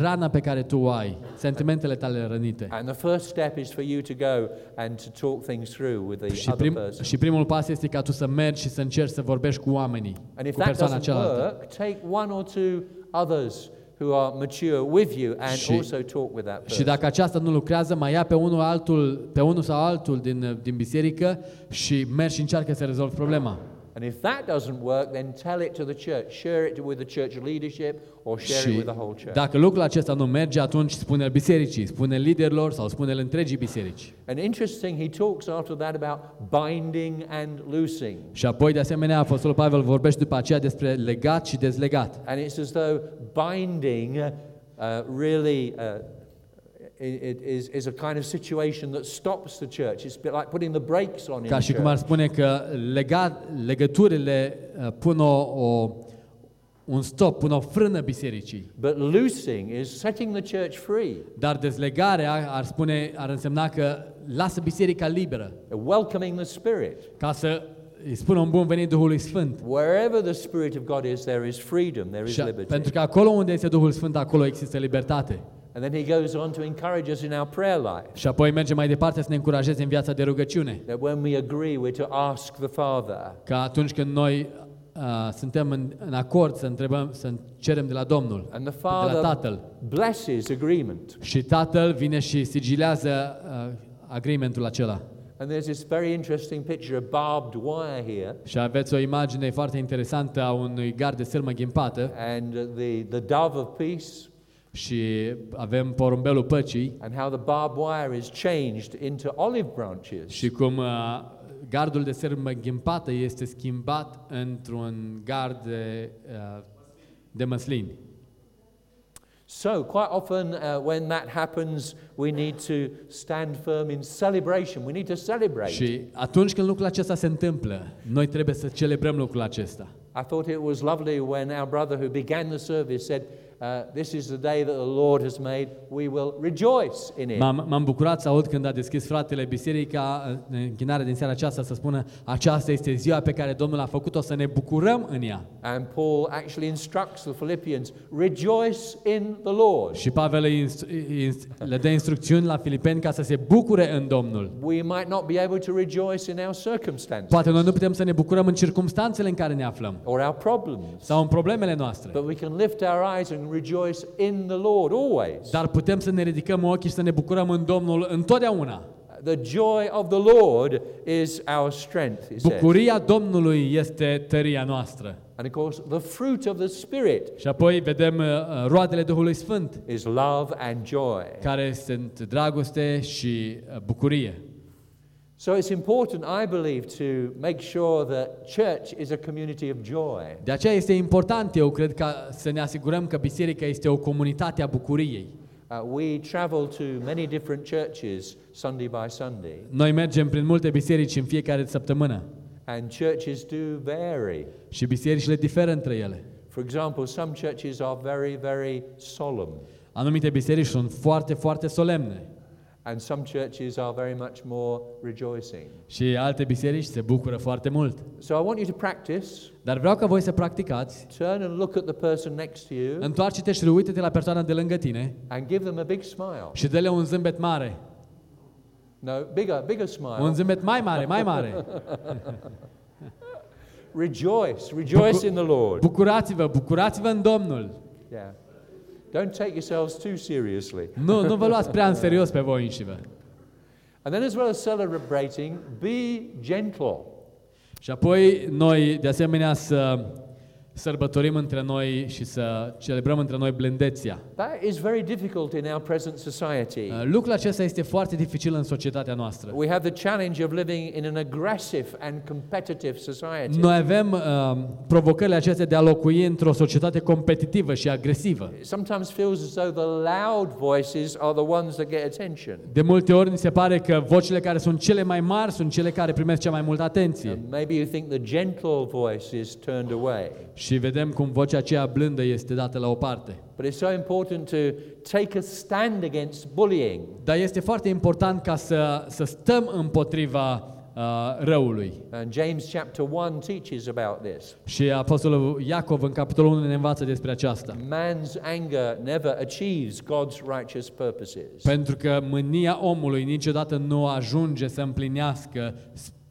rana pe care tu o ai, sentimentele tale rănite. And the first step is for you to go and to talk things through with the Și, other prim, person. și primul pas este ca tu să mergi și să încerci să vorbești cu oamenii, And if cu that persoana doesn't cealaltă. work, take one or two others who are mature with you and Și- also talk with that Și person. dacă aceasta nu lucrează, mai ia pe unul, altul, pe unul sau altul din, din biserică și mergi și încearcă să rezolvi problema. And if that doesn't work, then tell it to the church. Share it with the church leadership or share it Și with the whole church. dacă lucrul acesta nu merge, atunci spune-l bisericii, spune liderilor sau spune-l întregii biserici. And interesting, he talks after that about binding and loosing. Și apoi, de asemenea, Apostolul Pavel vorbește după aceea despre legat și dezlegat. And it's as though binding uh, really uh, it, it is, is a kind of situation that stops the church. It's a bit like putting the brakes on in Ca și cum ar church. spune că lega, legăturile uh, pun o, o, un stop, pun o frână bisericii. But loosing is setting the church free, Dar dezlegarea ar, spune, ar însemna că lasă biserica liberă, welcoming the Spirit. ca să îi spună un bun venit Duhului Sfânt. Wherever the Spirit of God is, there is freedom, there is Și, liberty. pentru că acolo unde este Duhul Sfânt, acolo există libertate. And then he goes on to encourage us in our prayer life Și apoi merge mai departe să ne încurajeze în viața de rugăciune. that when we agree, we're to ask the Father. Că atunci când noi uh, suntem în, în acord să întrebăm, să cerem de la Domnul, And the de la Father Tatăl. blesses agreement. Și Tatăl vine și sigilează uh, agreementul acela. And there's this very interesting picture of barbed wire here. Și aveți o imagine foarte interesantă a unui gard de sârmă ghimpată and uh, the, the dove of peace, și avem porumbelul păcii and how the barbed wire is changed into olive branches. și cum uh, gardul de sârmă ghimpată este schimbat într-un gard de, uh, de măslini. So, quite often uh, when that happens, we need to stand firm in celebration. We need to celebrate. Și atunci când lucrul acesta se întâmplă, noi trebuie să celebrăm lucrul acesta. I thought it was lovely when our brother who began the service said, uh, This is the day that the Lord has made, we will rejoice in it. M-am, m-am bucurat să aud când a deschis fratele biserica în închinare din seara aceasta să spună aceasta este ziua pe care Domnul a făcut-o să ne bucurăm în ea. And Paul actually instructs the Philippians, Rejoice in the Lord. Și Pavel îi instru- îi inst- le dă instrucțiuni la filipeni ca să se bucure în Domnul. We might not be able to rejoice in our circumstances Poate noi nu putem să ne bucurăm în circumstanțele în care ne aflăm or our problems. sau în problemele noastre, But we can lift our eyes and rejoice in the Lord always. dar putem să ne ridicăm ochii și să ne bucurăm în Domnul întotdeauna. The joy of the Lord is our strength, it says. Bucuria Domnului este tăria noastră. And of course, the fruit of the Spirit Și apoi vedem uh, uh, roadele Duhului Sfânt, is love and joy. care sunt dragoste și uh, bucurie. So it's important, I believe, to make sure that church is a community of joy. De aceea este important, eu cred, ca să ne asigurăm că biserica este o comunitate a bucuriei. Uh, we travel to many different churches Sunday by Sunday, Noi mergem prin multe biserici în fiecare săptămână and churches do vary. și bisericile diferă între ele. For example, some churches are very, very solemn, Anumite biserici sunt foarte, foarte solemne and some churches are very much more rejoicing. și alte biserici se bucură foarte mult. So I want you to practice. Dar vreau ca voi să practicați, Turn and look at the person next to you întoarce-te și uite-te la persoana de lângă tine and give them a big smile. și dă-le un zâmbet mare. No, bigger, bigger Un smile. zâmbet mai mare, mai mare. Rejoice, rejoice in the Lord. Bucurați-vă, bucurați-vă în Domnul. Yeah. Don't take yourselves too seriously. Nu, nu vă luați prea în serios pe voi înșivă. And then, as well as celebrating, be gentle. Și apoi noi, de asemenea, să sărbătorim între noi și să celebrăm între noi blândețea. That is very difficult in our present society. Uh, Lucrul acesta este foarte dificil în societatea noastră. We have the challenge of living in an aggressive and competitive society. Noi avem uh, provocările acestea de a locui într-o societate competitivă și agresivă. It sometimes feels as though the loud voices are the ones that get attention. De multe ori ni se pare că vocile care sunt cele mai mari sunt cele care primesc cea mai multă atenție. And maybe you think the gentle voice is turned away. Și vedem cum vocea aceea blândă este dată la o parte. But it's so important to take a stand against bullying. Dar este foarte important ca să, să stăm împotriva uh, răului. And James chapter 1 teaches about this. Și Apostolul Iacov în capitolul 1 ne învață despre aceasta. Man's anger never achieves God's righteous purposes. Pentru că mânia omului niciodată nu ajunge să împlinească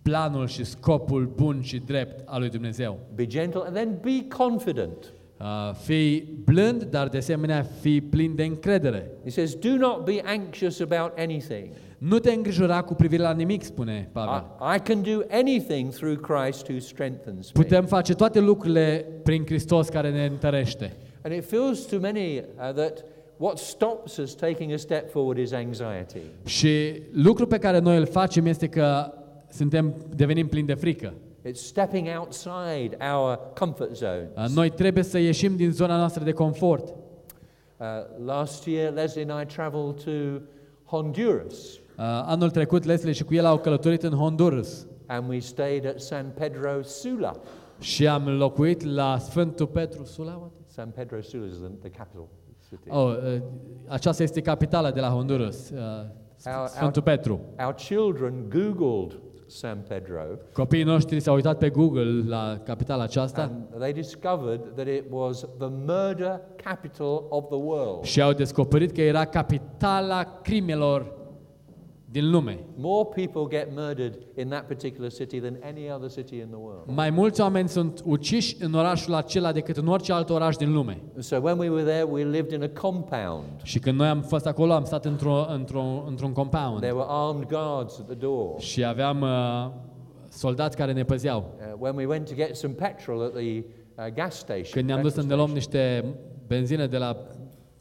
planul și scopul bun și drept al lui Dumnezeu. Be gentle and then be confident. Uh, fii blând, dar de asemenea fii plin de încredere. He says, Do not be anxious about anything. Nu te îngrijora cu privire la nimic, spune Pavel. I, I can do anything through Christ who strengthens me. Putem face toate lucrurile prin Hristos care ne întărește. And it feels to many uh, that what stops us taking a step forward is anxiety. Și lucrul pe care noi îl facem este că suntem devenim plini de frică. It's stepping outside our comfort zones. Uh, Noi trebuie să ieșim din zona noastră de confort. Uh, last year, Leslie and I traveled to Honduras Uh, Anul trecut, Leslie și cu el au călătorit în Honduras and we stayed at San Pedro Sula. și am locuit la Sfântul Petru Sula. San Pedro Sula is the, the capital city. Oh, uh, aceasta este capitala de la Honduras, uh, Our- Sfântul Petru. Our children Googled San Pedro Copiii noștri s-au uitat pe Google la capitala aceasta and they discovered that it was the murder capital of the world. și au descoperit că era capitala crimelor din lume. More people get murdered in that particular city than any other city in the world. Mai mulți oameni sunt uciși în orașul acela decât în orice alt oraș din lume. So when we were there, we lived in a compound. Și când noi am fost acolo, am stat într-o, într-o, într-un compound There were armed guards at the door. și aveam uh, soldați care ne păzeau. Uh, when we went to get some petrol at the uh, gas station, Când ne-am dus să petrol ne luăm station, niște benzină de la...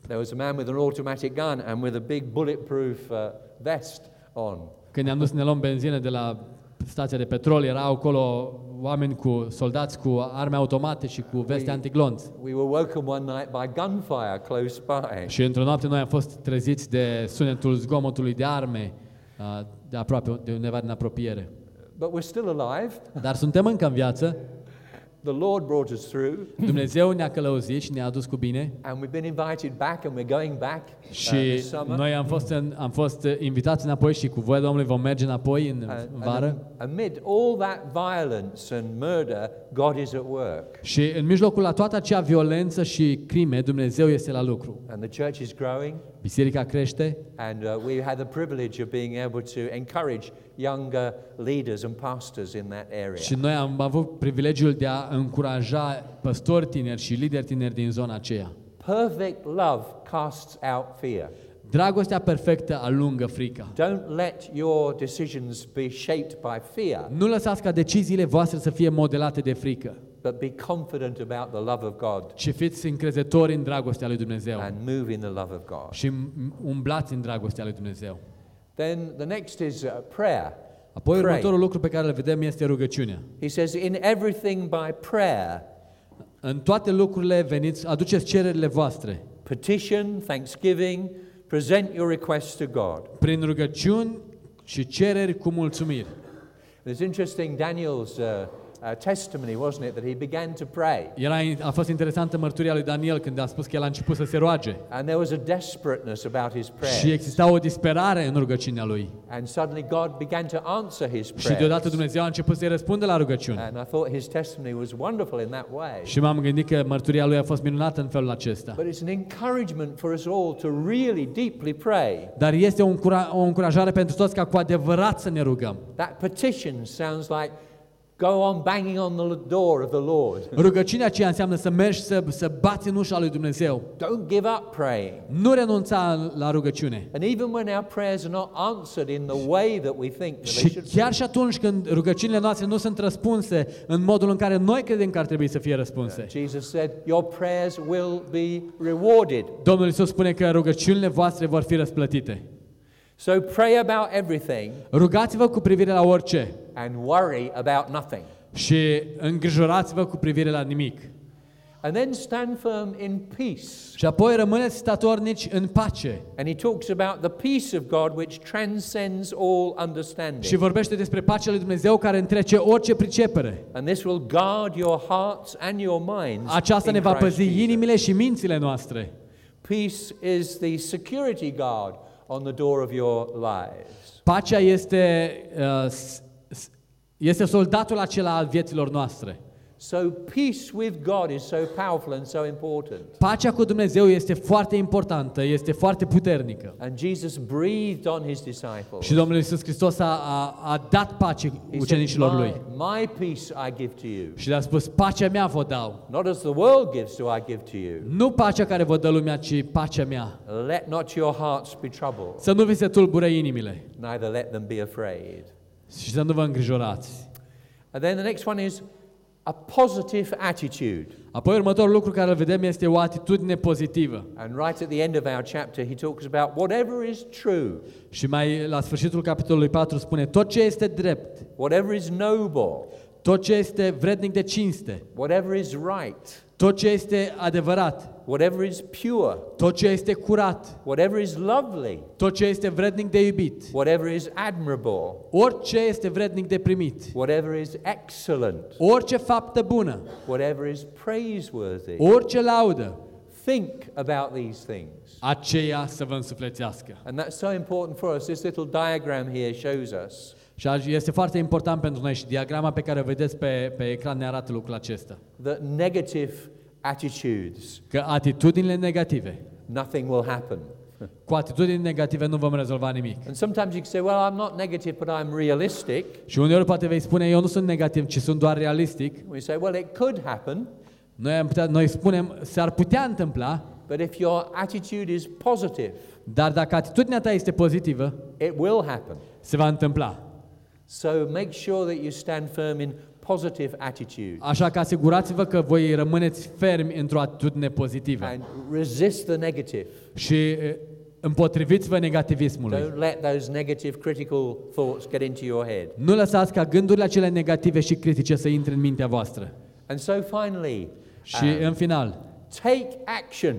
there was a man with an automatic gun and with a big bulletproof uh, vest on. Când ne-am dus să ne luăm benzină de la stația de petrol, erau acolo oameni cu soldați cu arme automate și cu veste antiglonț. We were woken one night by gunfire close by. Și într-o noapte noi am fost treziți de sunetul zgomotului de arme uh, de aproape, de undeva din apropiere. But we're still alive. Dar suntem încă în viață, The Lord brought us through, Dumnezeu ne-a călăuzit și ne-a adus cu bine and we've been invited back, and we're going back uh, și this summer. noi am fost, în, am fost uh, invitați înapoi și cu voia Domnului vom merge înapoi în, And- în and vară. amid all that violence and murder, God is at work, Și în mijlocul la toată acea violență și crime, Dumnezeu este la lucru. and the church is growing. Biserica crește And uh, we had the privilege of being able to encourage younger leaders and pastors in that area. și noi am avut privilegiul de a încuraja păstori tineri și lideri tineri din zona aceea. Perfect love casts out fear. Dragostea perfectă alungă frica. Don't let your decisions be shaped by fear, Nu lăsați ca deciziile voastre să fie modelate de frică, but be confident about the love of God ci fiți încrezători în dragostea lui Dumnezeu and move in the love of God. și m- umblați în dragostea lui Dumnezeu. Then the next is uh, prayer. Apoi Pray. următorul lucru pe care îl vedem este rugăciunea. He says, In everything by prayer, În toate lucrurile veniți, aduceți cererile voastre, petition, thanksgiving, present your requests to God. prin rugăciuni și cereri cu mulțumiri. It's interesting, Daniel's uh, uh, testimony, wasn't it, that he began to pray. Era, a fost interesantă mărturia lui Daniel când a spus că el a început să se roage. And there was a desperateness about his Și prayers. exista o disperare în rugăciunea lui. And suddenly God began to answer his Și deodată prayers. Dumnezeu a început să-i răspundă la rugăciuni. And I thought his testimony was wonderful in that way. Și m-am gândit că mărturia lui a fost minunată în felul acesta. But it's an encouragement for us all to really deeply pray. Dar este o, încura- o încurajare pentru toți ca cu adevărat să ne rugăm. That petition sounds like go on banging on the door of the Lord. Rugăciunea aceea înseamnă să mergi să, să bați în ușa lui Dumnezeu. Don't give up praying. Nu renunța la rugăciune. And even when our prayers are not answered in the way that we think that they Și should chiar și atunci când rugăciunile noastre nu sunt răspunse în modul în care noi credem că ar trebui să fie răspunse. Jesus said, Your prayers will be rewarded. Domnul Iisus spune că rugăciunile voastre vor fi răsplătite. So pray about everything Rugați-vă cu privire la orice and worry about nothing. și îngrijorați-vă cu privire la nimic. And then stand firm in peace. Și apoi rămâneți statornici în pace. And he talks about the peace of God which transcends all Și understanding. vorbește despre pacea lui Dumnezeu care întrece orice pricepere. And this will guard your hearts and your minds. Aceasta in ne va Christ păzi Jesus. inimile și mințile noastre. Peace is the security guard on the door of your lives. Pacea este, uh, s- s- este soldatul acela al vieților noastre. So peace with God is so powerful and so important. Pacea cu Dumnezeu este foarte importantă, este foarte puternică. And Jesus breathed on his disciples. Și Domnul Iisus Hristos a, a, a dat pace He said, ucenicilor lui. my, my peace I give to you. Și le-a spus, pacea mea vă dau. Not as the world gives do I give to you. Nu pacea care vă dă lumea, ci pacea mea. Let not your hearts be troubled, Să nu vi se tulbure inimile neither let them be afraid. și să nu vă îngrijorați. And then the next one is a positive attitude. Apoi următorul lucru care îl vedem este o atitudine pozitivă. And right at the end of our chapter, he talks about whatever is true, Și mai la sfârșitul capitolului 4 spune, tot ce este drept, whatever is noble, tot ce este vrednic de cinste, whatever is right, tot ce este adevărat, whatever is pure, tot ce este curat, whatever is lovely, tot ce este vrednic de iubit, whatever is admirable, orice este vrednic de primit, whatever is excellent, orice faptă bună, whatever is praiseworthy. orice laudă, Think about these things. aceea să vă însuflețească. And that's so important for us. This little diagram here shows us Și aș- este foarte important pentru noi și diagrama pe care o vedeți pe, pe ecran ne arată lucrul acesta. that negative attitudes, Că atitudinile negative, nothing will happen. cu atitudini negative nu vom rezolva nimic. And sometimes you can say, well, I'm not negative, but I'm realistic. Și uneori poate vei spune, eu nu sunt negativ, ci sunt doar realistic. We say, well, it could happen, Noi, am putea, noi spunem, s-ar putea întâmpla, but if your attitude is positive, dar dacă atitudinea ta este pozitivă, it will happen. se va întâmpla. So make sure that you stand firm in positive attitude Așa că asigurați-vă că voi rămâneți fermi într-o atitudine pozitivă and resist the negative. și e, împotriviți-vă negativismului. Don't let those negative critical thoughts get into your head. Nu lăsați ca gândurile acele negative și critice să intre în mintea voastră. And so finally, Și în final, take action.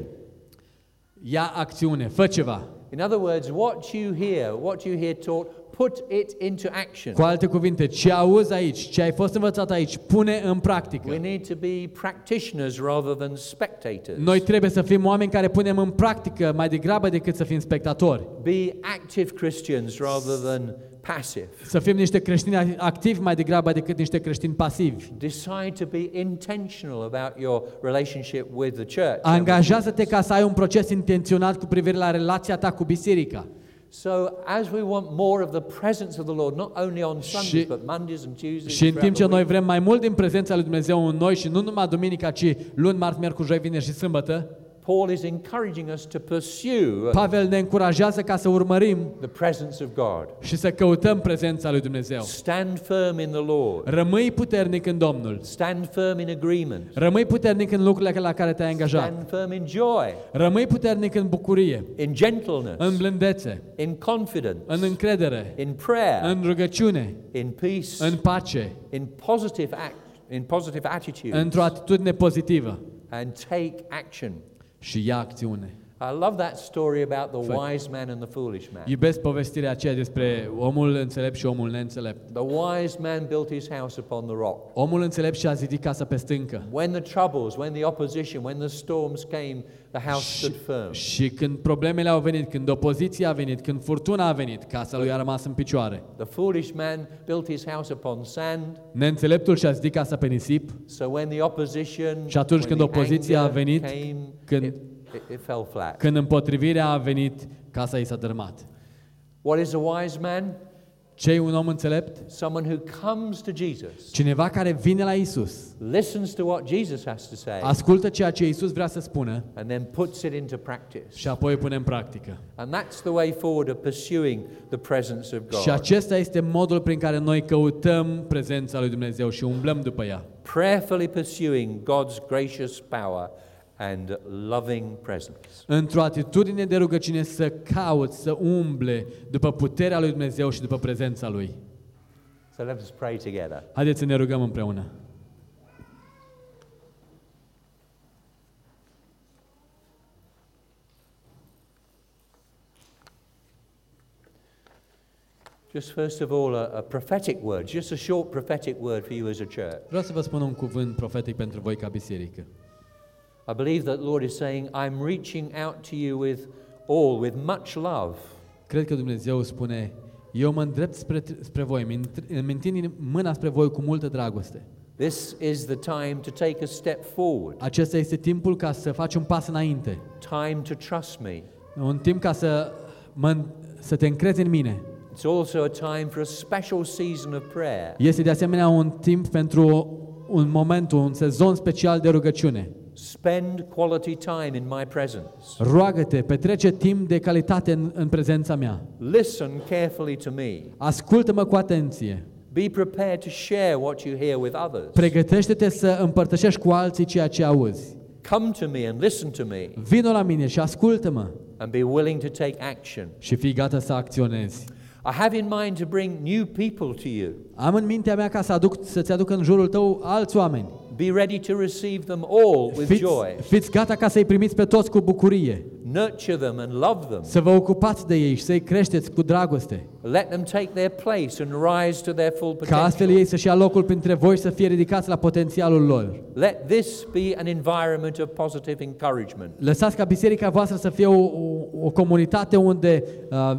ia acțiune, fă ceva. In other words, what you hear, what you hear taught, put it into action. Cu alte cuvinte, ce auzi aici, ce ai fost învățat aici, pune în We practică. need to be practitioners rather than spectators. Noi trebuie să fim oameni care punem în practică mai degrabă decât să fim spectatori. Be active Christians rather than passive. Să fim niște creștini activi mai degrabă decât niște creștini pasivi. Decide to be intentional about your relationship with the church. and with Angajează-te ca să ai un proces intenționat cu privire la relația ta cu biserica. So, as we want more of the presence of the Lord, not only on Sundays, Și- but Mondays and Tuesdays, Și în throughout timp the ce noi week, vrem mai mult din prezența lui Dumnezeu în noi și nu numai duminica, ci luni, marți, miercuri, joi, vineri și sâmbătă, Paul is encouraging us to pursue Pavel ne încurajează ca să urmărim the presence of God. și să căutăm prezența lui Dumnezeu. Stand firm in the Lord. Rămâi puternic în Domnul. Stand firm in agreement. Rămâi puternic în lucrurile la care te-ai angajat. Stand firm in joy, Rămâi puternic în bucurie, in gentleness, în blândețe, in confidence, în încredere, in prayer, în rugăciune, in peace, în pace, in positive act, in positive attitude, într-o atitudine pozitivă and take action. Și ia acțiune. I love that story about the Fă- wise man and the foolish man. Iubesc povestirea aceea despre omul înțelept și omul neînțelept. The wise man built his house upon the rock. Omul înțelept și-a zidit casa pe stâncă. When the troubles, when the opposition, when the storms came, the house Și, stood firm. și când problemele au venit, când opoziția a venit, când furtuna a venit, casa lui a rămas în picioare. The foolish man built his house upon sand, Neînțeleptul și-a zidit casa pe nisip so when the opposition, Și atunci when când the opoziția a anger venit, came, când- it, it, it fell flat. Când împotrivirea a venit, casa i s-a dărmat. What is a wise man? Ce e un om înțelept? Someone who comes to Jesus, Cineva care vine la Isus, listens to what Jesus has to say, ascultă ceea ce Isus vrea să spună and then puts it into practice. și apoi îi pune în practică. And that's the way forward of pursuing the presence of Și God. acesta este modul prin care noi căutăm prezența lui Dumnezeu și umblăm după ea. Prayerfully pursuing God's gracious power and loving presence. Într-o atitudine de rugăciune să cauți, să umble după puterea lui Dumnezeu și după prezența lui. So let us pray together. Haideți să ne rugăm împreună. Just first of all, a, a prophetic word, just a short prophetic word for you as a church. Vreau să vă spun un cuvânt profetic pentru voi ca biserică. I believe that the Lord is saying, I'm reaching out to you with all, with much love. Cred că Dumnezeu spune, eu mă îndrept spre, spre voi, îmi înt- îmi întind mâna spre voi cu multă dragoste. This is the time to take a step forward, Acesta este timpul ca să faci un pas înainte. time to trust me. Un timp ca să, mă, să te încrezi în mine. It's also a time for a special season of prayer. Este de asemenea un timp pentru un moment, un sezon special de rugăciune. Spend quality time in my presence. Roagă-te, petrece timp de calitate în, în prezența mea. Listen carefully to me. Ascultă-mă cu atenție. Be prepared to share what you hear with others. Pregătește-te să împărtășești cu alții ceea ce auzi. Come to me and listen to me Vino la mine și ascultă-mă and be willing to take action. și fii gata să acționezi. I have in mind to bring new people to you. Am în mintea mea ca să aduc, să-ți aduc în jurul tău alți oameni. Be ready to receive them all with Fiți, joy. fiți gata ca să-i primiți pe toți cu bucurie. Nurture them and love them. Să vă ocupați de ei și să-i creșteți cu dragoste. Let them take their place and rise to their full Ca astfel potential. ei să-și ia locul printre voi și să fie ridicați la potențialul lor. Let this be an environment of positive encouragement. Lăsați ca biserica voastră să fie o, o, o comunitate unde, uh,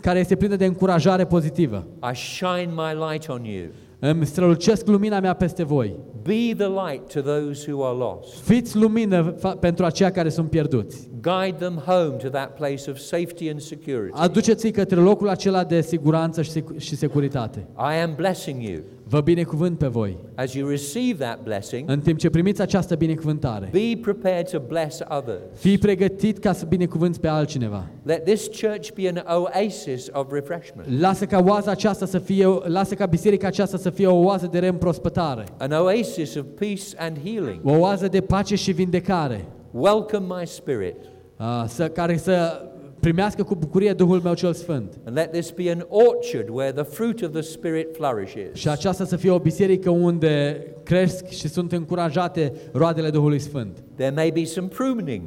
care este plină de încurajare pozitivă. I shine my light on you. Îmi strălucesc lumina mea peste voi. Be the light to those who are lost. Fiți lumină fa- pentru aceia care sunt pierduți. Guide them home to that place of safety and security. Aduceți-i către locul acela de siguranță și, sec- și securitate. I am blessing you. Vă binecuvânt pe voi. As you receive that blessing, În timp ce primiți această binecuvântare, be prepared to bless others. fii pregătit ca să binecuvânți pe altcineva. Let this church be an oasis of refreshment, Lasă ca oaza aceasta să fie, lasă ca biserica aceasta să fie o oază de reîmprospătare, an oasis of peace and healing. o oază de pace și vindecare, Welcome my spirit, a, să, care să primească cu bucurie Duhul meu cel Sfânt. and let this be an orchard where the fruit of the spirit flourishes. Și aceasta să fie o biserică unde cresc și sunt încurajate roadele Duhului Sfânt. There may be some pruning,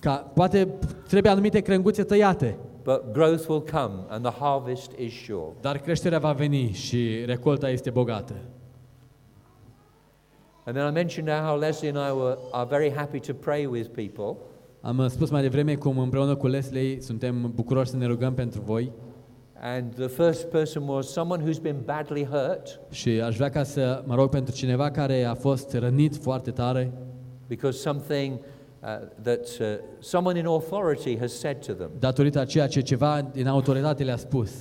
Ca, poate trebuie anumite crenguțe tăiate, but growth will come and the harvest is sure. dar creșterea va veni și recolta este bogată. And then I mentioned how Leslie and I were, are very happy to pray with people. Am uh, spus mai devreme cum împreună cu Leslie suntem bucuroși să ne rugăm pentru voi And the first person was someone who's been badly hurt și aș vrea ca să mă rog pentru cineva care a fost rănit foarte tare because something uh, that uh, someone in authority has said to them. datorită a ceea ce ceva din autoritate le-a spus.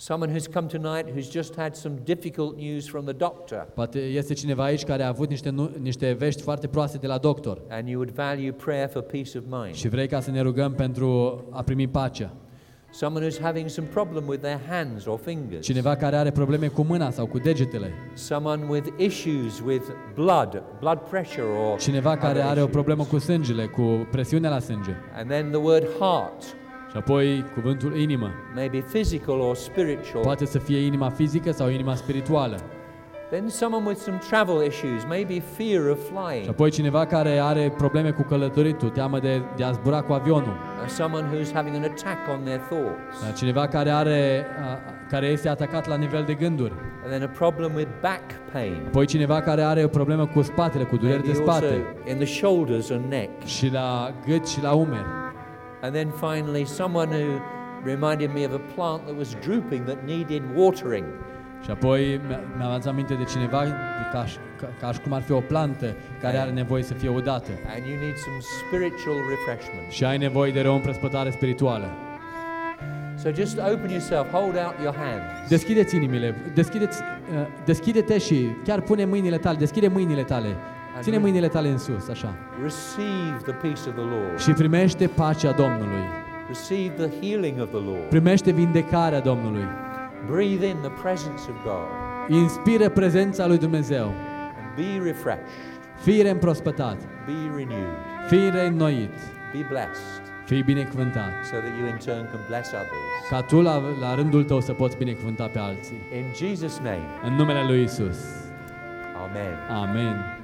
Someone who's come tonight who's just had some difficult news from the doctor, Poate este cineva aici care a avut niște, nu, niște vești foarte proaste de la doctor and you would value prayer for peace of mind. și vrei ca să ne rugăm pentru a primi pacea. Someone who's having some problem with their hands or fingers. Cineva care are probleme cu mâna sau cu degetele. Someone with issues with blood, blood pressure or Cineva care other are o issues. problemă cu sângele, cu presiunea la sânge. And then the word heart, Și apoi cuvântul inimă. maybe physical or spiritual. Poate să fie inima fizică sau inima spirituală. Then someone with some travel issues, maybe fear of Și flying. apoi cineva care are probleme cu călătoritul, teamă de, de a zbura cu avionul. Or someone who's having an attack on their thoughts. Da, Cineva care, are, a, care este atacat la nivel de gânduri. And then a problem with back pain. Apoi cineva care are o problemă cu spatele, cu dureri de Maybe also spate. in the shoulders and neck. Și la gât și la umeri. And then finally, someone who reminded me of a plant that was drooping that needed watering. Și apoi mi-a avanțat aminte de cineva ca, ca, ca cum ar fi o plantă care are nevoie să fie udată. And you need some spiritual refreshment. Și ai nevoie de o împrăspătare spirituală. So just open yourself, hold out your hands. Deschideți inimile, deschideți, uh, deschide-te și chiar pune mâinile tale, deschide mâinile tale Ține mâinile tale în sus, așa. Și primește pacea Domnului. Primește vindecarea Domnului. Inspiră prezența lui Dumnezeu. Fii reîmprospătat. Fii reînnoit. Fii binecuvântat. So that you in turn can bless others. Ca tu la, la rândul tău să poți binecuvânta pe alții. In Jesus name. În numele lui Isus. Amen. Amen.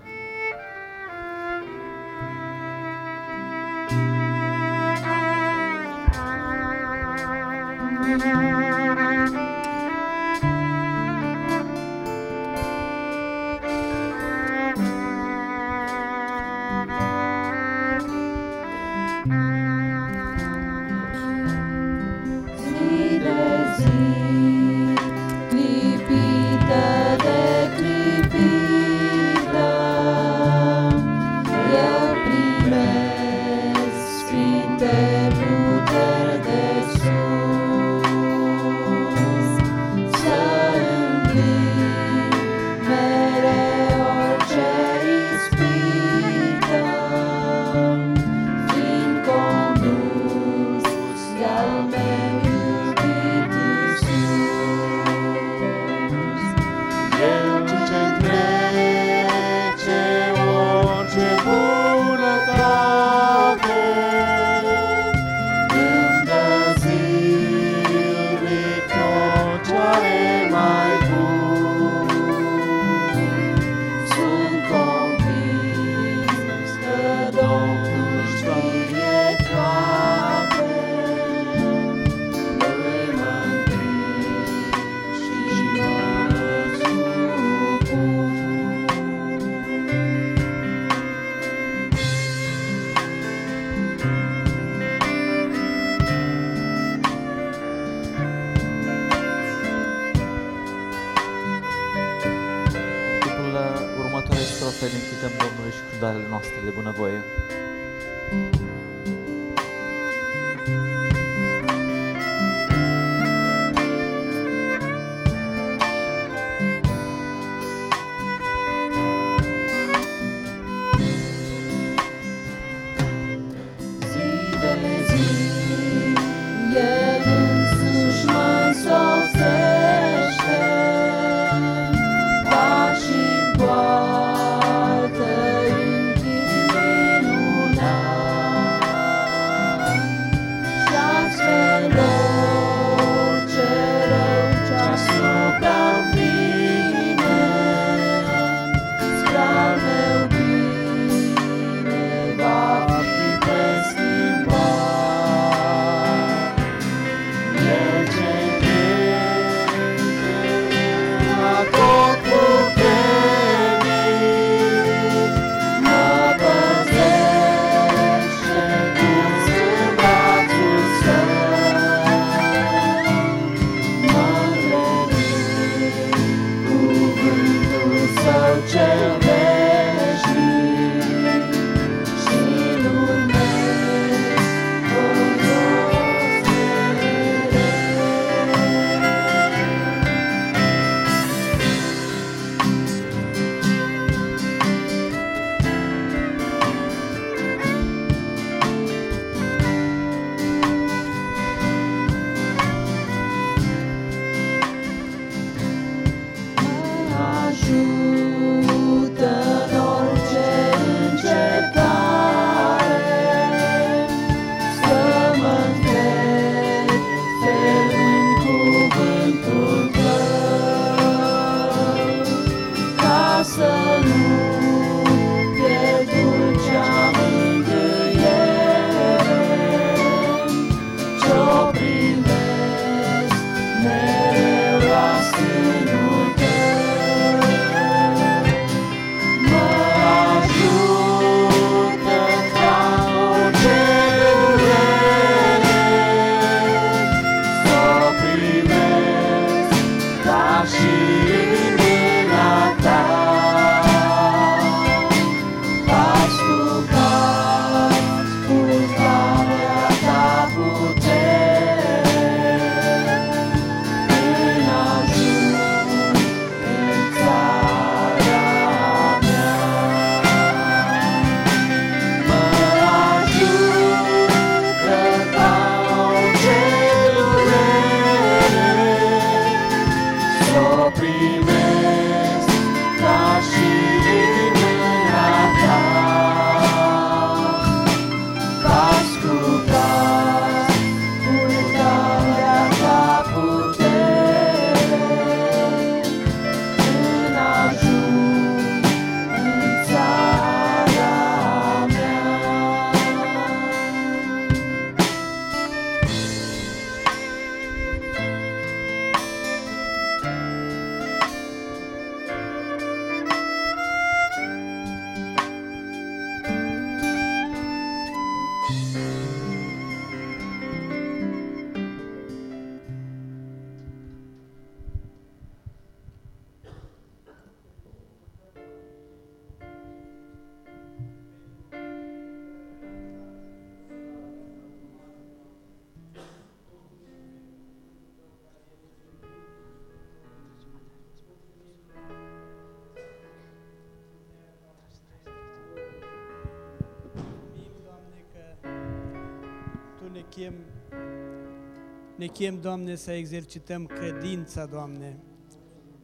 Chem, Doamne, să exercităm credința, Doamne.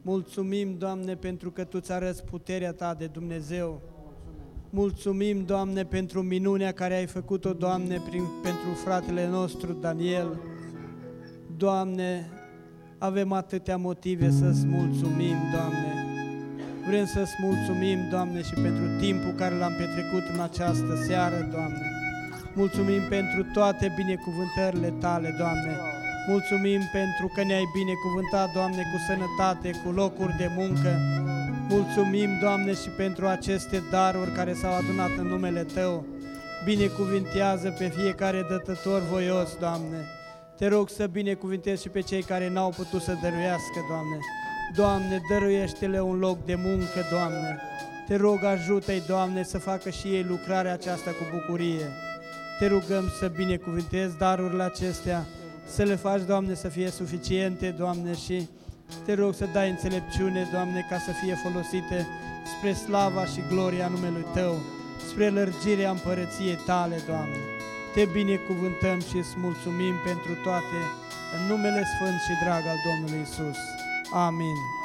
Mulțumim, Doamne, pentru că Tu ți arăți puterea Ta de Dumnezeu. Mulțumim, Doamne, pentru minunea care ai făcut-o, Doamne, prin, pentru fratele nostru Daniel. Doamne, avem atâtea motive să-ți mulțumim, Doamne. Vrem să-ți mulțumim, Doamne, și pentru timpul care l-am petrecut în această seară, Doamne. Mulțumim pentru toate binecuvântările Tale, Doamne. Mulțumim pentru că ne-ai binecuvântat, Doamne, cu sănătate, cu locuri de muncă. Mulțumim, Doamne, și pentru aceste daruri care s-au adunat în numele Tău. Binecuvintează pe fiecare dătător voios, Doamne. Te rog să binecuvintezi și pe cei care n-au putut să dăruiască, Doamne. Doamne, dăruiește-le un loc de muncă, Doamne. Te rog, ajută-i, Doamne, să facă și ei lucrarea aceasta cu bucurie. Te rugăm să binecuvintezi darurile acestea, să le faci, Doamne, să fie suficiente, Doamne, și te rog să dai înțelepciune, Doamne, ca să fie folosite spre slava și gloria numelui Tău, spre lărgirea împărăției Tale, Doamne. Te binecuvântăm și îți mulțumim pentru toate, în numele Sfânt și drag al Domnului Isus. Amin.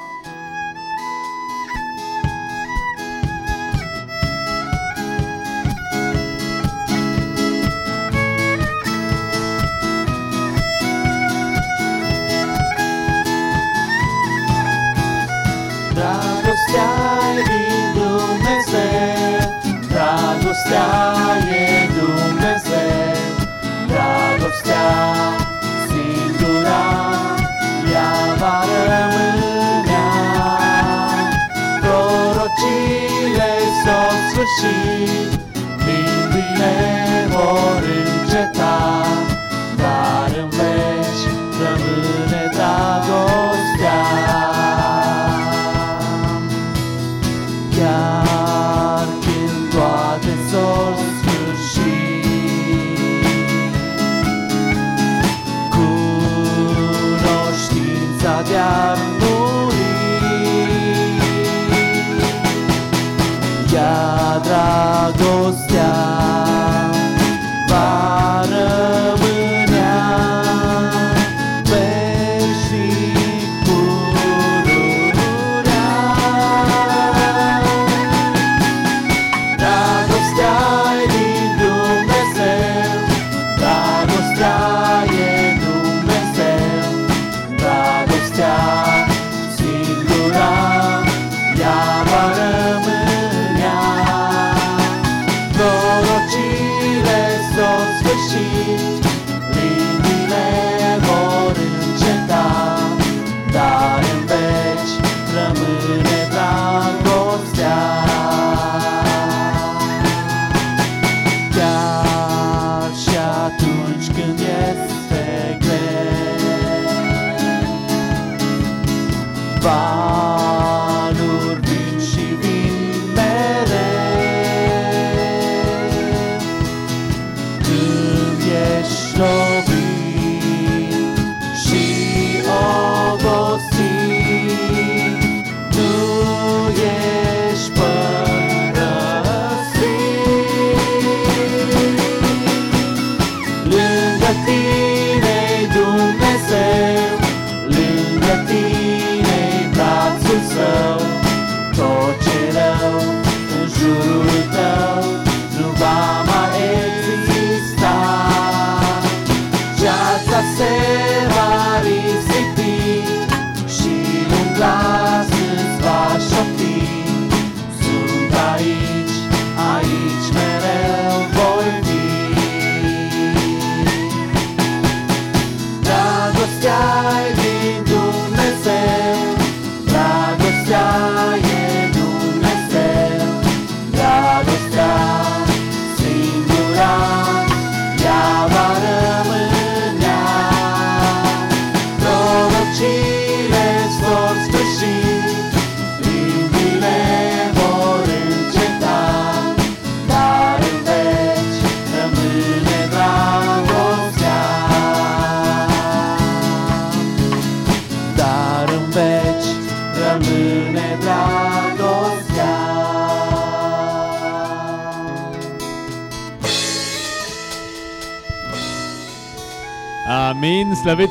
Dragostea e Dumnezeu, dragostea singura, ea va rămânea. Prorocile s-au sfârșit, limbile vor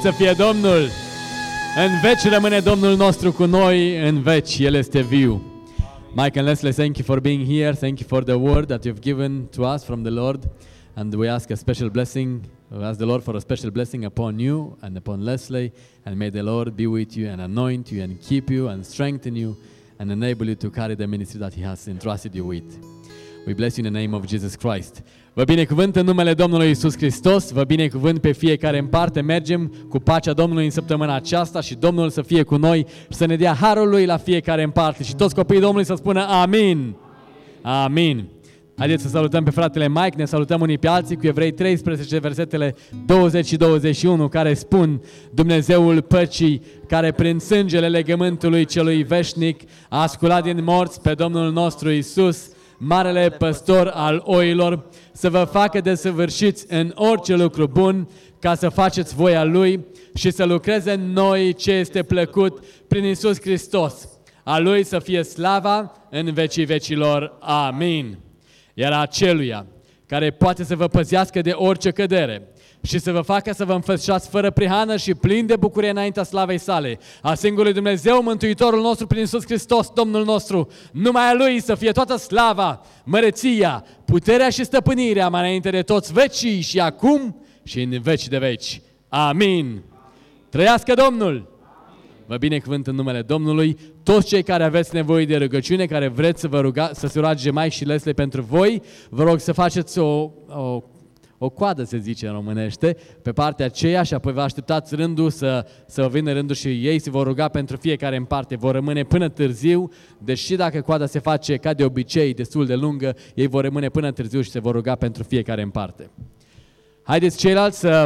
să fie Domnul! În veci rămâne Domnul nostru cu noi, în veci El este viu. Mike and Leslie, thank you for being here. Thank you for the word that you've given to us from the Lord. And we ask a special blessing, we ask the Lord for a special blessing upon you and upon Leslie. And may the Lord be with you and anoint you and keep you and strengthen you and enable you to carry the ministry that He has entrusted you with. We bless you in the name of Jesus Christ. Vă binecuvânt în numele Domnului Isus Hristos, vă binecuvânt pe fiecare în parte, mergem cu pacea Domnului în săptămâna aceasta și Domnul să fie cu noi și să ne dea harul Lui la fiecare în parte și toți copiii Domnului să spună Amin. Amin. Haideți să salutăm pe fratele Mike, ne salutăm unii pe alții cu Evrei 13, versetele 20 și 21, care spun Dumnezeul păcii, care prin sângele legământului celui veșnic a sculat din morți pe Domnul nostru Isus, marele păstor al oilor, să vă facă desăvârșiți în orice lucru bun, ca să faceți voia Lui și să lucreze în noi ce este plăcut prin Isus Hristos. A Lui să fie slava în vecii vecilor. Amin. Iar aceluia care poate să vă păzească de orice cădere și să vă facă să vă înfășați fără prihană și plin de bucurie înaintea slavei sale, a singurului Dumnezeu, Mântuitorul nostru prin Iisus Hristos, Domnul nostru, numai a Lui să fie toată slava, măreția, puterea și stăpânirea mai înainte de toți vecii și acum și în veci de veci. Amin. Trăiască Domnul! Vă binecuvânt în numele Domnului. Toți cei care aveți nevoie de rugăciune, care vreți să vă ruga, să se roage mai și lesle pentru voi, vă rog să faceți o, o, o coadă, se zice în românește, pe partea aceea și apoi vă așteptați rândul să, să vă vină rândul și ei se vor ruga pentru fiecare în parte. Vor rămâne până târziu, deși dacă coada se face ca de obicei destul de lungă, ei vor rămâne până târziu și se vor ruga pentru fiecare în parte. Haideți ceilalți să